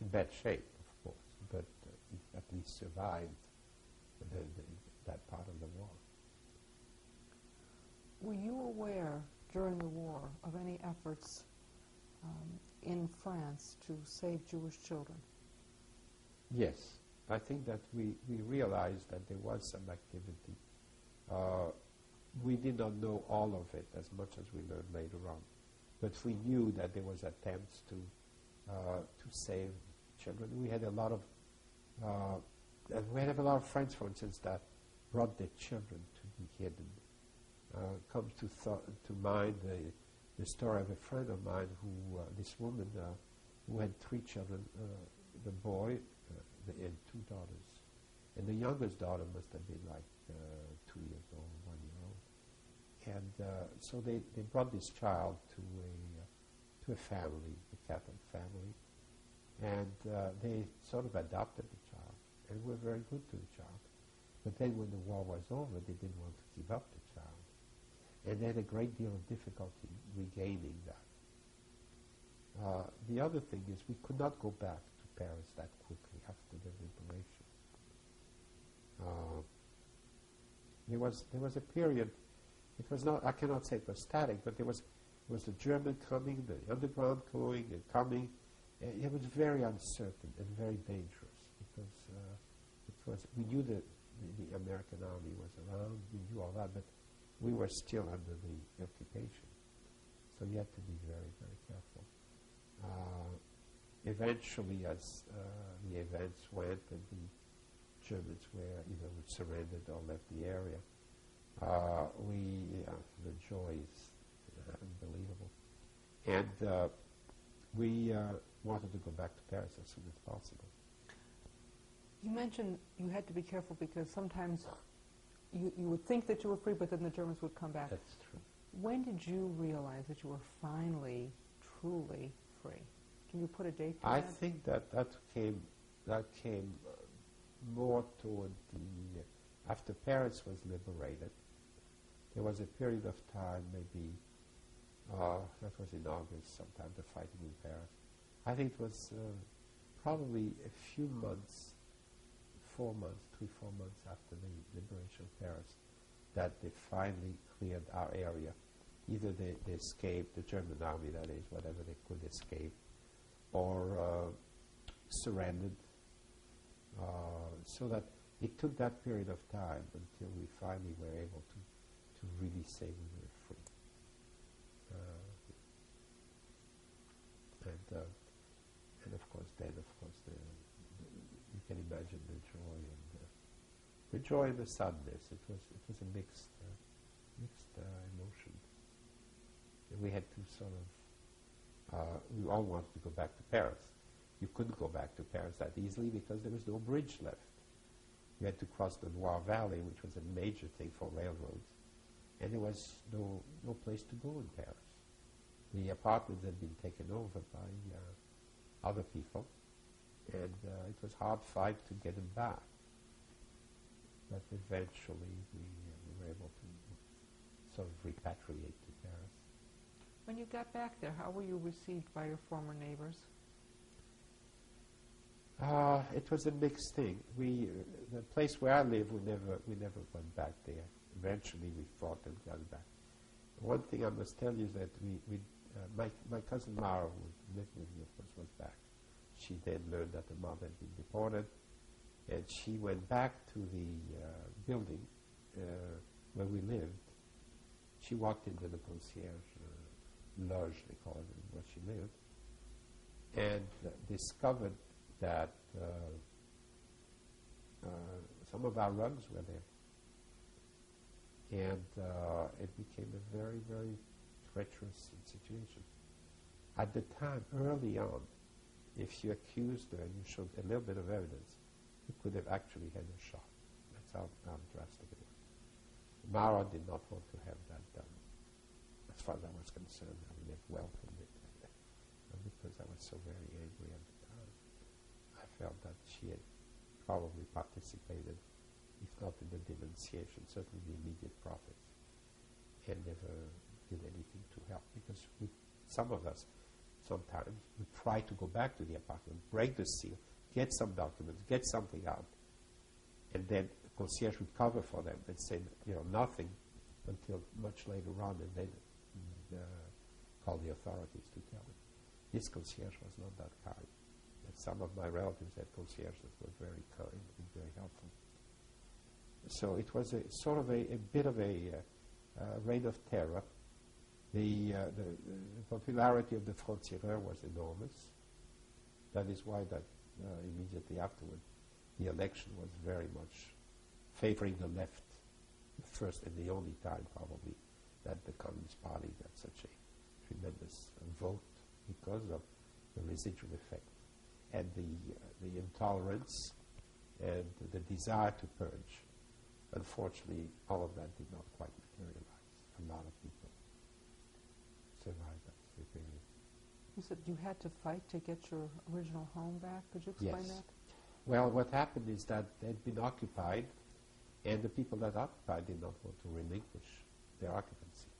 In bad shape, at least survived the, the, that part of the war. Were you aware during the war of any efforts um, in France to save Jewish children? Yes. I think that we, we realized that there was some activity. Uh, we did not know all of it as much as we learned later on. But we knew that there was attempts to, uh, to save children. We had a lot of uh, we have a lot of friends, for instance, that brought their children to be hidden. Uh, comes to to mind the, the story of a friend of mine who, uh, this woman, uh, who had three children, uh, the boy uh, the, and two daughters. And the youngest daughter must have been like two years old, one year old. And so they, they brought this child to a, to a family, a Catholic family, and they sort of adopted the and were very good to the child. But then when the war was over, they didn't want to give up the child. And they had a great deal of difficulty regaining that. Uh, the other thing is we could not go back to Paris that quickly after the liberation. Uh, There was there was a period. It was not. I cannot say it was static, but there was it was the German coming, the underground going and coming. It was very uncertain and very dangerous because uh, We knew that the, the American army was around. We knew all that, but we were still under the occupation. So you had to be very, very careful. Uh, eventually, as uh, the events went and the Germans were either surrendered or left the area, uh, we the joy is unbelievable, and uh, we uh, wanted to go back to Paris as soon as possible. You mentioned you had to be careful because sometimes you, you would think that you were free, but then the Germans would come back. That's true. When did you realize that you were finally, truly free? Can you put a date to I that? think that that came that came uh, more toward the after Paris was liberated. There was a period of time, maybe uh, that was in August, sometime the fighting in Paris. I think it was uh, probably a few months, four months, three, four months after the liberation of Paris, that they finally cleared our area. Either they, they escaped, the German army, that is, whatever they could escape, or uh, surrendered. Uh, so that it took that period of time until we finally were able to, to really say we were free. Uh, and, uh, and of course, then, of course, the, you can imagine the the joy and the sadness. It was it was a mixed uh, mixed uh, emotion. And we had to sort of uh, we all wanted to go back to Paris. You couldn't go back to Paris that easily because there was no bridge left. You had to cross the Loire Valley, which was a major thing for railroads, and there was no no place to go in Paris. The apartments had been taken over by uh, other people, and uh, it was hard fight to get them back. But eventually, we, uh, we were able to sort of repatriate to Paris. When you got back there, how were you received by your former neighbors? Uh, it was a mixed thing. We, uh, the place where I live, we never, we never went back there. Eventually, we fought and got back. One thing I must tell you is that we, we uh, my, my cousin Mara, who lived with me, of course, was back. She then learned that the mother had been deported, and she went back to the uh, building uh, where we lived. She walked into the concierge uh, lodge, they call it, where she lived, and uh, discovered that uh, uh, some of our rugs were there. And it became a very, very treacherous situation. At the time, early on, if you accused her and you showed a little bit of evidence, you could have actually had a shot. That's how, how drastic it was. Mara did not want to have that done. As far as I was concerned, I would have welcomed it because I was so very angry at the time. I felt that she had probably participated, if not in the denunciation, certainly the immediate profits, and never did anything to help. Because we, some of us, sometimes, we try to go back to the apartment, break the seal, get some documents, get something out, and then the concierge would cover for them and say, you know, nothing until much later on, and then uh, call the authorities to tell them. This concierge was not that kind. And some of my relatives had concierges were very kind and very helpful. So it was a sort of a, a bit of a uh, uh, reign of terror. The, uh, the, the, popularity of the Franc Tireur was enormous. That is why that uh, immediately afterward, the election was very much favoring the left. The first and the only time, probably, that the Communist Party got such a tremendous vote because of the residual effect and the, uh, the intolerance and the desire to purge. Unfortunately, all of that did not quite materialize. A lot of people survived. You said you had to fight to get your original home back. Could you explain Yes. that? Well, what happened is that they'd been occupied, and the people that occupied did not want to relinquish their occupancy.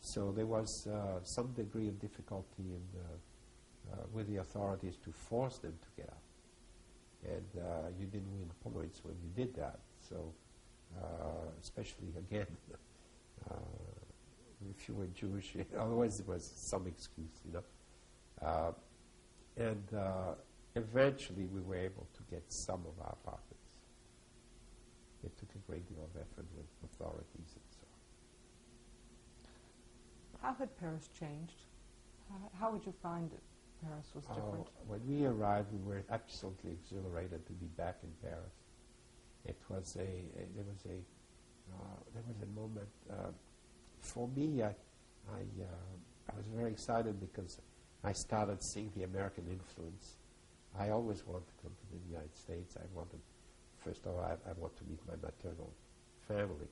So there was uh, some degree of difficulty in, uh, uh, with the authorities to force them to get out. And uh, you didn't win points when you did that. So uh, especially again, uh, if you were Jewish, otherwise there was some excuse, you know. Uh, and uh, eventually we were able to get some of our apartments. It took a great deal of effort with authorities and so on. How had Paris changed? How, how would you find it? Paris was Oh, different. when we arrived, we were absolutely exhilarated to be back in Paris. It was a, a there was a uh, there was a moment uh, for me. I I, uh, I was very excited because I started seeing the American influence. I always wanted to come to the United States. I wanted first of all I, I want to meet my maternal family,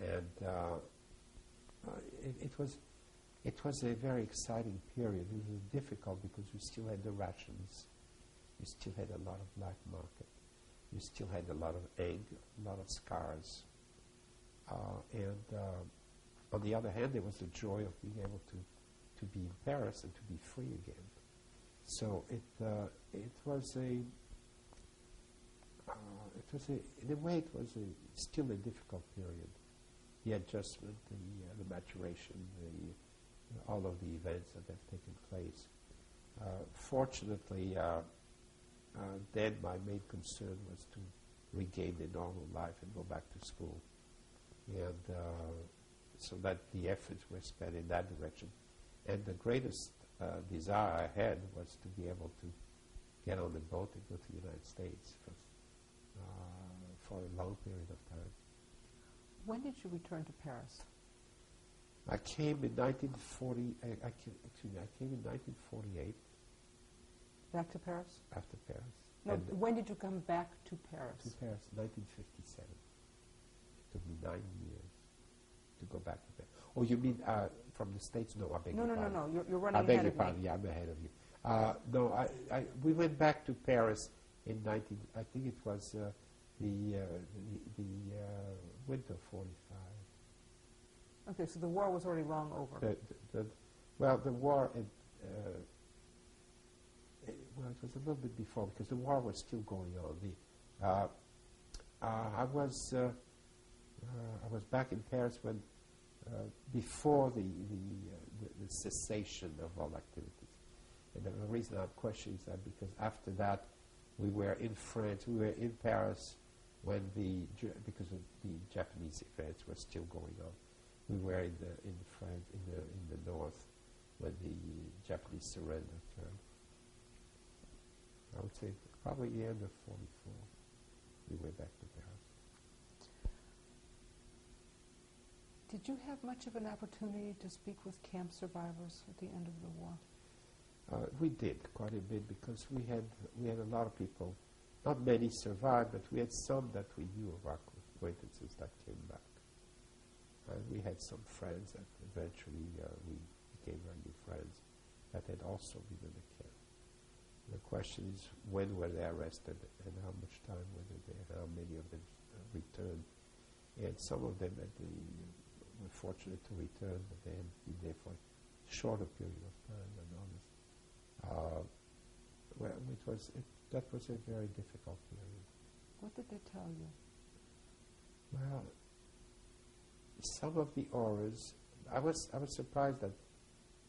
and uh, it, it was it was a very exciting period. It was difficult because we still had the rations. We still had a lot of black market. We still had a lot of anger, a lot of scars. Uh, and uh, on the other hand, there was the joy of being able to, to be in Paris and to be free again. So it, uh, it was a, uh, it was a, in a way, it was a, still a difficult period. The adjustment, the, uh, the maturation, the, all of the events that have taken place. Uh, fortunately, uh, uh, then my main concern was to regain the normal life and go back to school. And so that the efforts were spent in that direction. And the greatest uh, desire I had was to be able to get on the boat and go to the United States for, uh, for a long period of time. When did you return to Paris? I came in 1940. I, I came, excuse me. I came in 1948 Back to Paris? after Paris. No, and when did you come back to Paris? to Paris, 1957. It took me nine years to go back to Paris. Oh, you mean uh, from the States? No, I beg No, your no, no, pardon. no. You're, running I beg ahead your of me. pardon. Yeah, I'm ahead of you. Uh, no, I, I, we went back to Paris in 19. I think it was uh, the uh, the, the uh, winter 45. Okay, so the war was already long over. The, the, the, well, the war, it, uh, it, well, it was a little bit before because the war was still going on. The, uh, uh, I was uh, uh, I was back in Paris when before the uh, the the cessation of all activities. And the reason I'm questioning is that because after that we were in France, we were in Paris when the because of the Japanese events were still going on we were in the in France in the in the north when the Japanese surrender occurred. I would say probably the end of '44. We were back to Paris. Did you have much of an opportunity to speak with camp survivors at the end of the war? Uh, we did quite a bit because we had we had a lot of people. Not many survived, but we had some that we knew of our acquaintances that came back. And we had some friends that eventually uh, we became very good friends that had also been in the camp. The question is when were they arrested and how much time were they there, how many of them uh, returned. And some of them had the, fortunate to return, but they had been there for a shorter period of time than others. Uh, well, it was, it, that was a very difficult period. What did they tell you? Well, some of the auras, I was, I was surprised that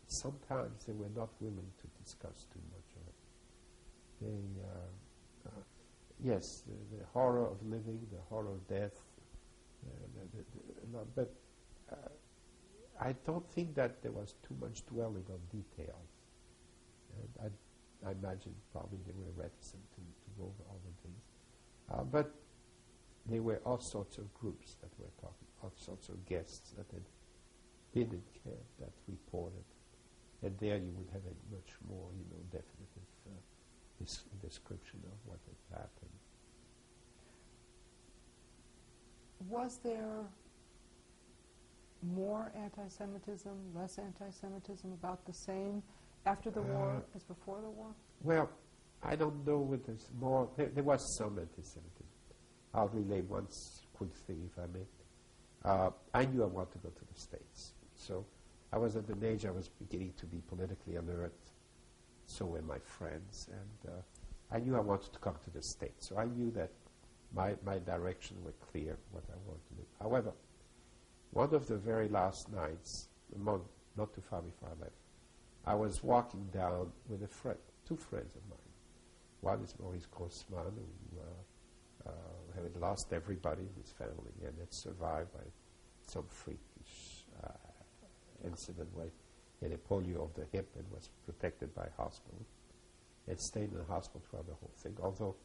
sometimes they were not willing to discuss too much of it. They, uh, uh, yes, the, the horror of living, the horror of death, uh, the, the, the, but uh, I don't think that there was too much dwelling on details. I, I imagine probably they were reticent to, to go over all the things. Uh, but there were all sorts of groups that were talking, all sorts of guests that had been in that reported. And there you would have a much more, you know, definitive uh, des- description of what had happened. Was there more anti-Semitism, less anti-Semitism, about the same after the war Uh, as before the war? Well, I don't know whether there's more. There, there was some anti-Semitism. I'll relay one quick thing, if I may. Uh, I knew I wanted to go to the States. So I was at an age I was beginning to be politically alert. So were my friends. And uh, I knew I wanted to come to the States. So I knew that my, my direction was clear, what I wanted to do. However, one of the very last nights, among, not too far before I left, I was walking down with a friend, two friends of mine. One is Maurice Grossman, who uh, uh, had lost everybody in his family and had survived by some freakish uh, incident where he had a polio of the hip and was protected by hospital and stayed in the hospital throughout the whole thing. Although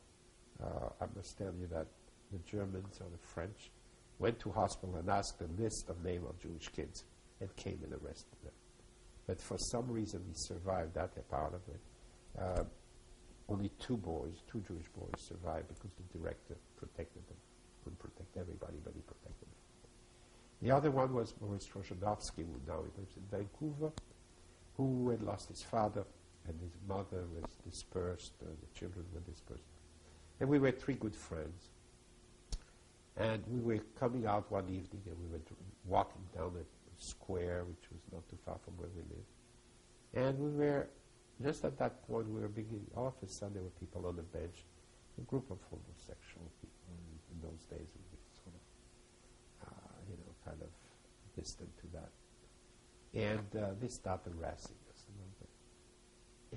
uh, I must tell you that the Germans or the French went to hospital and asked a list of name of Jewish kids and came and arrested them. But for some reason, he survived that part of it. Uh, only two boys, two Jewish boys, survived because the director protected them. Couldn't protect everybody, but he protected them. The other one was Maurice Trojanovsky, who now lives in Vancouver, who had lost his father, and his mother was dispersed, uh, the children were dispersed. And we were three good friends. And we were coming out one evening and we were walking down a square, which was not too far from where we lived. And we were, just at that point, we were beginning, all of a sudden there were people on the bench, a group of homosexual people. In, those days, we were sort of, uh, you know, kind of distant to that. And uh, they started harassing us a little bit.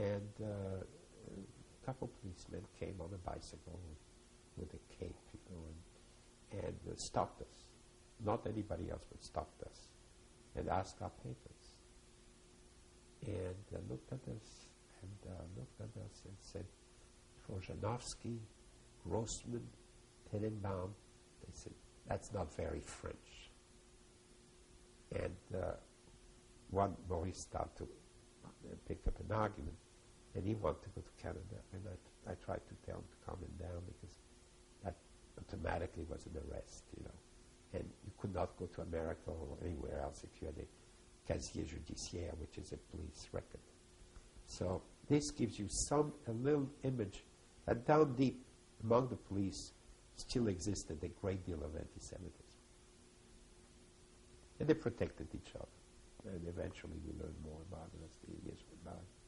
And uh, a couple of policemen came on a bicycle with, with a cape, you know, and, and uh, stopped us. Not anybody else, but stopped us and asked our papers. And uh, looked at us and uh, looked at us and said, Trojanovsky, Grossman, Tenenbaum. They said, that's not very French. And uh, one Maurice started to uh, pick up an argument and he wanted to go to Canada. And I, I tried to tell him to calm him down because automatically was an arrest, you know. And you could not go to America or anywhere else if you had a casier judiciaire, which is a police record. So this gives you some a little image that down deep among the police still existed a great deal of anti-Semitism. And they protected each other. And eventually we learned more about it as the years went by.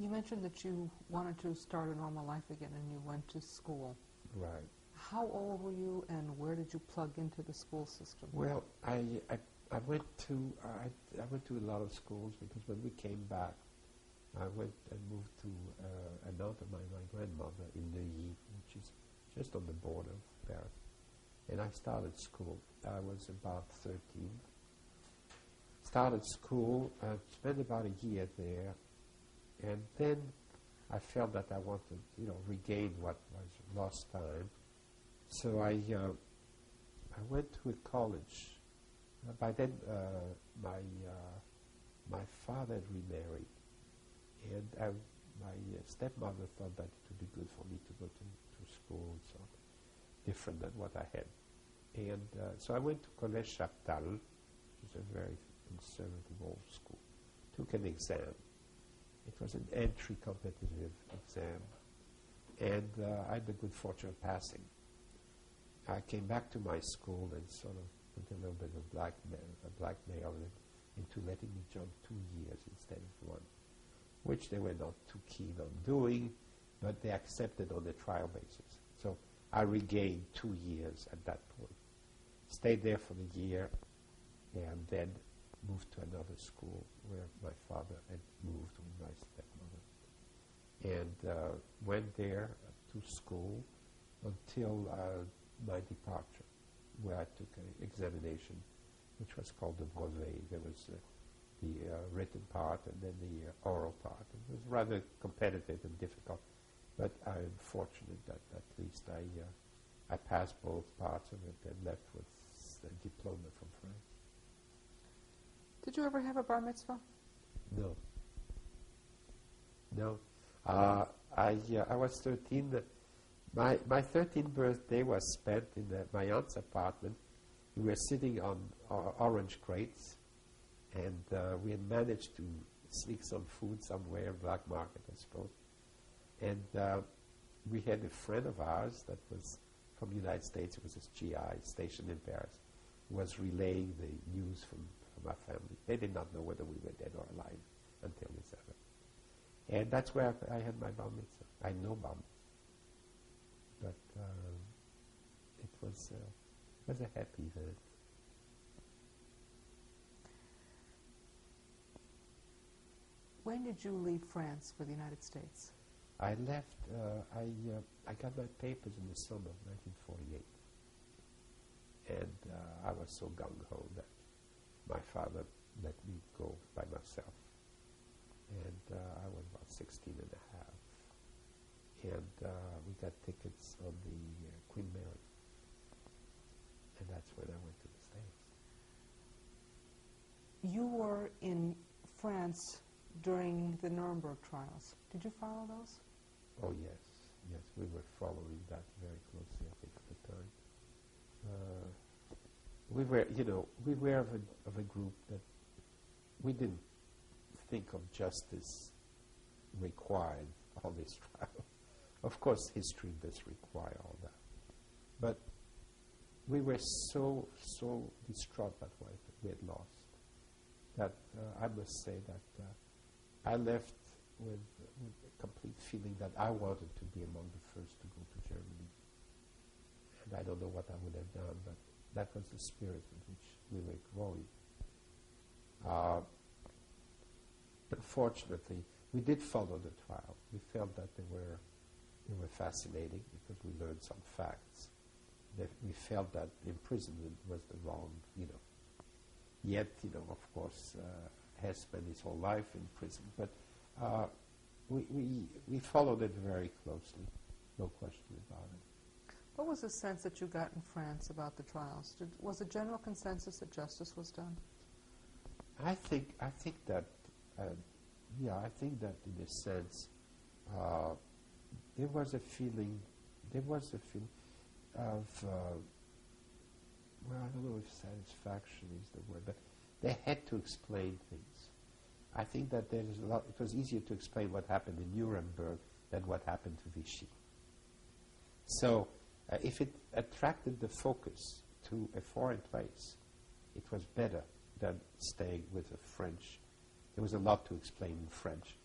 You mentioned that you wanted to start a normal life again and you went to school. Right. How old were you and where did you plug into the school system? Well, I, I, I went to I, I went to a lot of schools because when we came back, I went and moved to uh, an aunt of my, my grandmother in Neuilly, which is just on the border of Paris. And I started school. I was about 13. Started school, I spent about a year there, and then I felt that I wanted, you know, regain what was lost time. So I, uh, I went to a college. Uh, by then, uh, my uh, my father had remarried, and I, my uh, stepmother thought that it would be good for me to go to, to school, so different than what I had. And uh, so I went to Collège Chaptal, which is a very conservative old school. Took an exam. It was an entry competitive exam, and uh, I had the good fortune of passing. I came back to my school and sort of put a little bit of blackmail, blackmail into letting me jump two years instead of one, which they were not too keen on doing, but they accepted on a trial basis. So I regained two years at that point. Stayed there for the year, and then moved to another school where my father had moved with my stepmother, and uh, went there to school until uh, my departure, where I took an examination, which was called the brevet. There was uh, the uh, written part and then the uh, oral part. It was rather competitive and difficult, but I'm fortunate that at least I uh, I passed both parts of it and left with a diploma from France. Did you ever have a bar mitzvah? No. No. Uh, I uh, I was 13 my, my 13th birthday was spent in the, my aunt's apartment. We were sitting on uh, orange crates, and uh, we had managed to sneak some food somewhere, black market, I suppose. And uh, we had a friend of ours that was from the United States, it was his GI stationed in Paris, was relaying the news from, our family. They did not know whether we were dead or alive until this happened. And that's where I, I had my bar mitzvah. I know bar mitzvah. um, it was uh, it was a happy event. When did you leave France for the United States? I left. Uh, I uh, I got my papers in the summer of 1948, and uh, I was so gung ho that my father let me go by myself, and uh, I was about 16 and a half, and uh, we got tickets on the uh, Queen Mary, and that's when I went to the States. You were in France during the Nuremberg trials. Did you follow those? Oh yes, yes, we were following that very closely. I think at the time, uh, we were, you know, we were of a, of a group that we didn't think of justice required all this trial. of course, history does require all that, but we were so so distraught way that we had lost that uh, I must say that uh, I left with, with a complete feeling that I wanted to be among the first to go to Germany. And I don't know what I would have done, but that was the spirit in which we were growing. Uh, unfortunately, we did follow the trial. We felt that they were, they were fascinating because we learned some facts. That we felt that imprisonment was the wrong, you know. Yet, you know, of course, uh, has spent his whole life in prison, but uh, we, we, we followed it very closely, no question about it. What was the sense that you got in France about the trials? Did, was a general consensus that justice was done? I think I think that uh, yeah I think that in a sense uh, there was a feeling there was a feeling of uh, well I don't know if satisfaction is the word but they had to explain things. I think that there is a lot. It was easier to explain what happened in Nuremberg than what happened to Vichy. So, uh, if it attracted the focus to a foreign place, it was better than staying with a French. There was a lot to explain in French,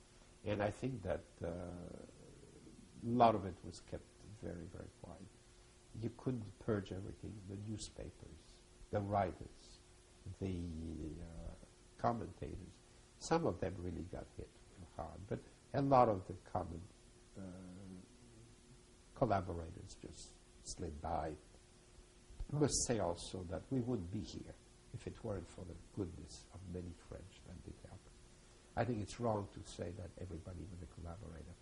and I think that uh, a lot of it was kept very, very quiet. You couldn't purge everything. The newspapers, the writers, the uh, commentators some of them really got hit hard, but a lot of the common uh, collaborators just slid by. Must say also that we wouldn't be here if it weren't for the goodness of many French that did help. I think it's wrong to say that everybody was a collaborator.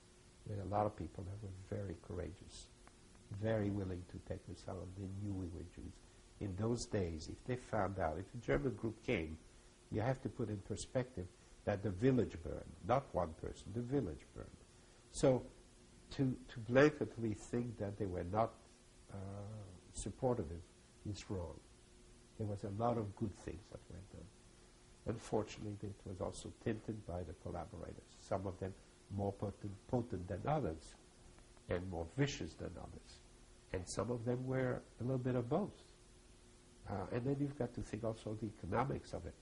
There were a lot of people that were very courageous, very willing to take us out. They knew we were Jews. In those days, if they found out, if a German group came, you have to put in perspective that the village burned, not one person, the village burned. So to, to blanketly think that they were not uh, supportive is wrong. There was a lot of good things that went on. Unfortunately, it was also tinted by the collaborators, some of them more potent, potent than others and more vicious than others. And some of them were a little bit of both. Uh, and then you've got to think also the economics of it.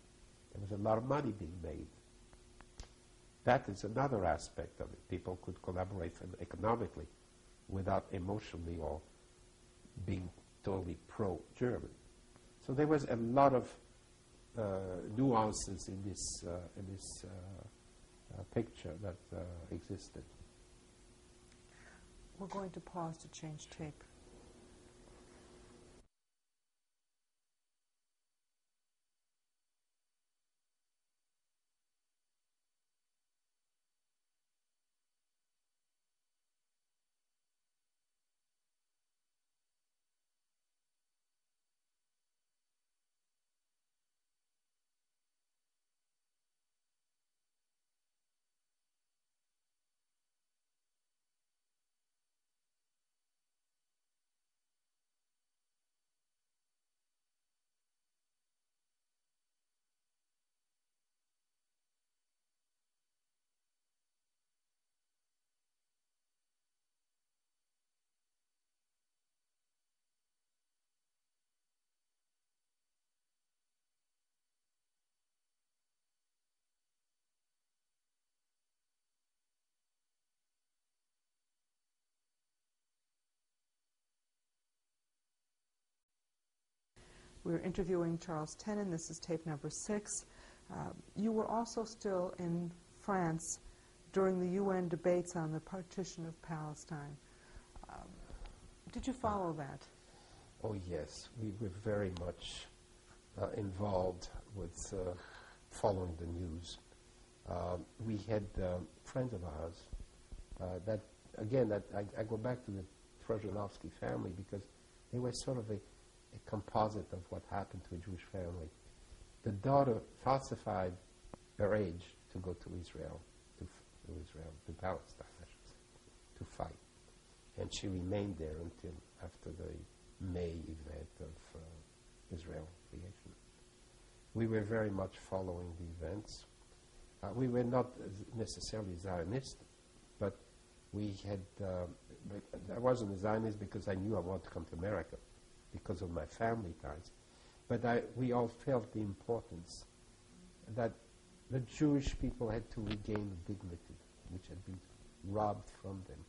There was a lot of money being made that is another aspect of it. People could collaborate economically without emotionally or being totally pro-German. So there was a lot of uh, nuances in this, uh, in this uh, uh picture that uh, existed. We're going to pause to change tape. We're interviewing Charles Tenen. This is tape number six. Uh, you were also still in France during the UN debates on the partition of Palestine. Um, did you follow that? Oh, yes. We were very much uh, involved with uh, following the news. Uh, we had friends of ours uh, that, again, that I, I, go back to the Trojanovsky family because they were sort of a, a, composite of what happened to a Jewish family. The daughter falsified her age to go to Israel, to, to Israel, to Palestine, to fight. And she remained there until after the May event of uh, Israel creation. We were very much following the events. Uh, we were not necessarily Zionist, but we had. Uh, I wasn't a Zionist because I knew I wanted to come to America because of my family ties. But I, we all felt the importance that the Jewish people had to regain the dignity, which had been robbed from them.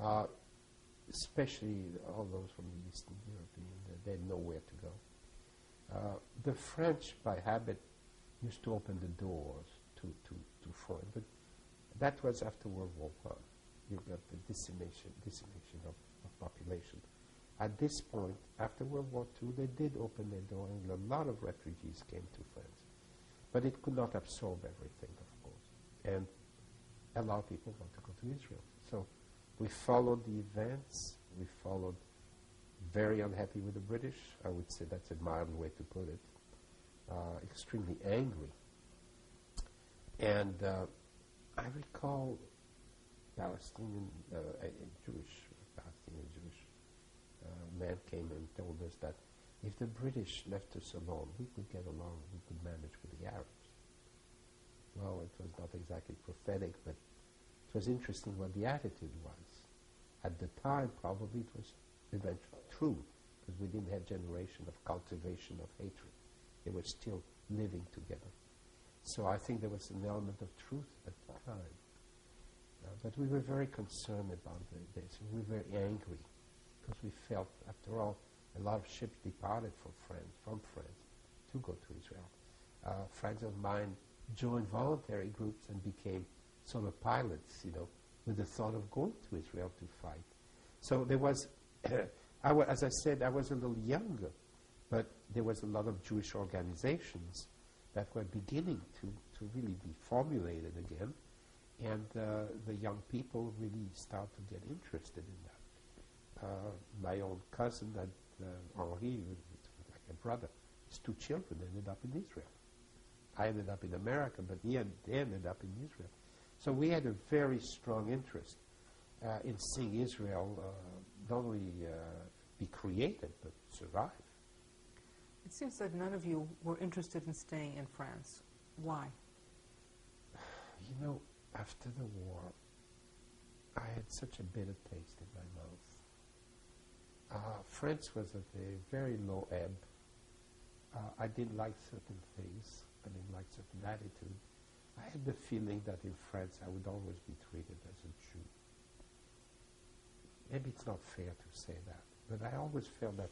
Uh, especially all those from the Eastern European, they had nowhere to go. Uh, the French, by habit, used to open the doors to, to, to foreign, but that was after World War One. You got the decimation, decimation of, of population. At this point, after World War II, they did open their door, and a lot of refugees came to France. But it could not absorb everything, of course. And a lot of people want to go to Israel. So we followed the events. We followed very unhappy with the British. I would say that's a mild way to put it. Uh, extremely angry. And uh, I recall Palestinian, uh, Jewish, man came and told us that if the British left us alone, we could get along, we could manage with the Arabs. Well, it was not exactly prophetic, but it was interesting what the attitude was. At the time, probably it was eventually true, because we didn't have generation of cultivation of hatred. They were still living together. So I think there was an element of truth at the time. Uh, but we were very concerned about the, this. We were very angry because we felt, after all, a lot of ships departed from France, from France to go to Israel. Uh, friends of mine joined voluntary groups and became sort of pilots, you know, with the thought of going to Israel to fight. So there was, I was as I said, I was a little younger, but there was a lot of Jewish organizations that were beginning to, to really be formulated again, and uh, the young people really start to get interested in that. Uh, my own cousin, had, uh, Henri, like a brother, his two children ended up in Israel. I ended up in America, but he had, they ended up in Israel. So we had a very strong interest uh, in seeing Israel uh, not only uh, be created, but survive. It seems that none of you were interested in staying in France. Why? You know, after the war, I had such a bitter taste in my mouth. Uh, France was at a very low ebb. Uh, I didn't like certain things. I didn't like certain attitude. I had the feeling that in France I would always be treated as a Jew. Maybe it's not fair to say that, but I always felt that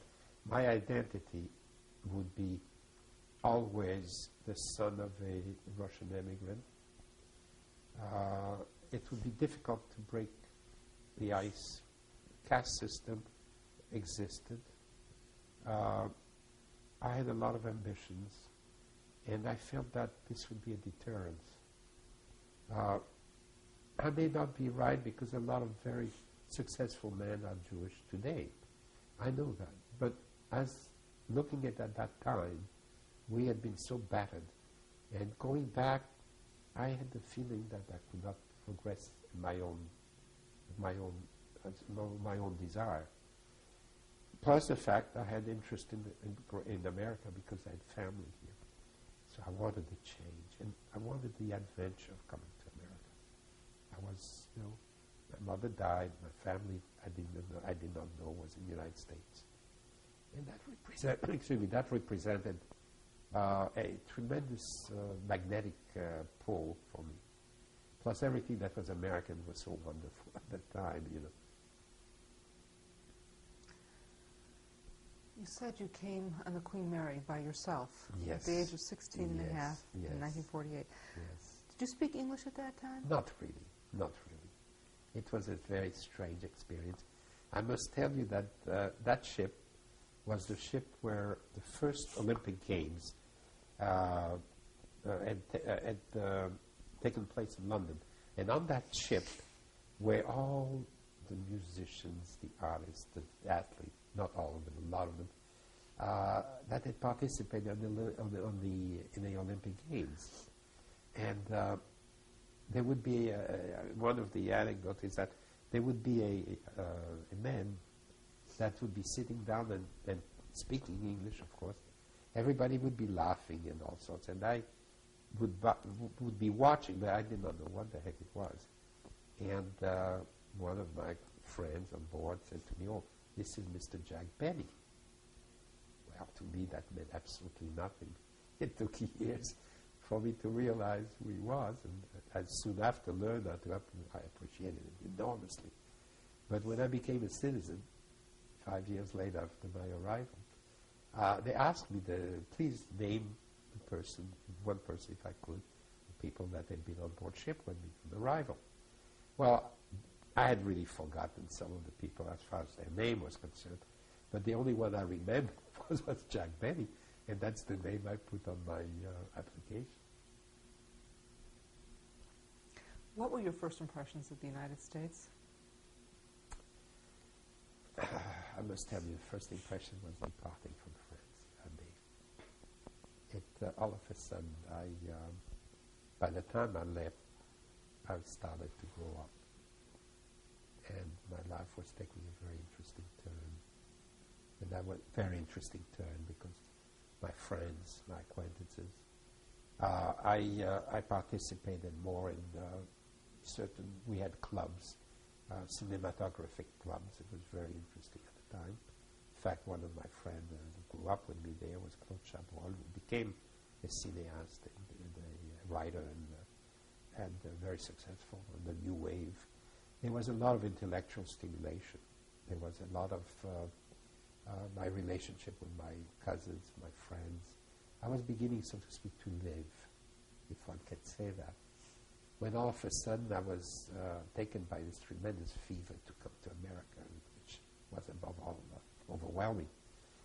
my identity would be always the son of a Russian immigrant. Uh, it would be difficult to break the ice. Caste system existed. Uh, I had a lot of ambitions, and I felt that this would be a deterrent. Uh, I may not be right because a lot of very successful men are Jewish today. I know that. But as looking at at that time, we had been so battered. And going back, I had the feeling that I could not progress in my own, my own, my own desire. Plus the fact I had interest in, in, in America because I had family here. So I wanted the change, and I wanted the adventure of coming to America. I was, you know, my mother died, my family I didn't know, I did not know was in the United States. And that, represent, excuse me, that represented uh, a tremendous uh, magnetic uh, pull for me. Plus, everything that was American was so wonderful at that time, you know. You said you came on the Queen Mary by yourself at Yes. the age of 16 and a half yes. in 1948. Yes. Did you speak English at that time? Not really, not really. It was a very strange experience. I must tell you that uh, that ship was the ship where the first Olympic Games uh, uh, had, uh, had uh, taken place in London. And on that ship were all the musicians, the artists, the athletes, not all of them, a lot of them, uh, that had participated on the, on the, on the, in the Olympic Games. And uh, there would be a, a- one of the anecdotes is that there would be a, a man that would be sitting down and, and speaking English, of course. Everybody would be laughing and all sorts, and I would would be watching, but I did not know what the heck it was. And uh, one of my friends on board said to me, "Oh, this is Mr. Jack Benny." Well, to me that meant absolutely nothing. It took years for me to realize who he was, and I soon after learned that to I appreciated it enormously. But when I became a citizen, five years later after my arrival, uh, they asked me to please name the person, one person if I could, the people that had been on board ship when me on arrival. Well, I had really forgotten some of the people as far as their name was concerned, but the only one I remembered was, was Jack Benny, and that's the name I put on my uh, application. What were your first impressions of the United States? I must tell you, the first impression was departing from France. I mean, it uh, all of a sudden, I um, by the time I left, I started to grow up, and my life was taking a very interesting turn. And that was a very interesting turn because my friends, my acquaintances, uh, I uh, I participated more in uh, certain. We had clubs uh, cinematographic clubs. It was very interesting at the time. In fact, one of my friends uh, who grew up with me there was Claude Chabrol, who became a cineast and, a writer and, uh, and very successful in the new wave. There was a lot of intellectual stimulation. There was a lot of uh, uh, my relationship with my cousins, my friends. I was beginning, so to speak, to live, if one can say that when all of a sudden I was uh, taken by this tremendous fever to come to America, which was above all overwhelming.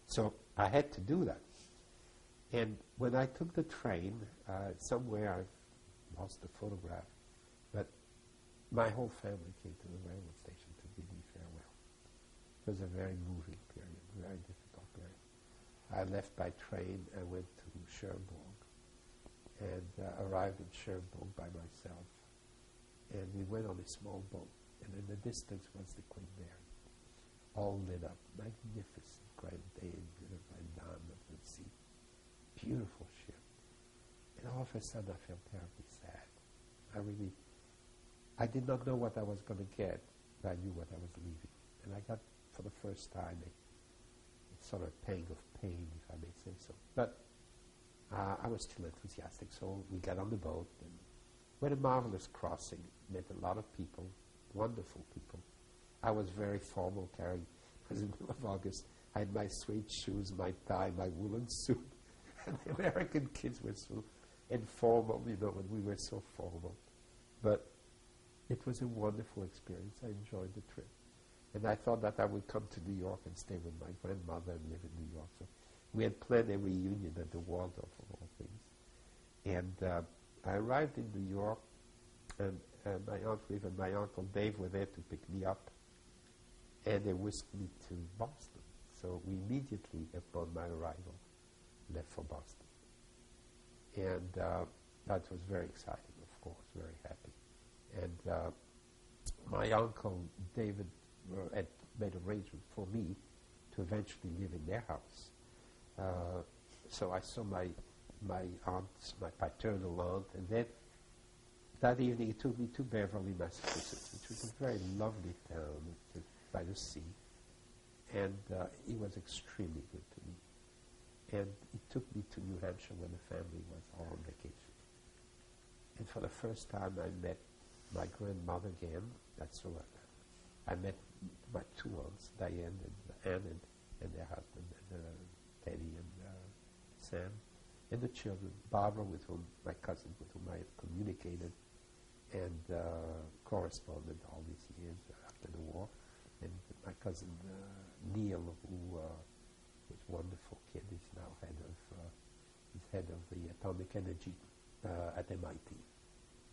So I had to do that. And when I took the train, uh, somewhere I've lost the photograph, my whole family came to the railway station to bid me farewell. It was a very moving period, very difficult period. I left by train and went to Cherbourg and uh, arrived in Cherbourg by myself. And we went on a small boat, and in the distance was the Queen Mary, all lit up, magnificent, Grand Dame of the sea, beautiful ship. And all of a sudden, I felt terribly sad. I really, I did not know what I was going to get, but I knew what I was leaving, and I got for the first time a, sort of pang of pain, if I may say so. But uh, I was still enthusiastic, so we got on the boat and we had a marvelous crossing. Met a lot of people, wonderful people. I was very formal, carrying. Was in the middle of August. I had my suede shoes, my tie, my woolen suit. and the American kids were so informal, you know, and we were so formal. But it was a wonderful experience. I enjoyed the trip. And I thought that I would come to New York and stay with my grandmother and live in New York. So we had planned a reunion at the Waldorf of all things. And uh, I arrived in New York, and, and my aunt Liv and my uncle Dave were there to pick me up, and they whisked me to Boston. So we immediately, upon my arrival, left for Boston. And uh, that was very exciting, of course, very happy. And uh, my uncle David uh, had made arrangements for me to eventually live in their house. Uh, so I saw my my aunt, my paternal aunt, and then that evening he took me to Beverly, Massachusetts, which was a very lovely town by the sea, and uh, he was extremely good to me. And he took me to New Hampshire when the family was all on vacation. And for the first time, I met my grandmother again. That's so. I met my two aunts, Diane and Anne, and and their husband, and uh, Teddy and uh, Sam, and the children, Barbara, with whom my cousin, with whom I have communicated and uh, corresponded all these years after the war, and my cousin uh, Neil, who uh, was a wonderful kid, he's now head of uh, head of the atomic energy uh, at MIT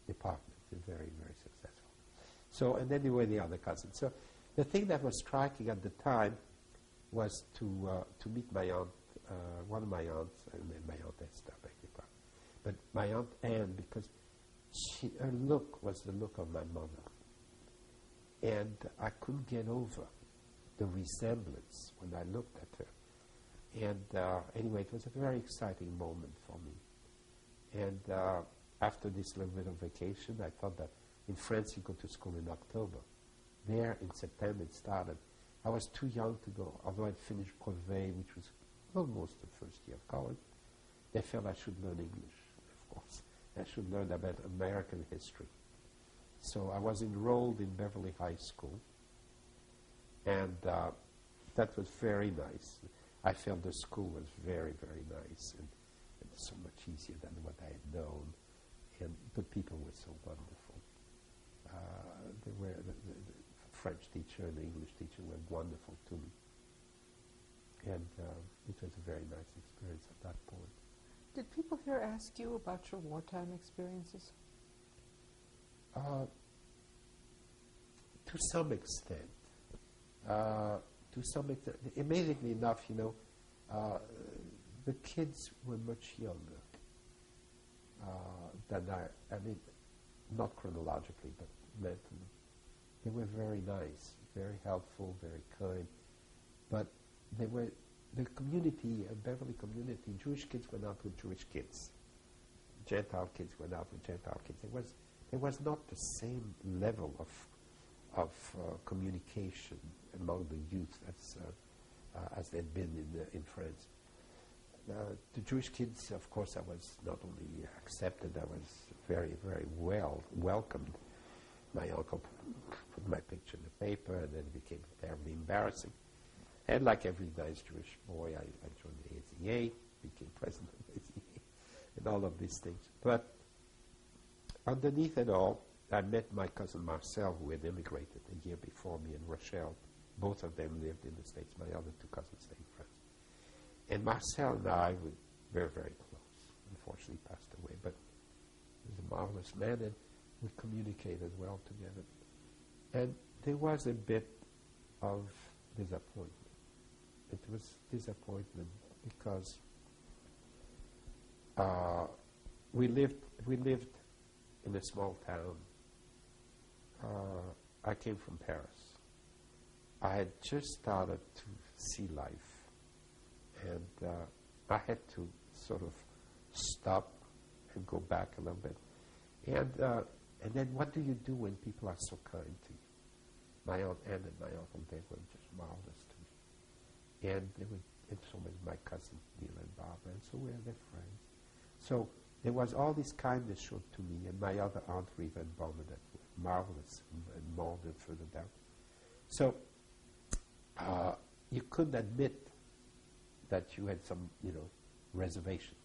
department. He's very very successful. So and then there were the other cousins. So the thing that was striking at the time was to uh, to meet my aunt, uh, one of my aunts, and then my aunt Esther, beg but my aunt Anne, because she, her look was the look of my mother, and I couldn't get over the resemblance when I looked at her. And uh, anyway, it was a very exciting moment for me. And uh, after this little bit of vacation, I thought that in France you go to school in October. There in September it started. I was too young to go, although I'd finished brevet, which was almost the first year of college. They felt I should learn English, of course. I should learn about American history. So I was enrolled in Beverly High School, and uh, that was very nice. I felt the school was very, very nice and, and so much easier than what I had known, and the people were so wonderful. Uh, they were the, the, the, French teacher and the English teacher were wonderful to me, and uh, it was a very nice experience at that point. Did people here ask you about your wartime experiences? Uh, to some extent. Uh, to some extent. Amazingly enough, you know, uh, the kids were much younger uh, than I. I mean, not chronologically, but mentally. They were very nice, very helpful, very kind, but they were the community, a Beverly community, Jewish kids went out with Jewish kids. Gentile kids went out with Gentile kids. There was, there was not the same level of, of uh, communication among the youth as, uh, uh, as there'd been in, in France. Uh, the Jewish kids, of course, I was not only accepted, I was very, very well welcomed. My uncle put my picture in the paper, and then it became terribly embarrassing. And like every nice Jewish boy, I, I joined the AZA, became president of the AZA, and all of these things. But underneath it all, I met my cousin Marcel, who had immigrated a year before me, and Rochelle. Both of them lived in the States. My other two cousins stayed in France. And Marcel and I were very, very close. Unfortunately, he passed away, but he was a marvelous man, and we communicated well together. And there was a bit of disappointment it was disappointment because uh, we lived we lived in a small town. Uh, I came from Paris. I had just started to see life, and uh, I had to sort of stop and go back a little bit. And uh, and then what do you do when people are so kind to you? My aunt Anne and my uncle they were just marvelous to me. and there was, and so was my cousin Neil and Barbara, and so we were their friends. So there was all this kindness shown to me, and my other aunt Reva and Bernadette were marvelous and, molded further down. So uh, you couldn't admit that you had some, you know, reservations.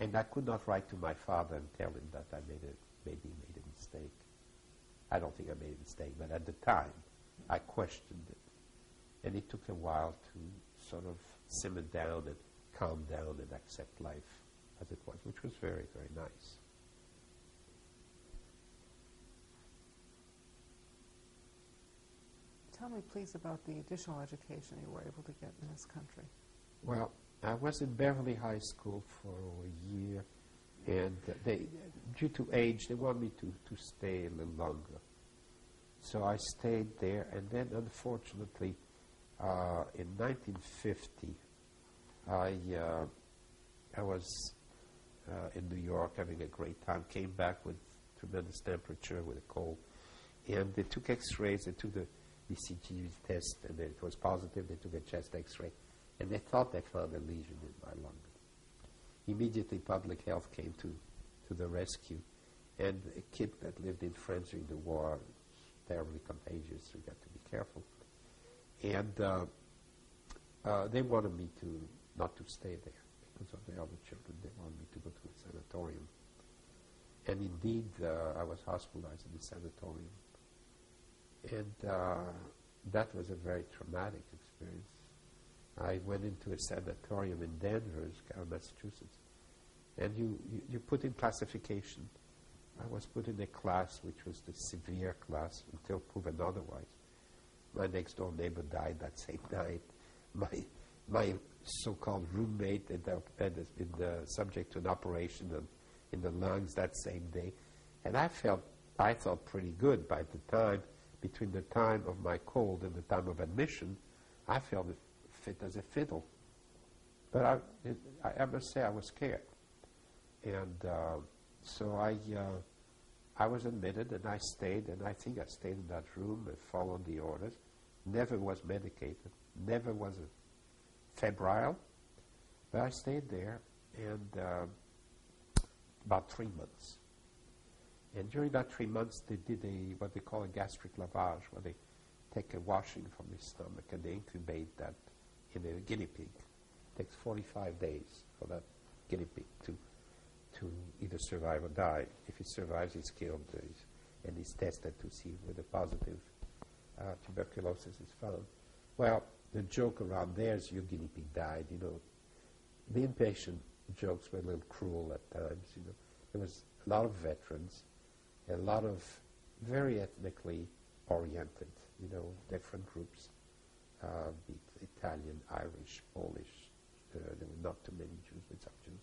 And I could not write to my father and tell him that I made a, maybe made a mistake. I don't think I made a mistake, but at the time, I questioned it. And it took a while to sort of simmer down and calm down and accept life as it was, which was very, very nice. Tell me, please, about the additional education you were able to get in this country. Well, I was in Beverly High School for a year, and they, due to age, they wanted me to, to stay a little longer. So I stayed there, and then unfortunately, uh, in 1950, I, uh, I was uh, in New York having a great time, came back with tremendous temperature, with a cold, and they took x-rays, they took the BCG test, and it was positive, they took a chest x-ray, and they thought they found a lesion in my lung. Immediately public health came to, to the rescue, and a kid that lived in France during the war, terribly contagious, so we got to be careful and uh, uh, they wanted me to not to stay there because of the other children. They wanted me to go to a sanatorium. And indeed, uh, I was hospitalized in the sanatorium. And uh, that was a very traumatic experience. I went into a sanatorium in Danvers, Massachusetts, and you, you, you put in classification. I was put in a class which was the severe class until proven otherwise. My next door neighbor died that same night. My, my so-called roommate had, been uh, subject to an operation in, in the lungs that same day. And I felt, I felt pretty good by the time, between the time of my cold and the time of admission, I felt fit as a fiddle. But I, it, I, I must say I was scared. And uh, so I, uh, I was admitted and I stayed, and I think I stayed in that room and followed the orders. Never was medicated, never was febrile, but I stayed there and uh, about three months. And during that three months, they did a what they call a gastric lavage, where they take a washing from the stomach and they incubate that in a guinea pig. It takes 45 days for that guinea pig to to either survive or die. If it survives, it's killed, uh, and he's tested to see whether positive uh, tuberculosis is found. Well, the joke around there is your guinea pig died. You know, the inpatient jokes were a little cruel at times. You know, there was a lot of veterans, a lot of very ethnically oriented. You know, different groups, uh, Italian, Irish, Polish. Uh, there were not too many Jews, but some Jews.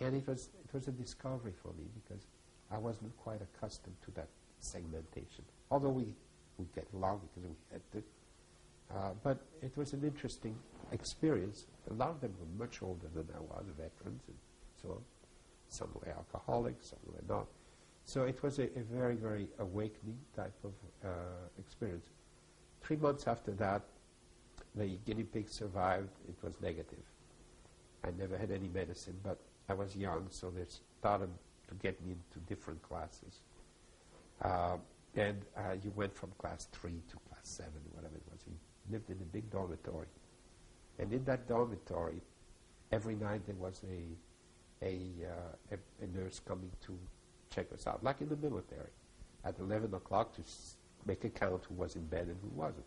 And it was, it was a discovery for me because I wasn't quite accustomed to that segmentation. Although we would get along because we had to. Uh, but it was an interesting experience. A lot of them were much older than I was, the veterans and so on. Some were alcoholics, some were not. So it was a, a very, very awakening type of uh, experience. Three months after that, the guinea pig survived. It was negative. I never had any medicine, but I was young, so they started to get me into different classes. Uh, and uh, you went from class three to class seven, whatever it was. He lived in a big dormitory. And in that dormitory, every night there was a, a, uh, a, a, nurse coming to check us out, like in the military, at 11 o'clock to make a count who was in bed and who wasn't.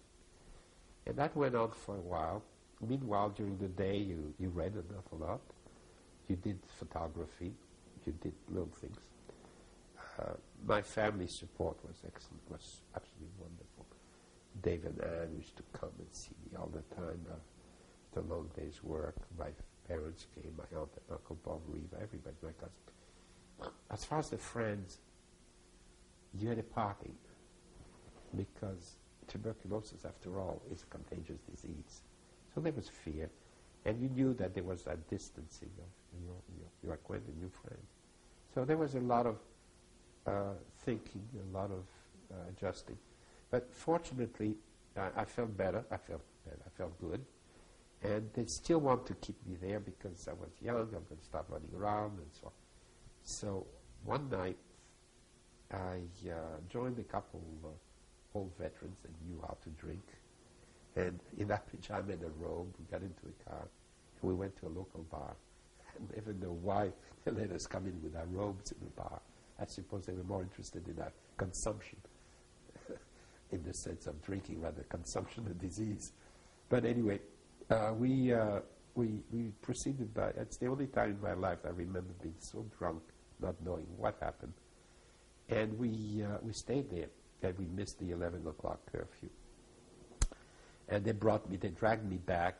And that went on for a while. Meanwhile, during the day, you, you read an awful lot you did photography, you did little things. Uh, my family support was excellent, was absolutely wonderful. Dave and Anne used to come and see me all the time after a long day's work. My parents came, my aunt and uncle Bob Reeve, everybody, my cousin. As far as the friends, you had a party because tuberculosis, after all, is a contagious disease. So there was fear. And you knew that there was a distancing of your, your, your acquaintance, new friends. So there was a lot of uh, thinking, a lot of uh, adjusting. But fortunately, I felt better. I felt better. I felt good. And they still want to keep me there because I was young. I'm going to start running around and so on. So one night, I uh, joined a couple old veterans that knew how to drink. And in that pajama and a robe, we got into a car and we went to a local bar. And even know why they let us come in with our robes in the bar. I suppose they were more interested in our consumption, in the sense of drinking rather consumption of disease. But anyway, uh, we, uh, we, we proceeded by, it's the only time in my life I remember being so drunk, not knowing what happened. And we, uh, we stayed there, and we missed the 11 o'clock curfew. And they brought me, they dragged me back,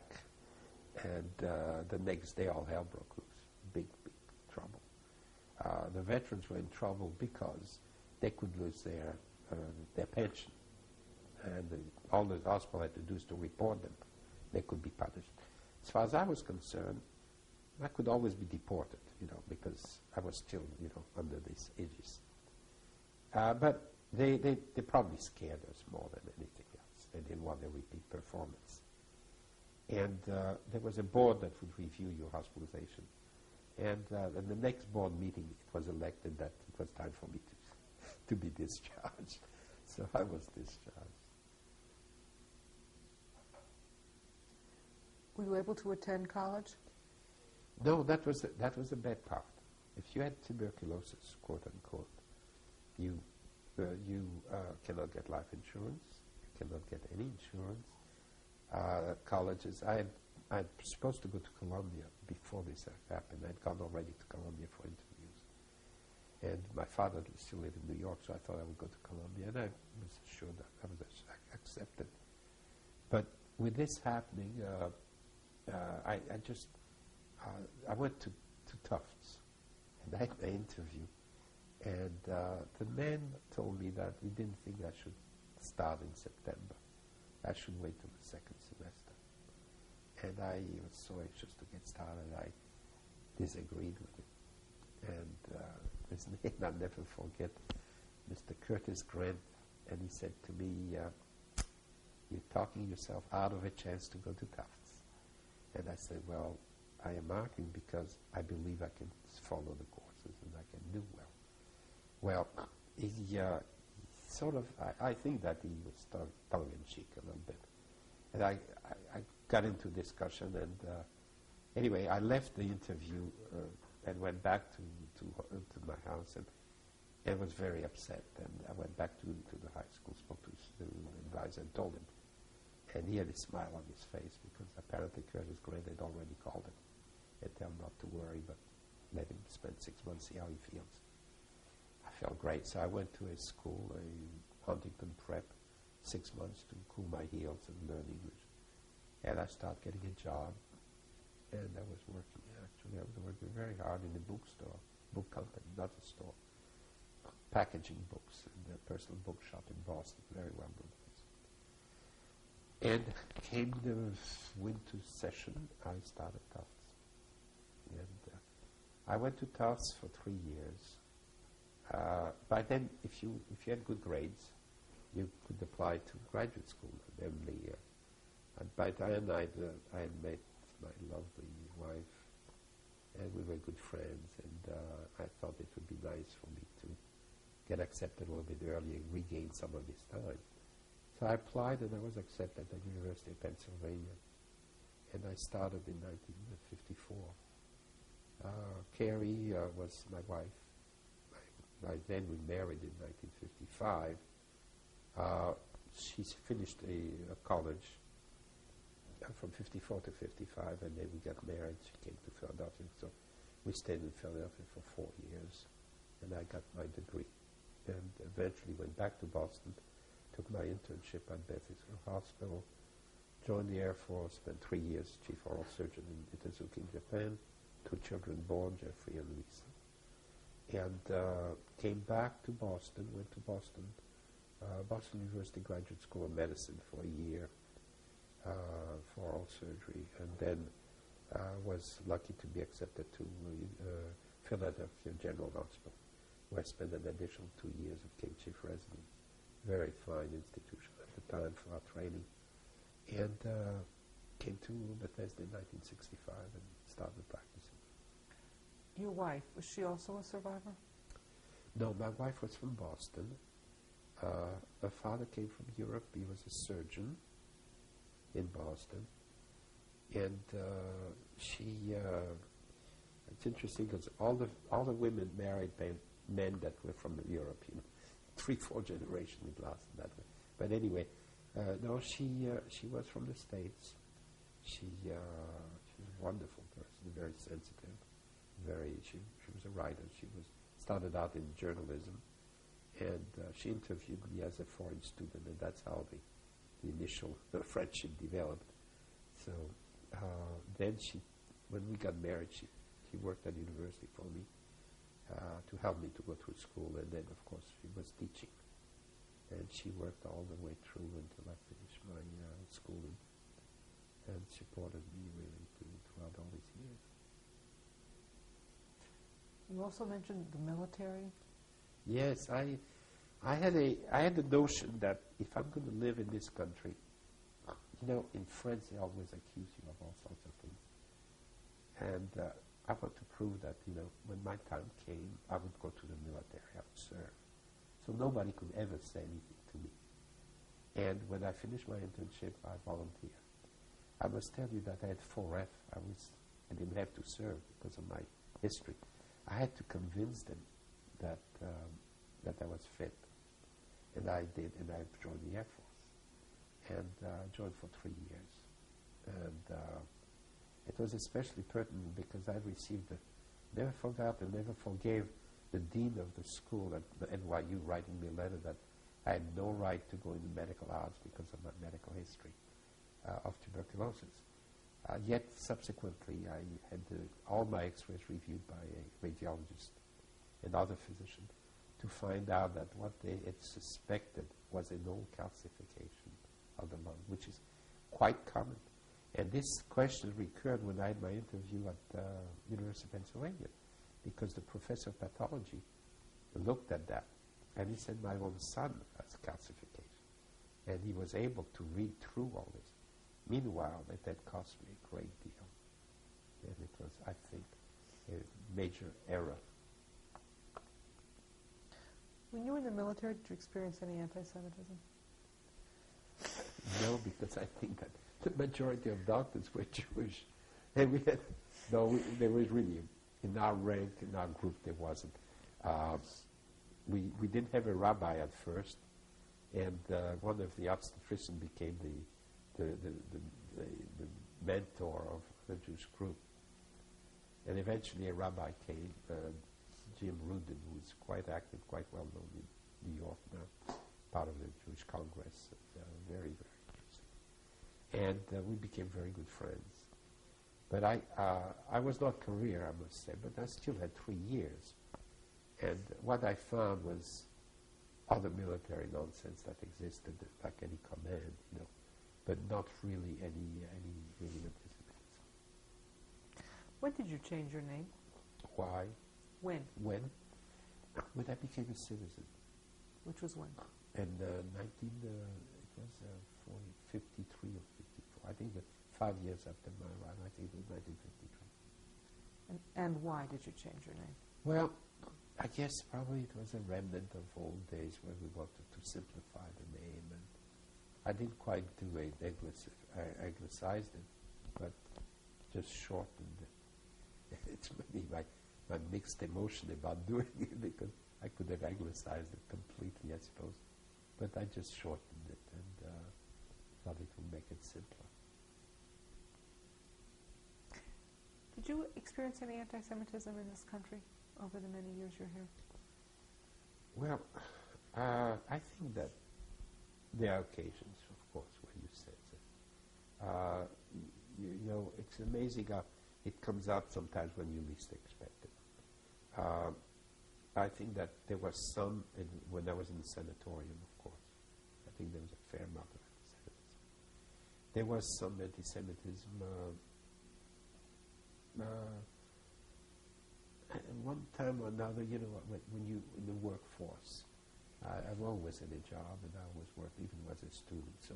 and uh, the next day all hell broke loose. Big, big trouble. Uh, the veterans were in trouble because they could lose their, uh, their pension. And the, all the hospital had to do is to report them. They could be punished. As far as I was concerned, I could always be deported, you know, because I was still, you know, under this aegis. Uh, but they, they, they probably scared us more than anything else. They didn't want a repeat performance. And uh, there was a board that would review your hospitalization. And uh, in the next board meeting, it was elected that it was time for me to, to be discharged. So I was discharged. Were you able to attend college? No, that was the, that was the bad part. If you had tuberculosis, quote unquote, you you uh, cannot get life insurance. You cannot get any insurance. Uh, colleges. I I was supposed to go to Columbia before this happened. I'd gone already to Columbia for interviews, and my father still lived in New York, so I thought I would go to Columbia, and I was assured that I was accepted. But with this happening, uh, uh, I, I, just uh, I went to, to Tufts, and I had an interview, and uh, the man told me that he didn't think I should start in September. I should wait till the second semester and I was so anxious to get started, I disagreed with it. And uh, his name I'll never forget, Mr. Curtis Grant, and he said to me, uh, "You're talking yourself out of a chance to go to Tufts." And I said, "Well, I am arguing because I believe I can follow the courses and I can do well." Well, he uh, sort of, I, I, think that he was tongue in cheek a little bit. And I, I, I got into discussion. And uh, anyway, I left the interview uh, and went back to to, to my house and, and was very upset. And I went back to, to the high school, spoke to the advisor, and told him. And he had a smile on his face because apparently Curtis Grant had already called him and tell him not to worry, but let him spend six months, see how he feels. Felt great, so I went to a school, a Huntington Prep, six months to cool my heels and learn English. And I started getting a job. And I was working, actually, I was working very hard in a bookstore, book company, not a store, packaging books in a personal bookshop in Boston, very well known. And came the winter session, I started Tufts. And uh, I went to Tufts for three years. Uh, by then, if you if you had good grades, you could apply to graduate school, namely uh, and by then I'd, uh, I had met my lovely wife, and we were good friends, and uh, I thought it would be nice for me to get accepted a little bit earlier, and regain some of this time. So I applied, and I was accepted at the University of Pennsylvania, and I started in 1954. Uh, Carrie uh, was my wife. By then we married in 1955. Uh, she finished a, a college from 54 to 55, and then we got married. She came to Philadelphia, so we stayed in Philadelphia for four years, and I got my degree. And eventually went back to Boston, took my internship at Beth Israel Hospital, joined the Air Force, spent three years chief oral surgeon in Itazuke, Japan, two children born, Jeffrey and Lisa. And uh, came back to Boston, went to Boston, uh, Boston University Graduate School of Medicine for a year, uh, for oral surgery, and then uh, was lucky to be accepted to uh, Philadelphia General Hospital, where I spent an additional two years of King Chief residence. Very fine institution at the time for our training, and came to Bethesda in 1965 and started practicing. Your wife, was she also a survivor? No, my wife was from Boston. Uh, her father came from Europe. He was a surgeon in Boston. And uh, she, uh, it's interesting because all the, all the women married men men that were from Europe, you know. Three, four generations it lasted that way. But anyway, uh, no, she, uh, she was from the States. She, uh, she was a wonderful person, very sensitive, very, she, she was a writer. She was, started out in journalism and uh, she interviewed me as a foreign student, and that's how the the initial friendship developed. So uh, then she, when we got married, she, she worked at university for me uh, to help me to go through school, and then of course she was teaching, and she worked all the way through until I finished my uh, schooling, and supported me really throughout all these years. You also mentioned the military. Yes, I I had a I had the notion that if I'm going to live in this country, you know, in France they always accuse you of all sorts of things, and uh, I want to prove that you know when my time came, I would go to the military, I would serve, so nobody could ever say anything to me. And when I finished my internship, I volunteered. I must tell you that I had 4F. I was, I didn't have to serve because of my history. I had to convince them that um, that I was fit, and I did, and I joined the Air Force, and uh, joined for three years, and uh, it was especially pertinent because I received a, never forgot and never forgave the dean of the school at the NYU writing me a letter that I had no right to go into medical arts because of my medical history uh, of tuberculosis. Uh, yet subsequently, I had all my X-rays reviewed by a radiologist and other physicians to find out that what they had suspected was a known calcification of the lung, which is quite common. And this question recurred when I had my interview at uh, University of Pennsylvania, because the professor of pathology looked at that, and he said, my own son has calcification. And he was able to read through all this. Meanwhile, it had cost me a great deal. And it was, I think, a major error. When you were in the military, did you experience any anti-Semitism? No, because I think that the majority of doctors were Jewish. And we had, no, we, there was really, in our rank, in our group, there wasn't. Uh, we, we didn't have a rabbi at first, and uh, one of the obstetricians became the, the, the, the, the mentor of the Jewish group. And eventually a rabbi came, uh, Jim Rudin, who is quite active, quite well known in New York now, part of the Jewish Congress, uh, very, very and uh, we became very good friends. But I, uh, I was not career, I must say, but I still had three years. And what I found was other military nonsense that existed, like any command, you know, but not really any, any really anti-Semitism. When did you change your name? Why? When? When? When I became a citizen. Which was when? In uh, 19, uh, it was uh, 40, 53 or 54. I think five years after my arrival, I think it was 1953. And, and why did you change your name? Well, I guess probably it was a remnant of old days where we wanted to simplify the name, I didn't quite do it, I anglicized it, but just shortened it. it's maybe my, my mixed emotion about doing it because I could have anglicized it completely, I suppose, but I just shortened it and uh, thought it would make it simpler. Did you experience any anti-Semitism in this country over the many years you're here? Well, uh, I think that there are occasions, of course, where you say it. Uh, you, you, know, it's amazing how it comes out sometimes when you least expect it. Uh, I think that there was some, in, when I was in the sanatorium, of course, I think there was a fair amount of anti-Semitism. There was some anti-Semitism uh, uh, one time or another, you know, when, when you in the workforce, uh, I've always had a job and I always worked even as a student. So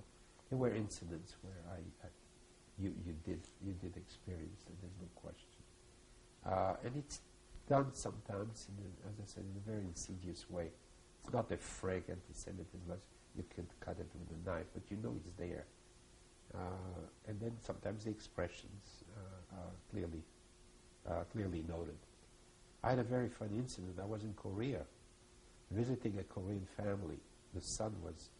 there were incidents where I, I you, you did you did experience that. There's no question, uh, and it's done sometimes, a, as I said, in a very insidious way. It's not a frank anti-Semitism. You can cut it with a knife, but you know it's there. Uh, and then sometimes the expressions uh, are clearly, uh, clearly noted. I had a very funny incident. I was in Korea visiting a Korean family. The son was,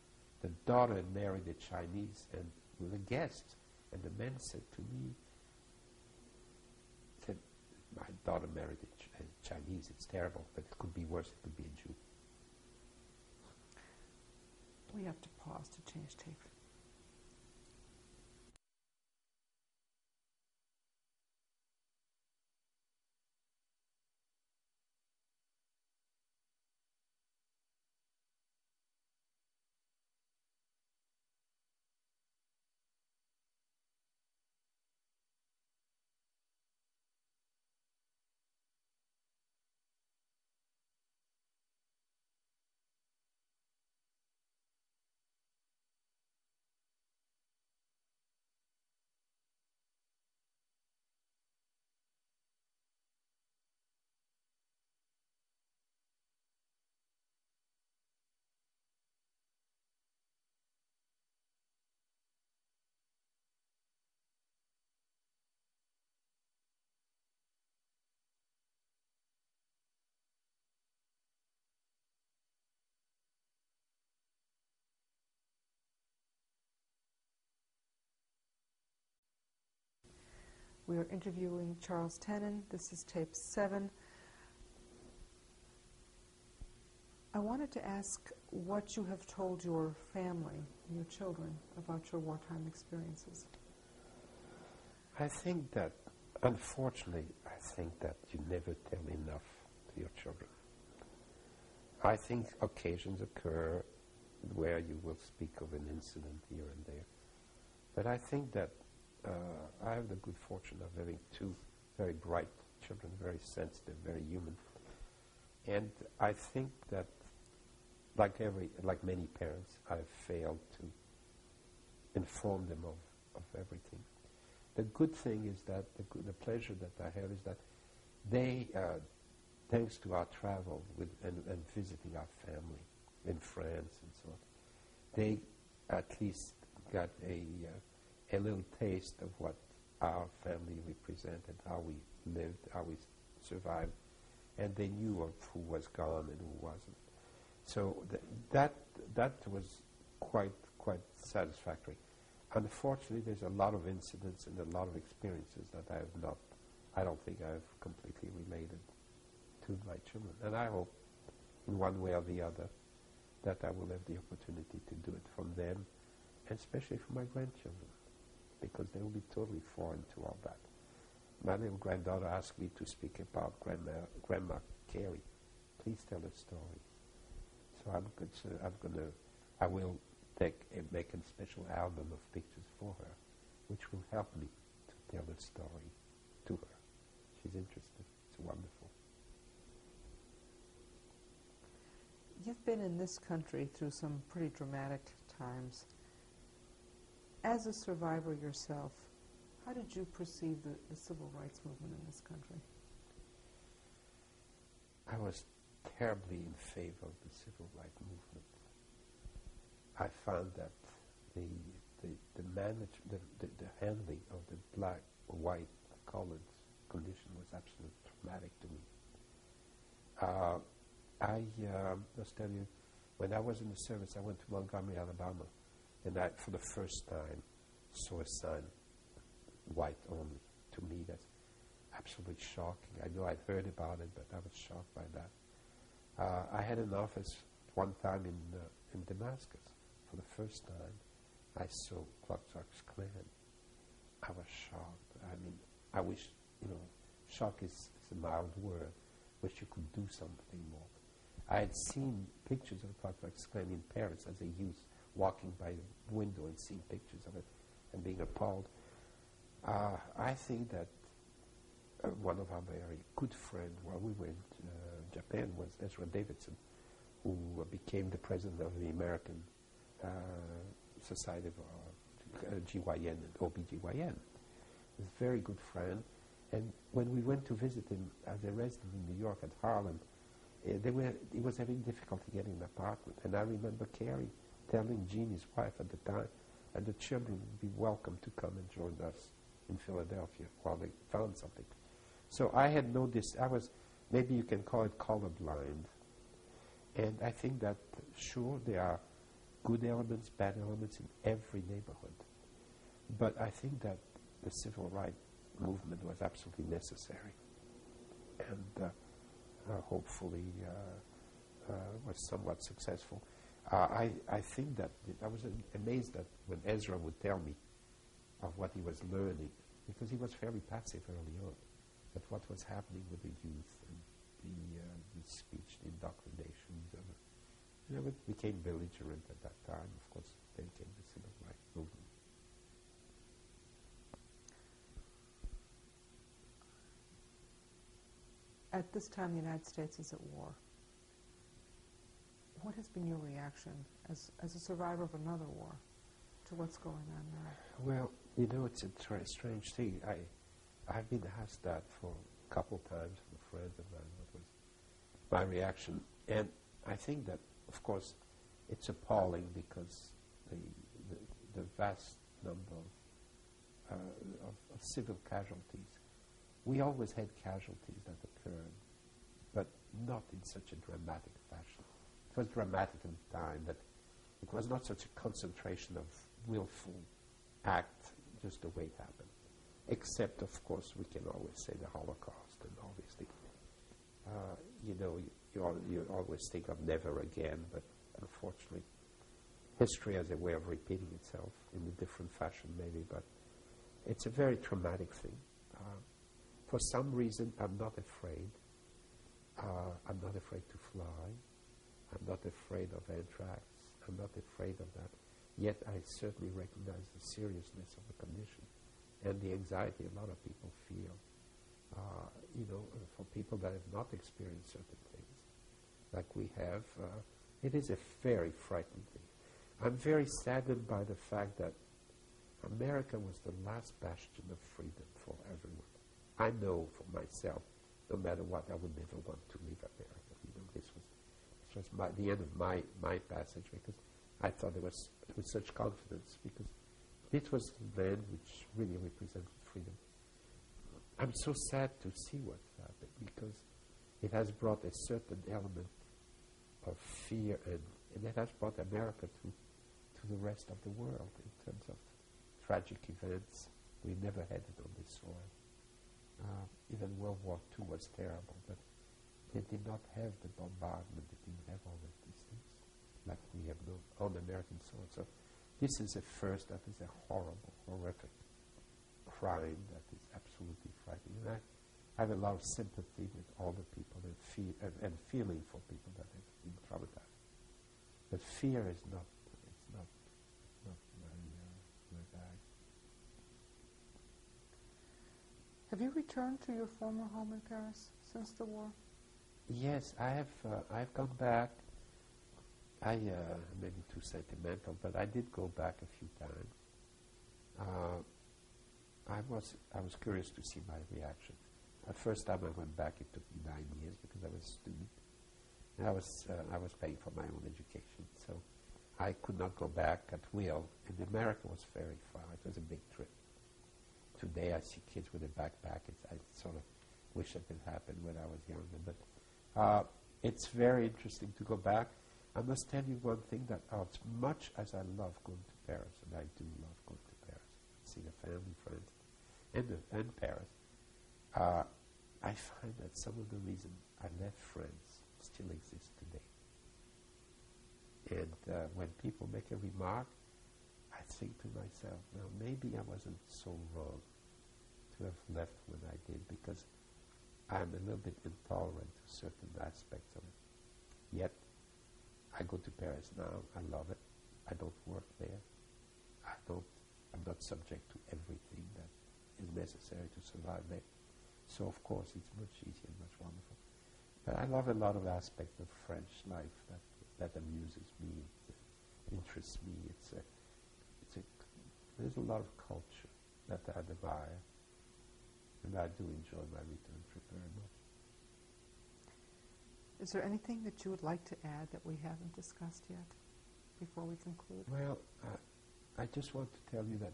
the daughter had married a Chinese and was a guest. And the man said to me, said, my daughter married a, Ch- a Chinese. It's terrible, but it could be worse. It could be a Jew. We have to pause to change tape. We are interviewing Charles Tenen. This is tape seven. I wanted to ask what you have told your family, your children, about your wartime experiences. I think that, unfortunately, I think that you never tell enough to your children. I think occasions occur where you will speak of an incident here and there. But I think that uh, I have the good fortune of having two very bright children, very sensitive, very human. And I think that, like every, like many parents, I've failed to inform them of, of everything. The good thing is that the, good, the pleasure that I have is that they, uh, thanks to our travel with, and, and visiting our family in France and so on, they at least got a, uh, a little taste of what our family represented, how we lived, how we survived, and they knew of who was gone and who wasn't. So th- that that was quite quite satisfactory. Unfortunately, there's a lot of incidents and a lot of experiences that I have not, I don't think I've completely related to my children. And I hope, in one way or the other, that I will have the opportunity to do it from them, and especially for my grandchildren, because they will be totally foreign to all that. My little granddaughter asked me to speak about Grandma, Grandma Carrie. Please tell a story. So I'm, good, so I'm going to, I will take and make a special album of pictures for her, which will help me to tell the story to her. She's interested. It's wonderful. You've been in this country through some pretty dramatic times. As a survivor yourself, how did you perceive the, the civil rights movement in this country? I was terribly in favor of the civil rights movement. I found that the the the, the, the, the handling of the black white colored condition was absolutely traumatic to me. Uh, I uh, must tell you, when I was in the service, I went to Montgomery, Alabama, and I, for the first time, saw a sign, white only. To me, that's absolutely shocking. I know I'd heard about it, but I was shocked by that. Uh, I had an office one time in uh, in Damascus. For the first time, I saw Ku Klux Klan. I was shocked. I mean, I wish, you know, shock is, is a mild word. Wish you could do something more. I had seen pictures of Ku Klux Klan in Paris as a youth, walking by the window and seeing pictures of it and being appalled. Uh, I think that uh, one of our very good friends while we were in uh, Japan was Ezra Davidson, who became the president of the American uh, Society of uh, GYN and OBGYN. A very good friend. And when we went to visit him as a resident in New York at Harlem, uh, they were, he was having difficulty getting an apartment. And I remember Carrie telling Jean, his wife at the time, and the children would be welcome to come and join us in Philadelphia while they found something. So I had no dis. I was, maybe you can call it colorblind. And I think that, sure, there are good elements, bad elements in every neighborhood. But I think that the civil rights movement was absolutely necessary. And uh, uh, hopefully uh, uh, was somewhat successful. Uh, I, I think that I was amazed that when Ezra would tell me of what he was learning, because he was fairly passive early on, but what was happening with the youth and the, uh, the speech, the indoctrination, the, you know, it became belligerent at that time. Of course, then came the civil rights movement. At this time, the United States is at war. What has been your reaction as, as a survivor of another war to what's going on now? Well, you know, it's a tra- strange thing. I, I've been asked that for a couple times from friends of mine. What was my reaction? And I think that, of course, it's appalling because the, the, the vast number of, uh, of, of civil casualties. We always had casualties that occurred, but not in such a dramatic fashion. Was dramatic in time, but it was not such a concentration of willful act just the way it happened. except, of course, we can always say the Holocaust, and obviously, uh, you know, you, you, al- you always think of never again, but unfortunately, history has a way of repeating itself in a different fashion, maybe, but it's a very traumatic thing. Uh, for some reason, I'm not afraid. Uh, I'm not afraid to fly. I'm not afraid of anthrax. I'm not afraid of that. Yet I certainly recognize the seriousness of the condition and the anxiety a lot of people feel. Uh, you know, for people that have not experienced certain things, like we have, uh, it is a very frightening thing. I'm very saddened by the fact that America was the last bastion of freedom for everyone. I know for myself, no matter what, I would never want to leave America. You know, this was was my, the end of my, my passage because I thought it was with such confidence because it was the land which really represented freedom. I'm so sad to see what's happened because it has brought a certain element of fear and, and it has brought America to, to the rest of the world in terms of tragic events. We never had it on this soil. Uh, even World War II was terrible, but they did not have the bombardment, they didn't have all of these things like we have known on American soil. So this is a first that is a horrible, horrific crime that is absolutely frightening. And I, have a lot of sympathy with all the people and, fe- and, and feeling for people that have been traumatized. But fear is not, it's not, not my, uh, my bag. Have you returned to your former home in Paris since the war? Yes, I have. Uh, I've gone back. I uh, maybe too sentimental, but I did go back a few times. Uh, I was I was curious to see my reaction. The first time I went back, it took me nine years because I was a student. And I was uh, I was paying for my own education, so I could not go back at will. And America was very far. It was a big trip. Today I see kids with a backpack. It's, I sort of wish it had happened when I was younger, but uh, it's very interesting to go back. I must tell you one thing that as much as I love going to Paris, and I do love going to Paris, seeing the family, friends, and, uh, and Paris, uh, I find that some of the reason I left France still exist today. And uh, when people make a remark, I think to myself, well, maybe I wasn't so wrong to have left when I did because I'm a little bit intolerant to certain aspects of it. Yet, I go to Paris now. I love it. I don't work there. I don't. I'm not subject to everything that is necessary to survive there. So of course, it's much easier, and much wonderful. But I love a lot of aspects of French life that that amuses me, it uh, interests me. It's a, it's a. There's a lot of culture that I admire, and I do enjoy my return trip very much. Is there anything that you would like to add that we haven't discussed yet before we conclude? Well, uh, I just want to tell you that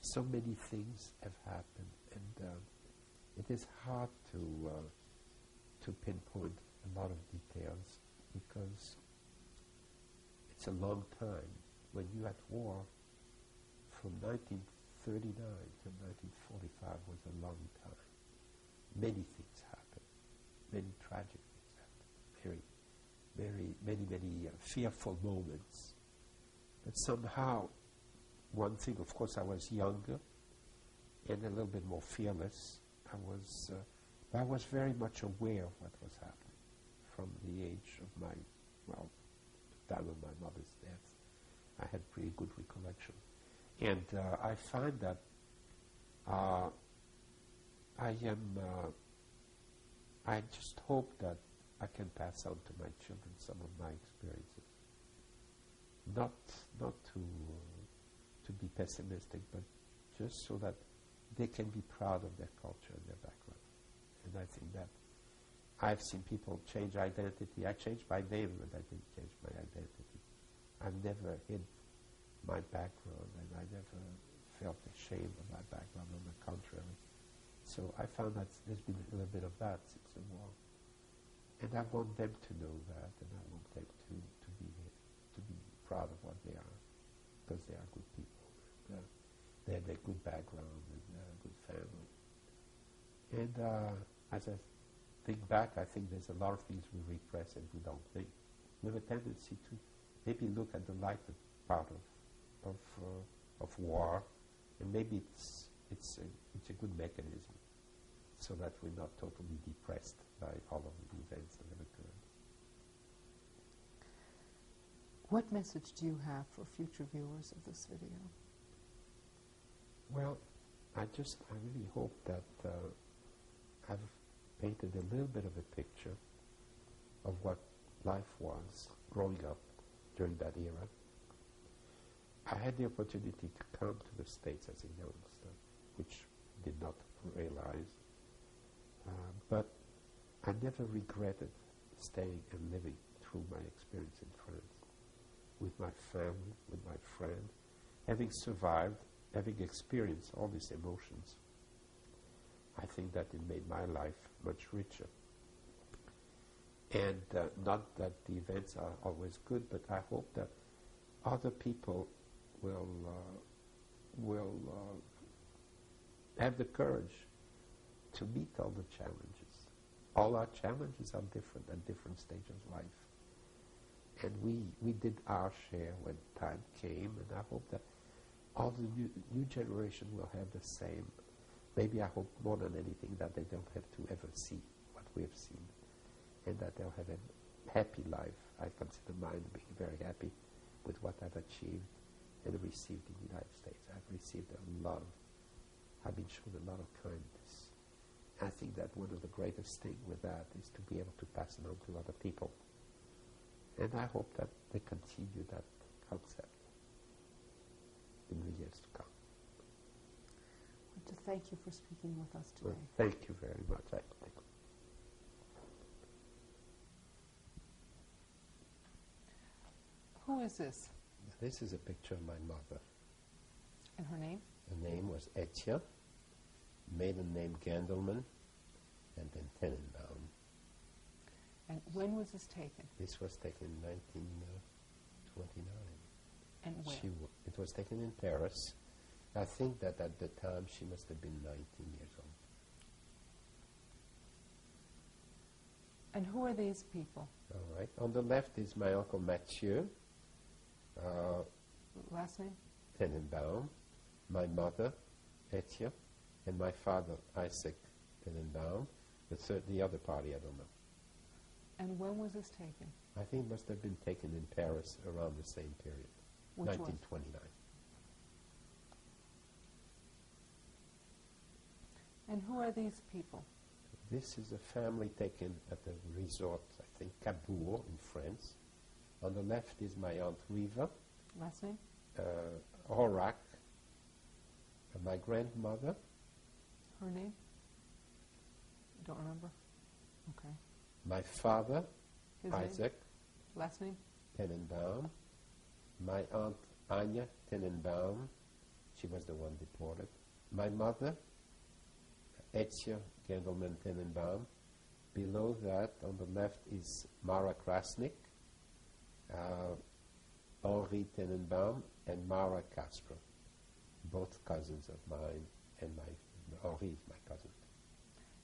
so many things have happened, and uh, it is hard to uh, to pinpoint a lot of details because it's a long time. When you're at war from 1939 to 1945 was a long time. Many things happened, many tragic things happened, very, very, many, many uh, fearful moments. But somehow, one thing, of course, I was younger and a little bit more fearless. I was, uh, I was very much aware of what was happening from the age of my, well, the time of my mother's death. I had pretty good recollection. And uh, I find that uh, I am, uh, I just hope that I can pass on to my children some of my experiences. Not, not to, to be pessimistic, but just so that they can be proud of their culture and their background. And I think that I've seen people change identity. I changed my name, but I didn't change my identity. I've never hid my background, and I never felt ashamed of my background. On the contrary, so I found that there's been a little bit of that since the war, and I want them to know that, and I want them to to be to be proud of what they are, because they are good people. Uh, they have a good background and uh, good family. And uh, as I think back, I think there's a lot of things we repress and we don't think. We have a tendency to maybe look at the lighter part of of, uh, of war, and maybe it's it's a, it's a good mechanism so that we're not totally depressed by all of the events that have occurred. What message do you have for future viewers of this video? Well, I just, I really hope that uh, I've painted a little bit of a picture of what life was growing up during that era. I had the opportunity to come to the States as a youngster, which did not realize. Uh, but I never regretted staying and living through my experience in France with my family, with my friends, having survived, having experienced all these emotions. I think that it made my life much richer. And uh, not that the events are always good, but I hope that other people will uh, will uh, have the courage to meet all the challenges. All our challenges are different at different stages of life. And we, we did our share when time came, and I hope that all the new, new generation will have the same. Maybe I hope more than anything that they don't have to ever see what we have seen, and that they'll have a happy life. I consider mine being very happy with what I've achieved and received in the United States. I've received a lot of, I've been shown a lot of kindness. I think that one of the greatest things with that is to be able to pass it on to other people. And I hope that they continue that concept in the years to come. I want to thank you for speaking with us today. Well, thank you very much. I, I, Who is this? This is a picture of my mother. And her name? Her name was Etia, maiden name Gandelman, and then Tenenbaum. And when was this taken? This was taken in 1929. And where? W- it was taken in Paris. I think that at the time she must have been 19 years old. And who are these people? All right. On the left is my uncle Mathieu uh, Last name? Tenenbaum, my mother Etia, and my father Isaac Tenenbaum. The third, the other party, I don't know. And when was this taken? I think it must have been taken in Paris around the same period, Which was? 1929. And who are these people? This is a family taken at a resort, I think, Cabourg in France. On the left is my aunt Riva, Last name? uh, Horak, and my grandmother, Her name? Don't remember? Okay. my father, His name? Isaac Last name? Tenenbaum, my aunt Anya Tenenbaum, she was the one deported, my mother, Etia Gandelman Tenenbaum. Below that, on the left, is Mara Krasnik, uh, Henri Tenenbaum, and Mara Castro, both cousins of mine, and my Henri is my cousin.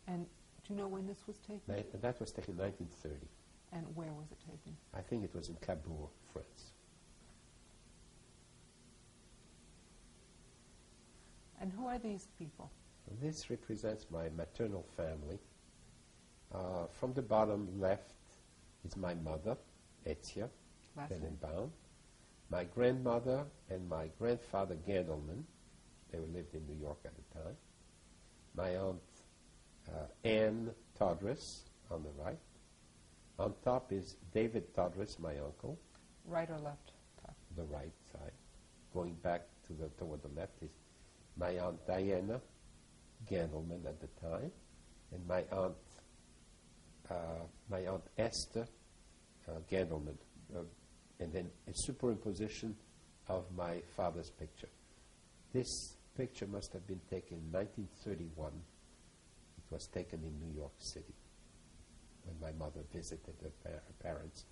And do you know when this was taken? That, that was taken in 1930. And where was it taken? I think it was in Cabourg, France. And who are these people? This represents my maternal family. Uh, from the bottom left is my mother, Etia? Tenenbaum, my grandmother and my grandfather Gandelman. They lived in New York at the time. My aunt uh, Anne Todris on the right. On top is David Todris, my uncle, Right or left? Top. the right side. Going back to the toward the left is my aunt Diana Gandelman at the time, and my aunt uh, my aunt Esther uh, Gandelman, uh, and then a superimposition of my father's picture. This picture must have been taken in 1931. It was taken in New York City when my mother visited her, her parents.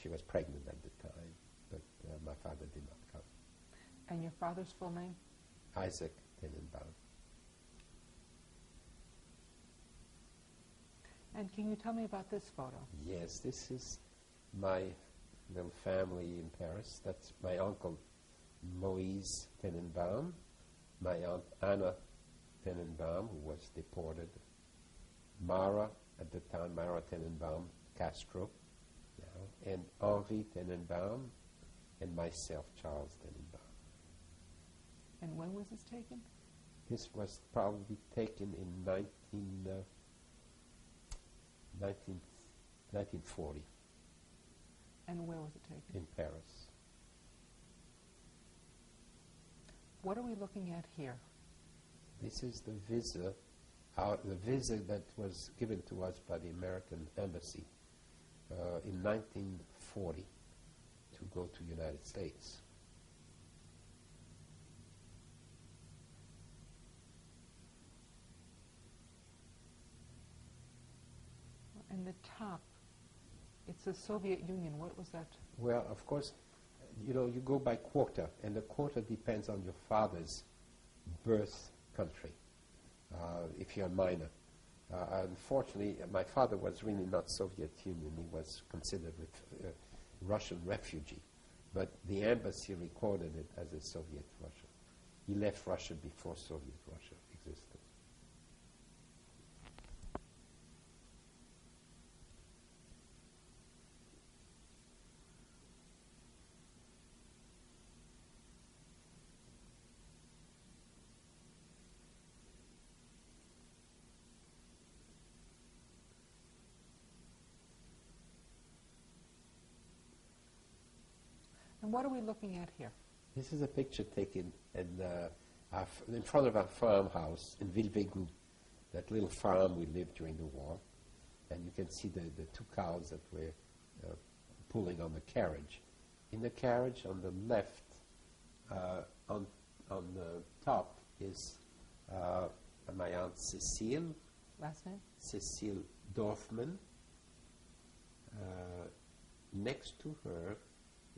She was pregnant at the time, but uh, my father did not come. And your father's full name? Isaac Tenenbaum. And can you tell me about this photo? Yes, this is my little family in Paris. That's my uncle Moise Tenenbaum, my aunt Anna Tenenbaum, who was deported, Mara, at the time, Mara Tenenbaum Castro, now, and Henri Tenenbaum, and myself, Charles Tenenbaum. And when was this taken? This was probably taken in 19, uh, 19, 1940 And where was it taken? in Paris. What are we looking at here? This is the visa, our, the visa that was given to us by the American Embassy uh, in 1940 to go to the United States. And the top, it's the Soviet Union. What was that? Well, of course, you know, you go by quota, and the quota depends on your father's birth country, uh, if you're a minor. Uh, unfortunately, my father was really not Soviet Union. He was considered a uh, Russian refugee. But the embassy recorded it as a Soviet Russia. He left Russia before Soviet Russia existed. And what are we looking at here? This is a picture taken in, uh, in front of our farmhouse in Villevégou, that little farm we lived during the war. And you can see the, the two cows that were uh, pulling on the carriage. In the carriage on the left, uh, on, on the top, is uh, my aunt Cecile, Last name? Cecile Dorfman. Uh, next to her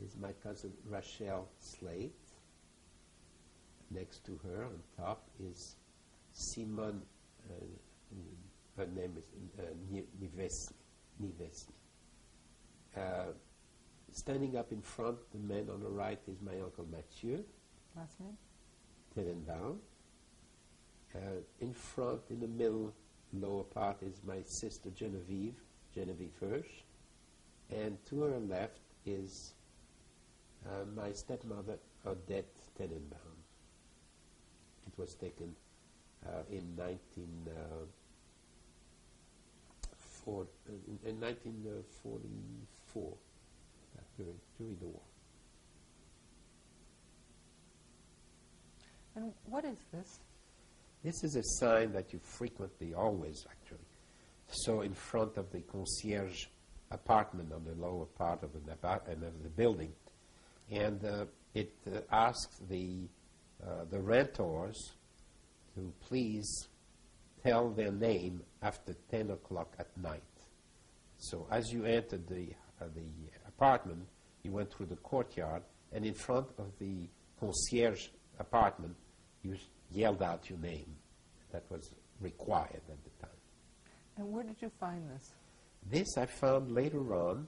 is my cousin Rachel Slate. Next to her on top is Simone, uh, her name is uh, Ni- Nivesny. Nivesny. Uh, standing up in front, the man on the right is my uncle Mathieu Last name? Tenenbaum. Uh, in front, in the middle, lower part, is my sister Genevieve, Genevieve Hirsch. And to her left is uh, my stepmother, Odette Tenenbaum. It was taken uh, in 19, uh, uh, in, in 1944, uh, during, during the war. And what is this? This is a sign that you frequently, always actually, saw in front of the concierge apartment on the lower part of the, of the building. And uh, it uh, asks the, uh, the renters to please tell their name after 10 o'clock at night. So as you entered the, uh, the apartment, you went through the courtyard, and in front of the concierge apartment, you yelled out your name. That was required at the time. And where did you find this? This I found later on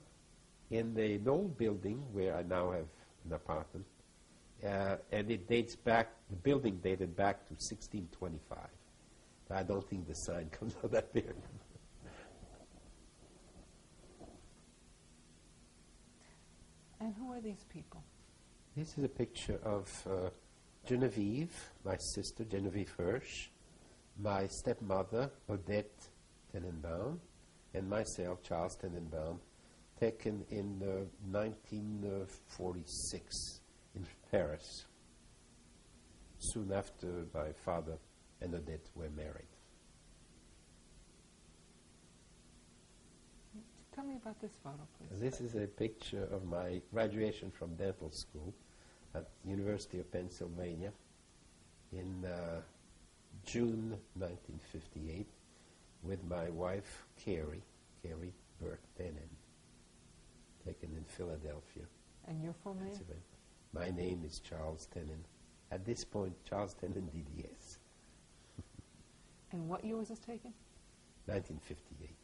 in the- an old building where I now have an apartment, uh, and it dates back, the building dated back to 1625. I don't think the sign comes out that period. And who are these people? This is a picture of uh, Genevieve, my sister Genevieve Hirsch, my stepmother Odette Tenenbaum, and myself Charles Tenenbaum, taken in uh, 1946 in Paris, soon after my father and Odette were married. Tell me about this photo, please. This is a picture of my graduation from dental school at University of Pennsylvania in uh, June 1958 with my wife Carrie, Carrie Burke Tenen, taken in Philadelphia. And your full name? My name is Charles Tenen. At this point, Charles Tenen DDS. and what year was this taken? 1958.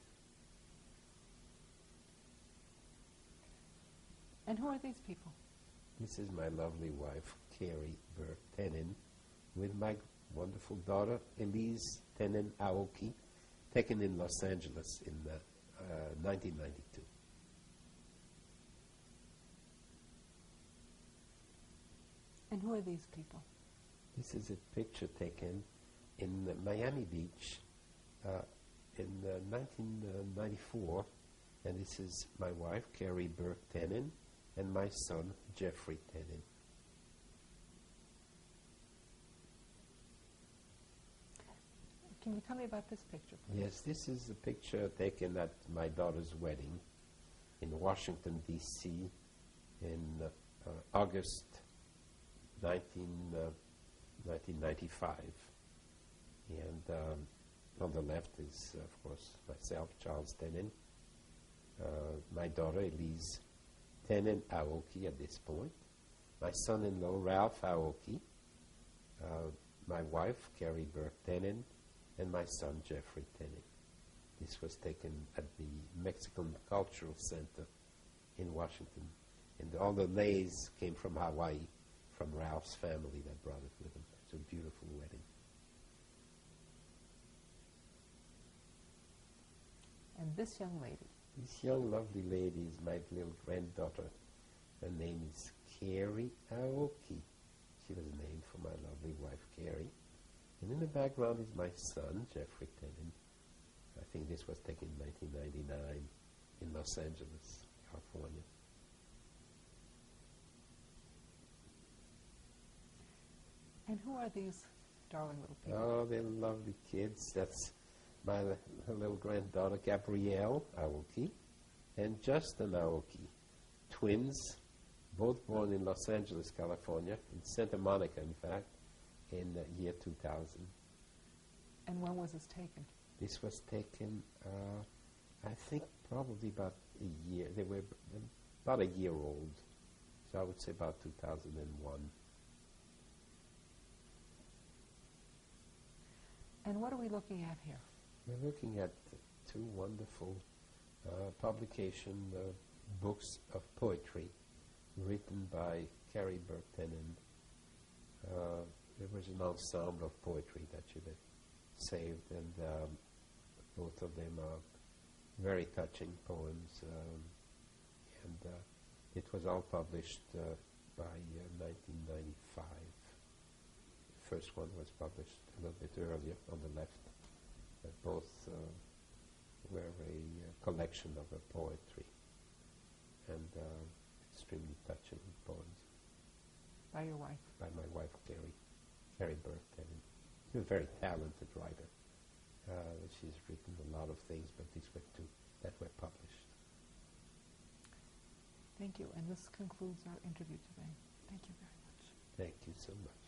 And who are these people? This is my lovely wife, Carrie Burr Tenen, with my wonderful daughter, Elise Tenen Aoki, taken in Los Angeles in uh, uh, 1992. And who are these people? This is a picture taken in uh, Miami Beach uh, in uh, 1994, and this is my wife, Carrie Burke Tenen, and my son, Jeffrey Tenen. Can you tell me about this picture, please? Yes, this is a picture taken at my daughter's wedding in Washington, D.C. in uh, August 19, uh, 1995. And um, on the left is, of course, myself, Charles Tenen, uh, my daughter, Elise Tenen Aoki at this point, my son-in-law, Ralph Aoki, uh, my wife, Carrie Burke Tenen, and my son Jeffrey Tenen. This was taken at the Mexican Cultural Center in Washington. And all the leis came from Hawaii, from Ralph's family that brought it with them. It's a beautiful wedding. And this young lady. This young, lovely lady is my little granddaughter. Her name is Carrie Aoki. She was named for my lovely wife, Carrie. And in the background is my son, Jeffrey Tenen. I think this was taken in 1999 in Los Angeles, California. And who are these darling little people? Oh, they're lovely kids. That's my li- little granddaughter, Gabrielle Aoki, and Justin Aoki, twins, both born in Los Angeles, California, in Santa Monica, in fact, in the year 2000. And when was this taken? This was taken, uh, I think, probably about a year. They were b- about a year old, so I would say about 2001. And what are we looking at here? We're looking at two wonderful uh, publication uh, books of poetry written by Carrie Burke Tenen. Uh, there was an ensemble of poetry that she had saved, and um, both of them are very touching poems. Um, and uh, it was all published uh, by uh, 1995. First one was published a little bit earlier on the left. But both uh, were a uh, collection of her poetry and uh, extremely touching poems By your wife. by my wife Carrie, Carrie Burke. She's a very talented writer. Uh, she's written a lot of things, but these were two that were published. Thank you. And this concludes our interview today. Thank you very much. Thank you so much.